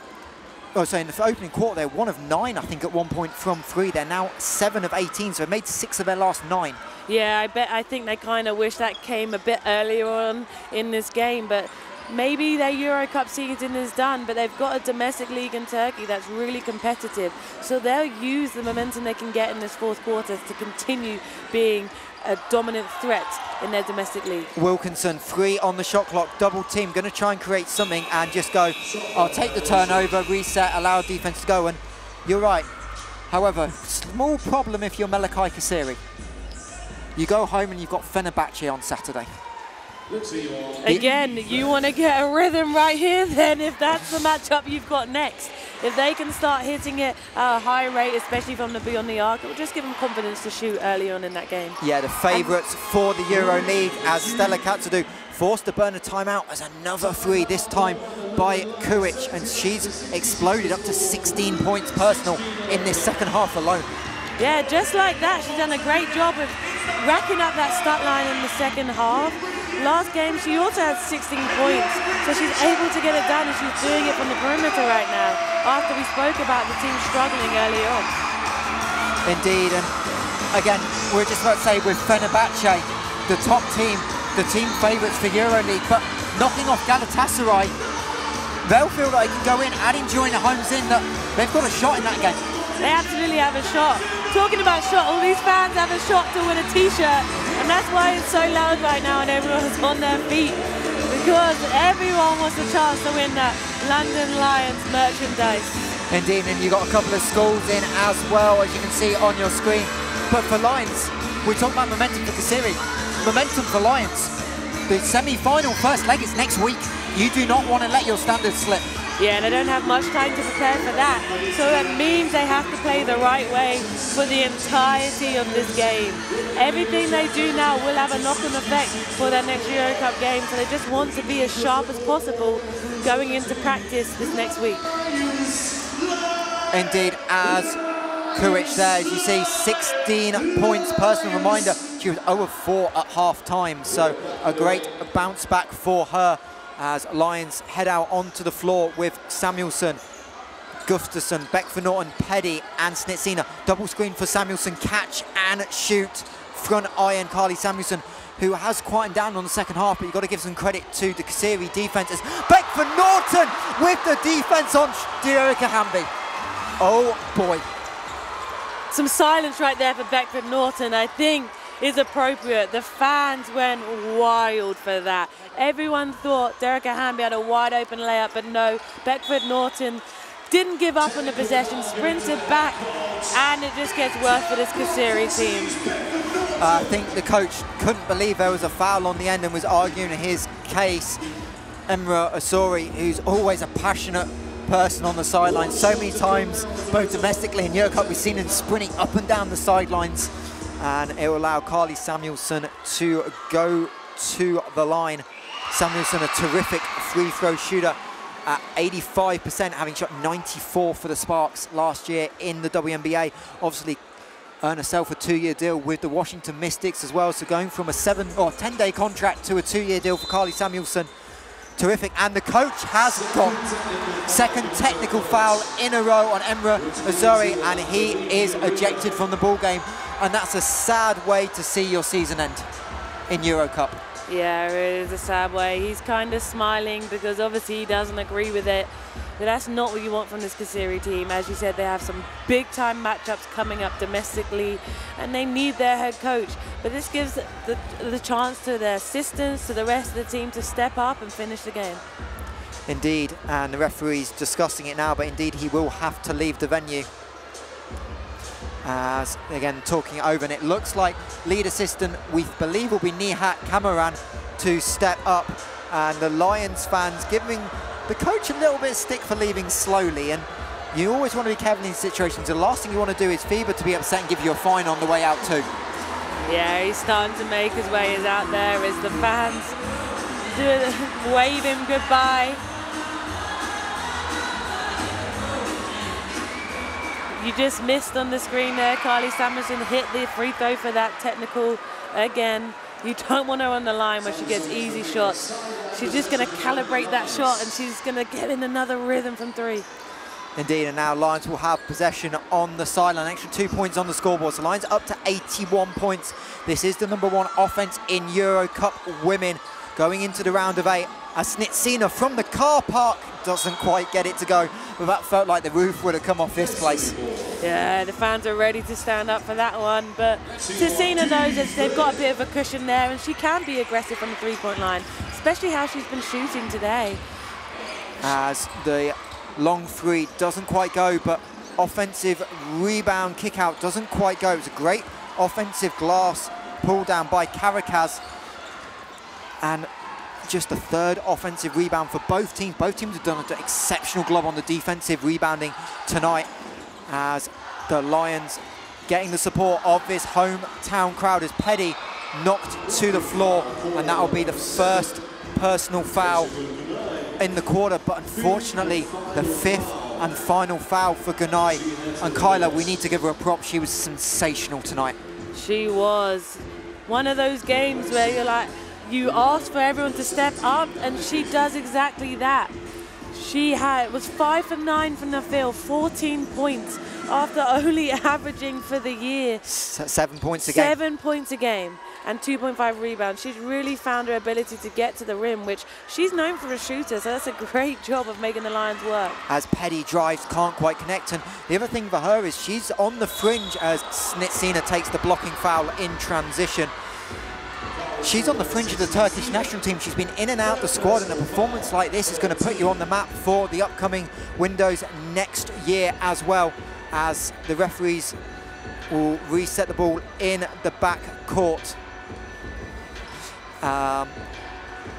[SPEAKER 1] oh, so in the opening quarter, they're one of nine, I think, at one point from three. They're now seven of 18, so they made six of their last nine.
[SPEAKER 2] Yeah, I bet. I think they kind of wish that came a bit earlier on in this game, but maybe their Euro Cup season is done, but they've got a domestic league in Turkey that's really competitive. So they'll use the momentum they can get in this fourth quarter to continue being a dominant threat in their domestic league.
[SPEAKER 1] Wilkinson, three on the shot clock, double team, going to try and create something and just go, I'll take the turnover, reset, allow defense to go. And you're right. However, small problem if you're Melikgazi Kayseri. You go home and you've got Fenerbahce on Saturday.
[SPEAKER 2] Again, you want to get a rhythm right here then if that's the matchup you've got next. If they can start hitting it at a high rate, especially from the beyond the arc, it will just give them confidence to shoot early on in that game.
[SPEAKER 1] Yeah, the favourites for the Euro League as Stella Kaltsidou forced to burn a timeout as another three, this time by Kuric, and she's exploded up to 16 points personal in this second half alone.
[SPEAKER 2] Yeah, just like that, she's done a great job of racking up that stat line in the second half. Last game, she also had 16 points, so she's able to get it done, and she's doing it from the perimeter right now, after we spoke about the team struggling early on.
[SPEAKER 1] Indeed, and again, we're just about to say with Fenerbahce, the top team, the team favourites for EuroLeague, but knocking off Galatasaray, they'll feel like they can go in, adding Joyner Holmes in, that they've got a shot in that game.
[SPEAKER 2] They absolutely have a shot. Talking about shot, all these fans have a shot to win a t-shirt and that's why it's so loud right now and everyone's on their feet because everyone wants a chance to win that London Lions merchandise.
[SPEAKER 1] Indeed, and you've got a couple of schools in as well, as you can see on your screen. But for Lions, we talk about momentum for the series. Momentum for Lions. The semi-final first leg is next week. You do not want to let your standards slip.
[SPEAKER 2] Yeah, and they don't have much time to prepare for that. So that means they have to play the right way for the entirety of this game. Everything they do now will have a knock-on effect for their next Euro Cup game, so they just want to be as sharp as possible going into practice this next week.
[SPEAKER 1] Indeed, as Kuric there, as you see, 16 points. Personal reminder, she was 0 4 at half time, so a great bounce back for her as Lions head out onto the floor with Samuelson, Gustafson, Beckford Norton, Peddy and Snytsina. Double screen for Samuelson, catch and shoot. Front iron Karlie Samuelson who has quieted down on the second half, but you've got to give some credit to the Kayseri defences. Beckford Norton with the defence on Dearica Hamby. Oh boy.
[SPEAKER 2] Some silence right there for Beckford Norton. I think is appropriate. The fans went wild for that. Everyone thought Dearica Hamby had a wide open layup, but no, Beckford Norton didn't give up on the possession, sprinted back, and it just gets worse for this Kayseri team.
[SPEAKER 1] I think the coach couldn't believe there was a foul on the end and was arguing his case. Emra Asori, who's always a passionate person on the sideline, so many times, both domestically and Euro Cup, we've seen him sprinting up and down the sidelines and it will allow Karlie Samuelson to go to the line. Samuelson, a terrific free throw shooter at 85%, having shot 94 for the Sparks last year in the WNBA. Obviously, earned herself a two-year deal with the Washington Mystics as well. So going from a seven or 10-day contract to a two-year deal for Karlie Samuelson. terrific. And the coach has got second technical foul in a row on Emra Azari, and he is ejected from the ball game and that's a sad way to see your season end in Euro Cup.
[SPEAKER 2] Yeah, it is a sad way. He's kind of smiling because obviously he doesn't agree with it. But that's not what you want from this Kayseri team. As you said, they have some big time matchups coming up domestically and they need their head coach. But this gives the, the chance to their assistants, to the rest of the team to step up and finish the game.
[SPEAKER 1] Indeed, and the referee's discussing it now, but indeed he will have to leave the venue. Again, talking over, and it looks like lead assistant, we believe, will be Nihat Kamaran to step up, and the Lions fans giving the coach a little bit of stick for leaving slowly, and you always want to be careful in situations. The last thing you want to do is FIBA to be upset and give you a fine on the way out too.
[SPEAKER 2] Yeah, he's starting to make his way is out there as the fans do, (laughs) wave him goodbye. You just missed on the screen there. Karlie Samuelson hit the free throw for that technical again. You don't want her on the line where she gets easy shots. She's just going to calibrate that shot and she's going to get in another rhythm from three.
[SPEAKER 1] Indeed, and now Lions will have possession on the sideline. Extra two points on the scoreboard. So Lions up to 81 points. This is the number one offense in Euro Cup women going into the round of eight. As Snytsina from the car park doesn't quite get it to go, but that felt like the roof would have come off this place.
[SPEAKER 2] Yeah, the fans are ready to stand up for that one, but Snytsina knows that they've got a bit of a cushion there and she can be aggressive from the three-point line, especially how she's been shooting today.
[SPEAKER 1] As the long three doesn't quite go, but offensive rebound kick out doesn't quite go. It was a great offensive glass pull down by Karakaz. And just the third offensive rebound for both teams. Both teams have done an exceptional job on the defensive rebounding tonight as the Lions getting the support of this hometown crowd as Peddy knocked to the floor and that'll be the first personal foul in the quarter. But unfortunately the fifth and final foul for Gunai. And Kyla we need to give her a prop. She was sensational tonight.
[SPEAKER 2] She was one of those games where you're like you ask for everyone to step up, and she does exactly that. She had was five for nine from the field, 14 points after (laughs) only averaging for the year
[SPEAKER 1] seven points a game.
[SPEAKER 2] Seven points a game and 2.5 rebounds. She's really found her ability to get to the rim, which she's known for a shooter, so that's a great (laughs) job of making the Lions work.
[SPEAKER 1] As Peddy drives, can't quite connect, and the other thing for her is she's on the fringe as Snytsina takes the blocking foul in transition. She's on the fringe of the Turkish national team. She's been in and out the squad, and a performance like this is going to put you on the map for the upcoming windows next year as well, as the referees will reset the ball in the back court. Um,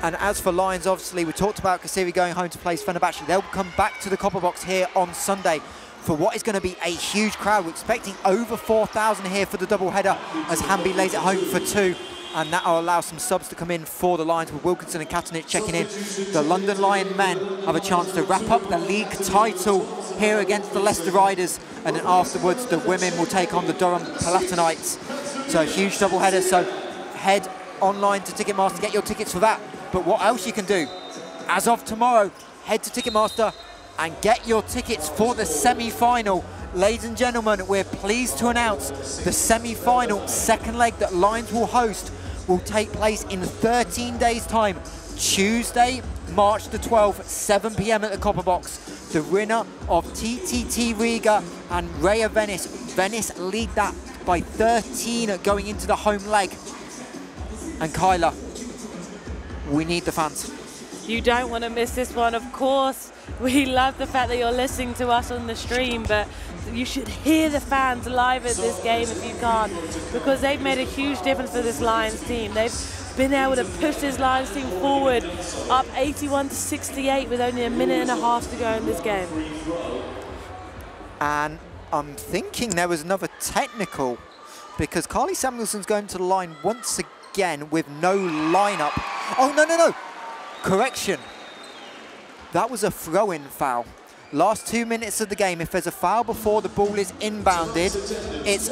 [SPEAKER 1] and as for Lions, obviously, we talked about Kayseri going home to play Fenerbahce. They'll come back to the Copper Box here on Sunday for what is going to be a huge crowd. We're expecting over 4,000 here for the double header as Hamby lays it home for two and that'll allow some subs to come in for the Lions with Wilkinson and Katanic checking in. The London Lion men have a chance to wrap up the league title here against the Leicester Riders and then afterwards the women will take on the Durham Palatinates. So a huge double header, so head online to Ticketmaster, get your tickets for that. But what else you can do? As of tomorrow, head to Ticketmaster and get your tickets for the semi-final Ladies and gentlemen, we're pleased to announce the semi-final second leg that Lions will host will take place in 13 days' time, Tuesday, March the 12th, 7 p.m. at the Copper Box. The winner of TTT Riga and Reyer Venice. Venice lead that by 13 going into the home leg. And Kyla, we need the fans.
[SPEAKER 2] You don't want to miss this one, of course. We love the fact that you're listening to us on the stream, but you should hear the fans live at this game if you can't, because they've made a huge difference for this Lions team. They've been able to push this Lions team forward, up 81 to 68 with only a minute and a half to go in this game.
[SPEAKER 1] And I'm thinking there was another technical, because Karlie Samuelson's going to the line once again with no lineup. Oh, no, no, no. Correction. That was a throw-in foul. Last two minutes of the game, if there's a foul before the ball is inbounded, it's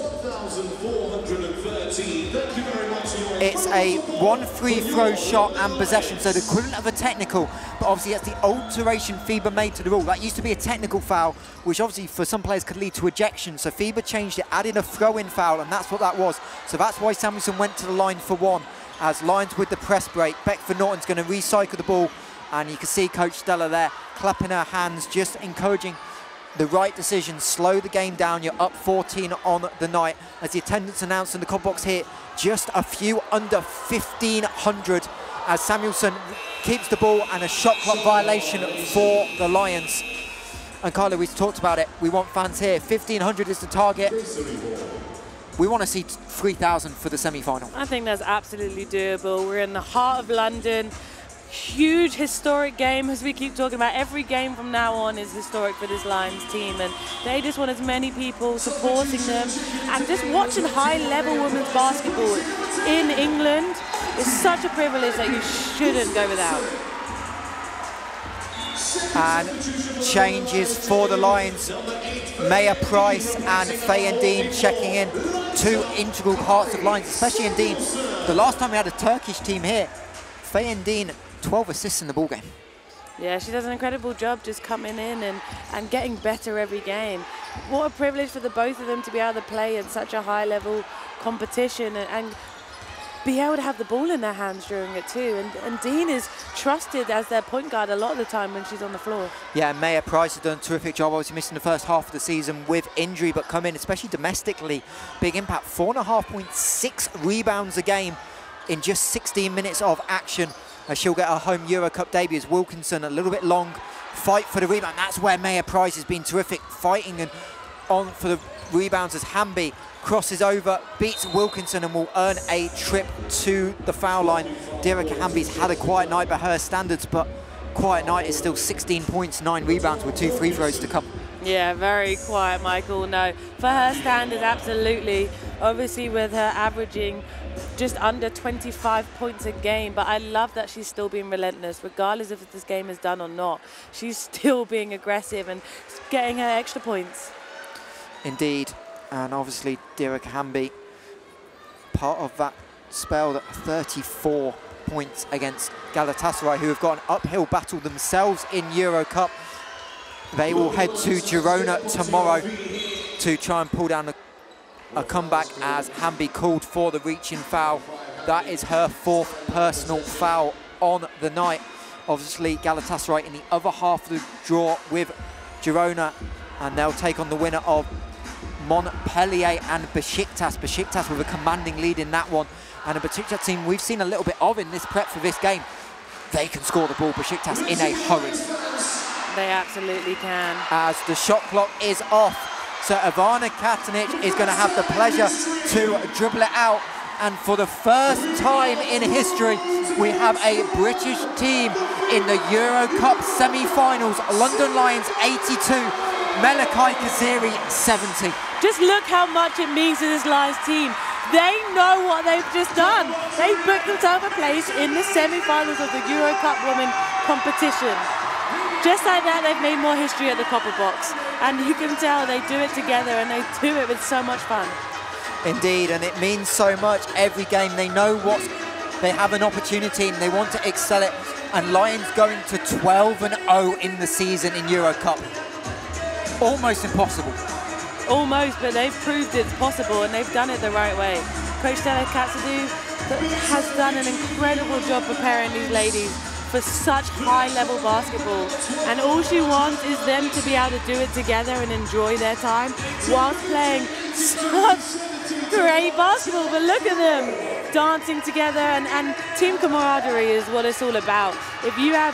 [SPEAKER 1] it's a one free throw shot and possession, so the equivalent of a technical, but obviously that's the alteration FIBA made to the rule. That used to be a technical foul, which obviously for some players could lead to ejection, so FIBA changed it, added a throw-in foul, and that's what that was. So that's why Samuelson went to the line for one, as Lions with the press break. Beckford Norton's going to recycle the ball and you can see Coach Stella there clapping her hands, just encouraging the right decision. Slow the game down. You're up 14 on the night. As the attendance announced in the cop box here, just a few under 1,500 as Samuelson keeps the ball and a shot clock violation for the Lions. And Carlo, we talked about it. We want fans here. 1,500 is the target. We want to see 3,000 for the semi-final.
[SPEAKER 2] I think that's absolutely doable. We're in the heart of London. Huge historic game, as we keep talking about. Every game from now on is historic for this Lions team, and they just want as many people supporting them. And just watching high-level women's basketball in England is such a privilege that you shouldn't go without.
[SPEAKER 1] And changes for the Lions. Maya Price and Faye and Dean checking in. Two integral parts of Lions, especially Dean. The last time we had a Turkish team here, Faye and Dean, 12 assists in the ball game.
[SPEAKER 2] Yeah, she does an incredible job just coming in and, and getting better every game. What a privilege for the both of them to be able to play in such a high level competition and, and be able to have the ball in their hands during it too. And, and Dean is trusted as their point guard a lot of the time when she's on the floor.
[SPEAKER 1] Yeah, and Maya Price has done a terrific job, obviously missing the first half of the season with injury, but come in, especially domestically, big impact. Four and a half point six rebounds a game in just 16 minutes of action. As she'll get her home Euro Cup debut as Wilkinson, a little bit long fight for the rebound. That's where Maya Price has been terrific, fighting and on for the rebounds as Hamby crosses over, beats Wilkinson and will earn a trip to the foul line. Dearica Hamby's had a quiet night by her standards, but quiet night is still 16 points, nine rebounds with two free throws to come.
[SPEAKER 2] Yeah, very quiet, Michael. No, for her standards, absolutely. Obviously, with her averaging just under 25 points a game, but I love that she's still being relentless, regardless of if this game is done or not. She's (laughs) still being aggressive and getting her extra points.
[SPEAKER 1] Indeed, and obviously Dearica Hamby, part of that spell, that 34 points against Galatasaray, who have got an uphill battle themselves in Euro Cup. They will head to Girona tomorrow to try and pull down a, a comeback as Hamby called for the reaching foul. That is her fourth personal foul on the night. Obviously, Galatasaray in the other half of the draw with Girona, and they'll take on the winner of Montpellier and Besiktas. Besiktas with a commanding lead in that one. And a Besiktas team we've seen a little bit of in this prep for this game. They can score the ball, Besiktas, in a hurry.
[SPEAKER 2] They absolutely can.
[SPEAKER 1] As the shot clock is off. So Ivana Katanic is going to have the pleasure to dribble it out. And for the first time in history, we have a British team in the Euro Cup semi-finals. London Lions 82, Melikgazi Kayseri 70.
[SPEAKER 2] Just look how much it means to this Lions team. They know what they've just done. They've booked themselves a place in the semi-finals of the Euro Cup Women competition. Just like that, they've made more history at the Copper Box. And you can tell they do it together and they do it with so much fun.
[SPEAKER 1] Indeed, and it means so much every game. They know what they have an opportunity and they want to excel it. And Lions going to 12 and 0 in the season in Euro Cup. Almost impossible.
[SPEAKER 2] Almost, but they've proved it's possible and they've done it the right way. Coach Stella Kaltsidou has done an incredible job preparing these ladies for such high-level basketball. And all she wants is them to be able to do it together and enjoy their time whilst playing such great basketball. But look at them dancing together and, and team camaraderie is what it's all about. If you have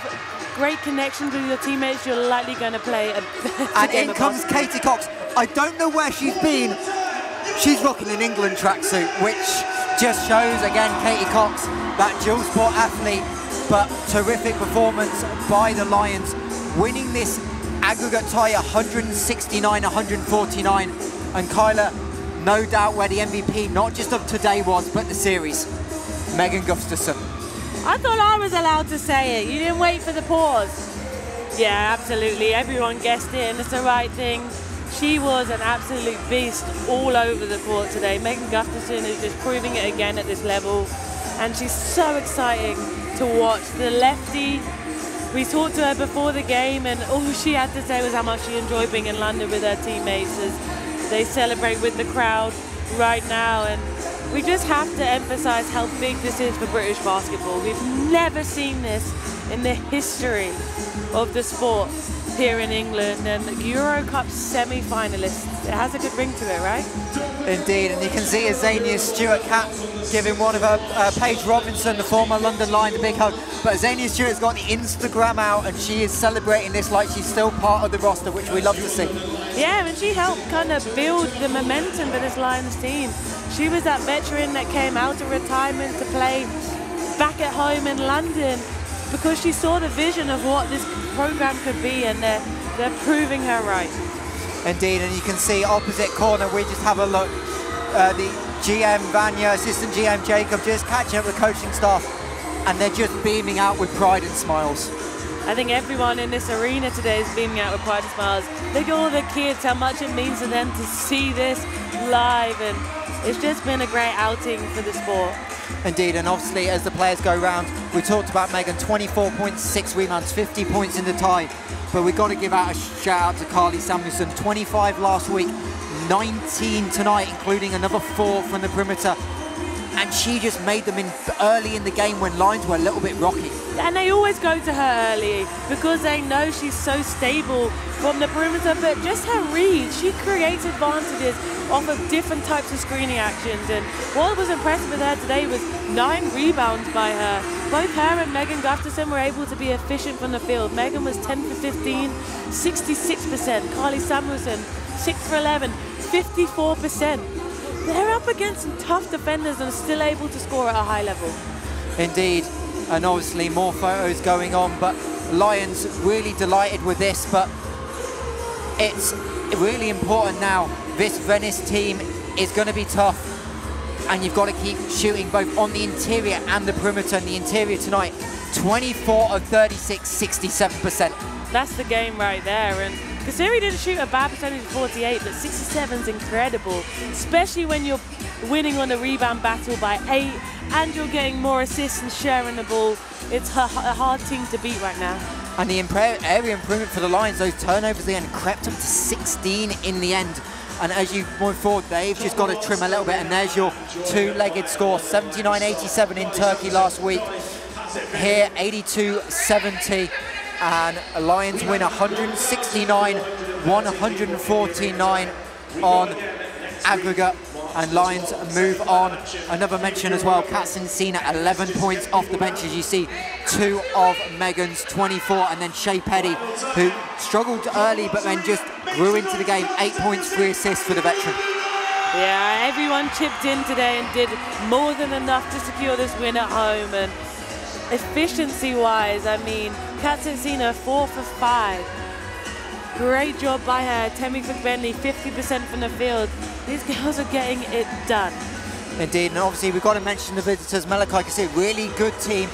[SPEAKER 2] great connections with your teammates, you're likely going to play a better
[SPEAKER 1] And
[SPEAKER 2] game
[SPEAKER 1] in
[SPEAKER 2] of
[SPEAKER 1] comes
[SPEAKER 2] basketball.
[SPEAKER 1] Katie Cox. I don't know where she's been. She's rocking an England tracksuit, which just shows, again, Katie Cox, that dual sport athlete, but terrific performance by the Lions, winning this aggregate tie 169-149. And Kyla, no doubt where the MVP, not just of today was, but the series, Megan Gustafson.
[SPEAKER 2] I thought I was allowed to say it. You didn't wait for the pause. Yeah, absolutely. Everyone guessed it, and it's the right thing. She was an absolute beast all over the court today. Megan Gustafson is just proving it again at this level, and she's so exciting to watch. The lefty, we talked to her before the game, and all she had to say was how much she enjoyed being in London with her teammates as they celebrate with the crowd right now. And we just have to emphasize how big this is for British basketball. We've never seen this in the history of the sport here in England and Euro Cup semi-finalists it has a good ring to it, right?
[SPEAKER 1] Indeed, and you can see Azania Stewart Cat giving one of her, uh, Paige Robinson, the former London Lion, the big hug. But Azania Stewart's got the Instagram out and she is celebrating this like she's still part of the roster, which we love to see.
[SPEAKER 2] Yeah, and she helped kind of build the momentum for this Lions team. She was that veteran that came out of retirement to play back at home in London because she saw the vision of what this program could be and they're, they're proving her right.
[SPEAKER 1] Indeed, and you can see opposite corner, we just have a look, uh, the GM Vanya, assistant GM Jacob, just catching up with coaching staff, and they're just beaming out with pride and smiles.
[SPEAKER 2] I think everyone in this arena today is beaming out with pride and smiles. Look at all the kids, how much it means to them to see this live, and it's just been a great outing for the sport.
[SPEAKER 1] Indeed, and obviously as the players go round, we talked about Megan, 24.6 rebounds, 50 points in the tie, but we've got to give out a shout out to Karlie Samuelson, 25 last week, 19 tonight, including another four from the perimeter, and she just made them in early in the game when lines were a little bit rocky.
[SPEAKER 2] And they always go to her early because they know she's so stable from the perimeter, but just her read, she creates advantages off of different types of screening actions. And what was impressive with her today was nine rebounds by her. Both her and Megan Gustafson were able to be efficient from the field. Megan was 10 for 15, 66%. Karlie Samuelson, 6 for 11, 54% they're up against some tough defenders and still able to score at a high level.
[SPEAKER 1] Indeed, and obviously more photos going on, but Lions really delighted with this, but it's really important now. This Venice team is going to be tough, and you've got to keep shooting both on the interior and the perimeter. And the interior tonight, 24 of 36, 67%.
[SPEAKER 2] That's the game right there, and Kayseri didn't shoot a bad percentage of 48, but 67 is incredible, especially when you're winning on a rebound battle by eight and you're getting more assists and sharing the ball. It's a hard team to beat right now.
[SPEAKER 1] And the area improvement for the Lions, those turnovers then crept up to 16 in the end. And as you move forward, they've just got to trim a little bit. And there's your two-legged score, 79-87 in Turkey last week. Here, 82-70 and Lions win 169 149 on aggregate. And Lions move on. Another mention as well, Kat Snytsina 11 points off the bench as you see. Two of Megan's 24 and then Shey Peddy who struggled early but then just grew into the game, eight points, three assists for the veteran.
[SPEAKER 2] Yeah, everyone chipped in today and did more than enough to secure this win at home. And efficiency-wise, I mean, Kat Snytsina, four for five. Great job by her. Temi Fagbenle, 50% from the field. These girls are getting it done.
[SPEAKER 1] Indeed, and obviously we've got to mention the visitors. Melikgazi Kayseri, really good team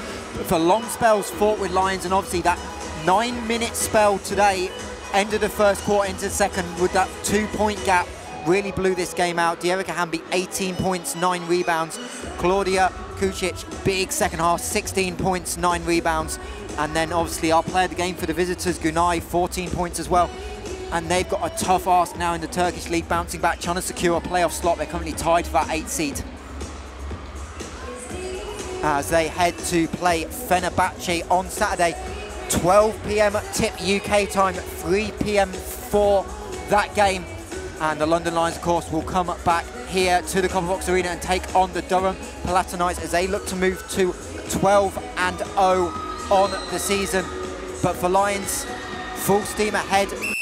[SPEAKER 1] for long spells, fought with Lions, and obviously that nine-minute spell today ended the first quarter into the second with that two-point gap really blew this game out. Dearica Hamby, 18 points, 9 rebounds. Claudia Kucic, big second half, 16 points, 9 rebounds. And then obviously our player of the game for the visitors, Gunay, 14 points as well. And they've got a tough ask now in the Turkish league, bouncing back, trying to secure a playoff slot. They're currently tied for that 8 seed. As they head to play Fenerbahce on Saturday, 12 p.m. tip UK time, 3 p.m. for that game. And the London Lions, of course, will come back here to the Copper Box Arena and take on the Durham Palatinates as they look to move to 12 and 0 on the season. But for Lions, full steam ahead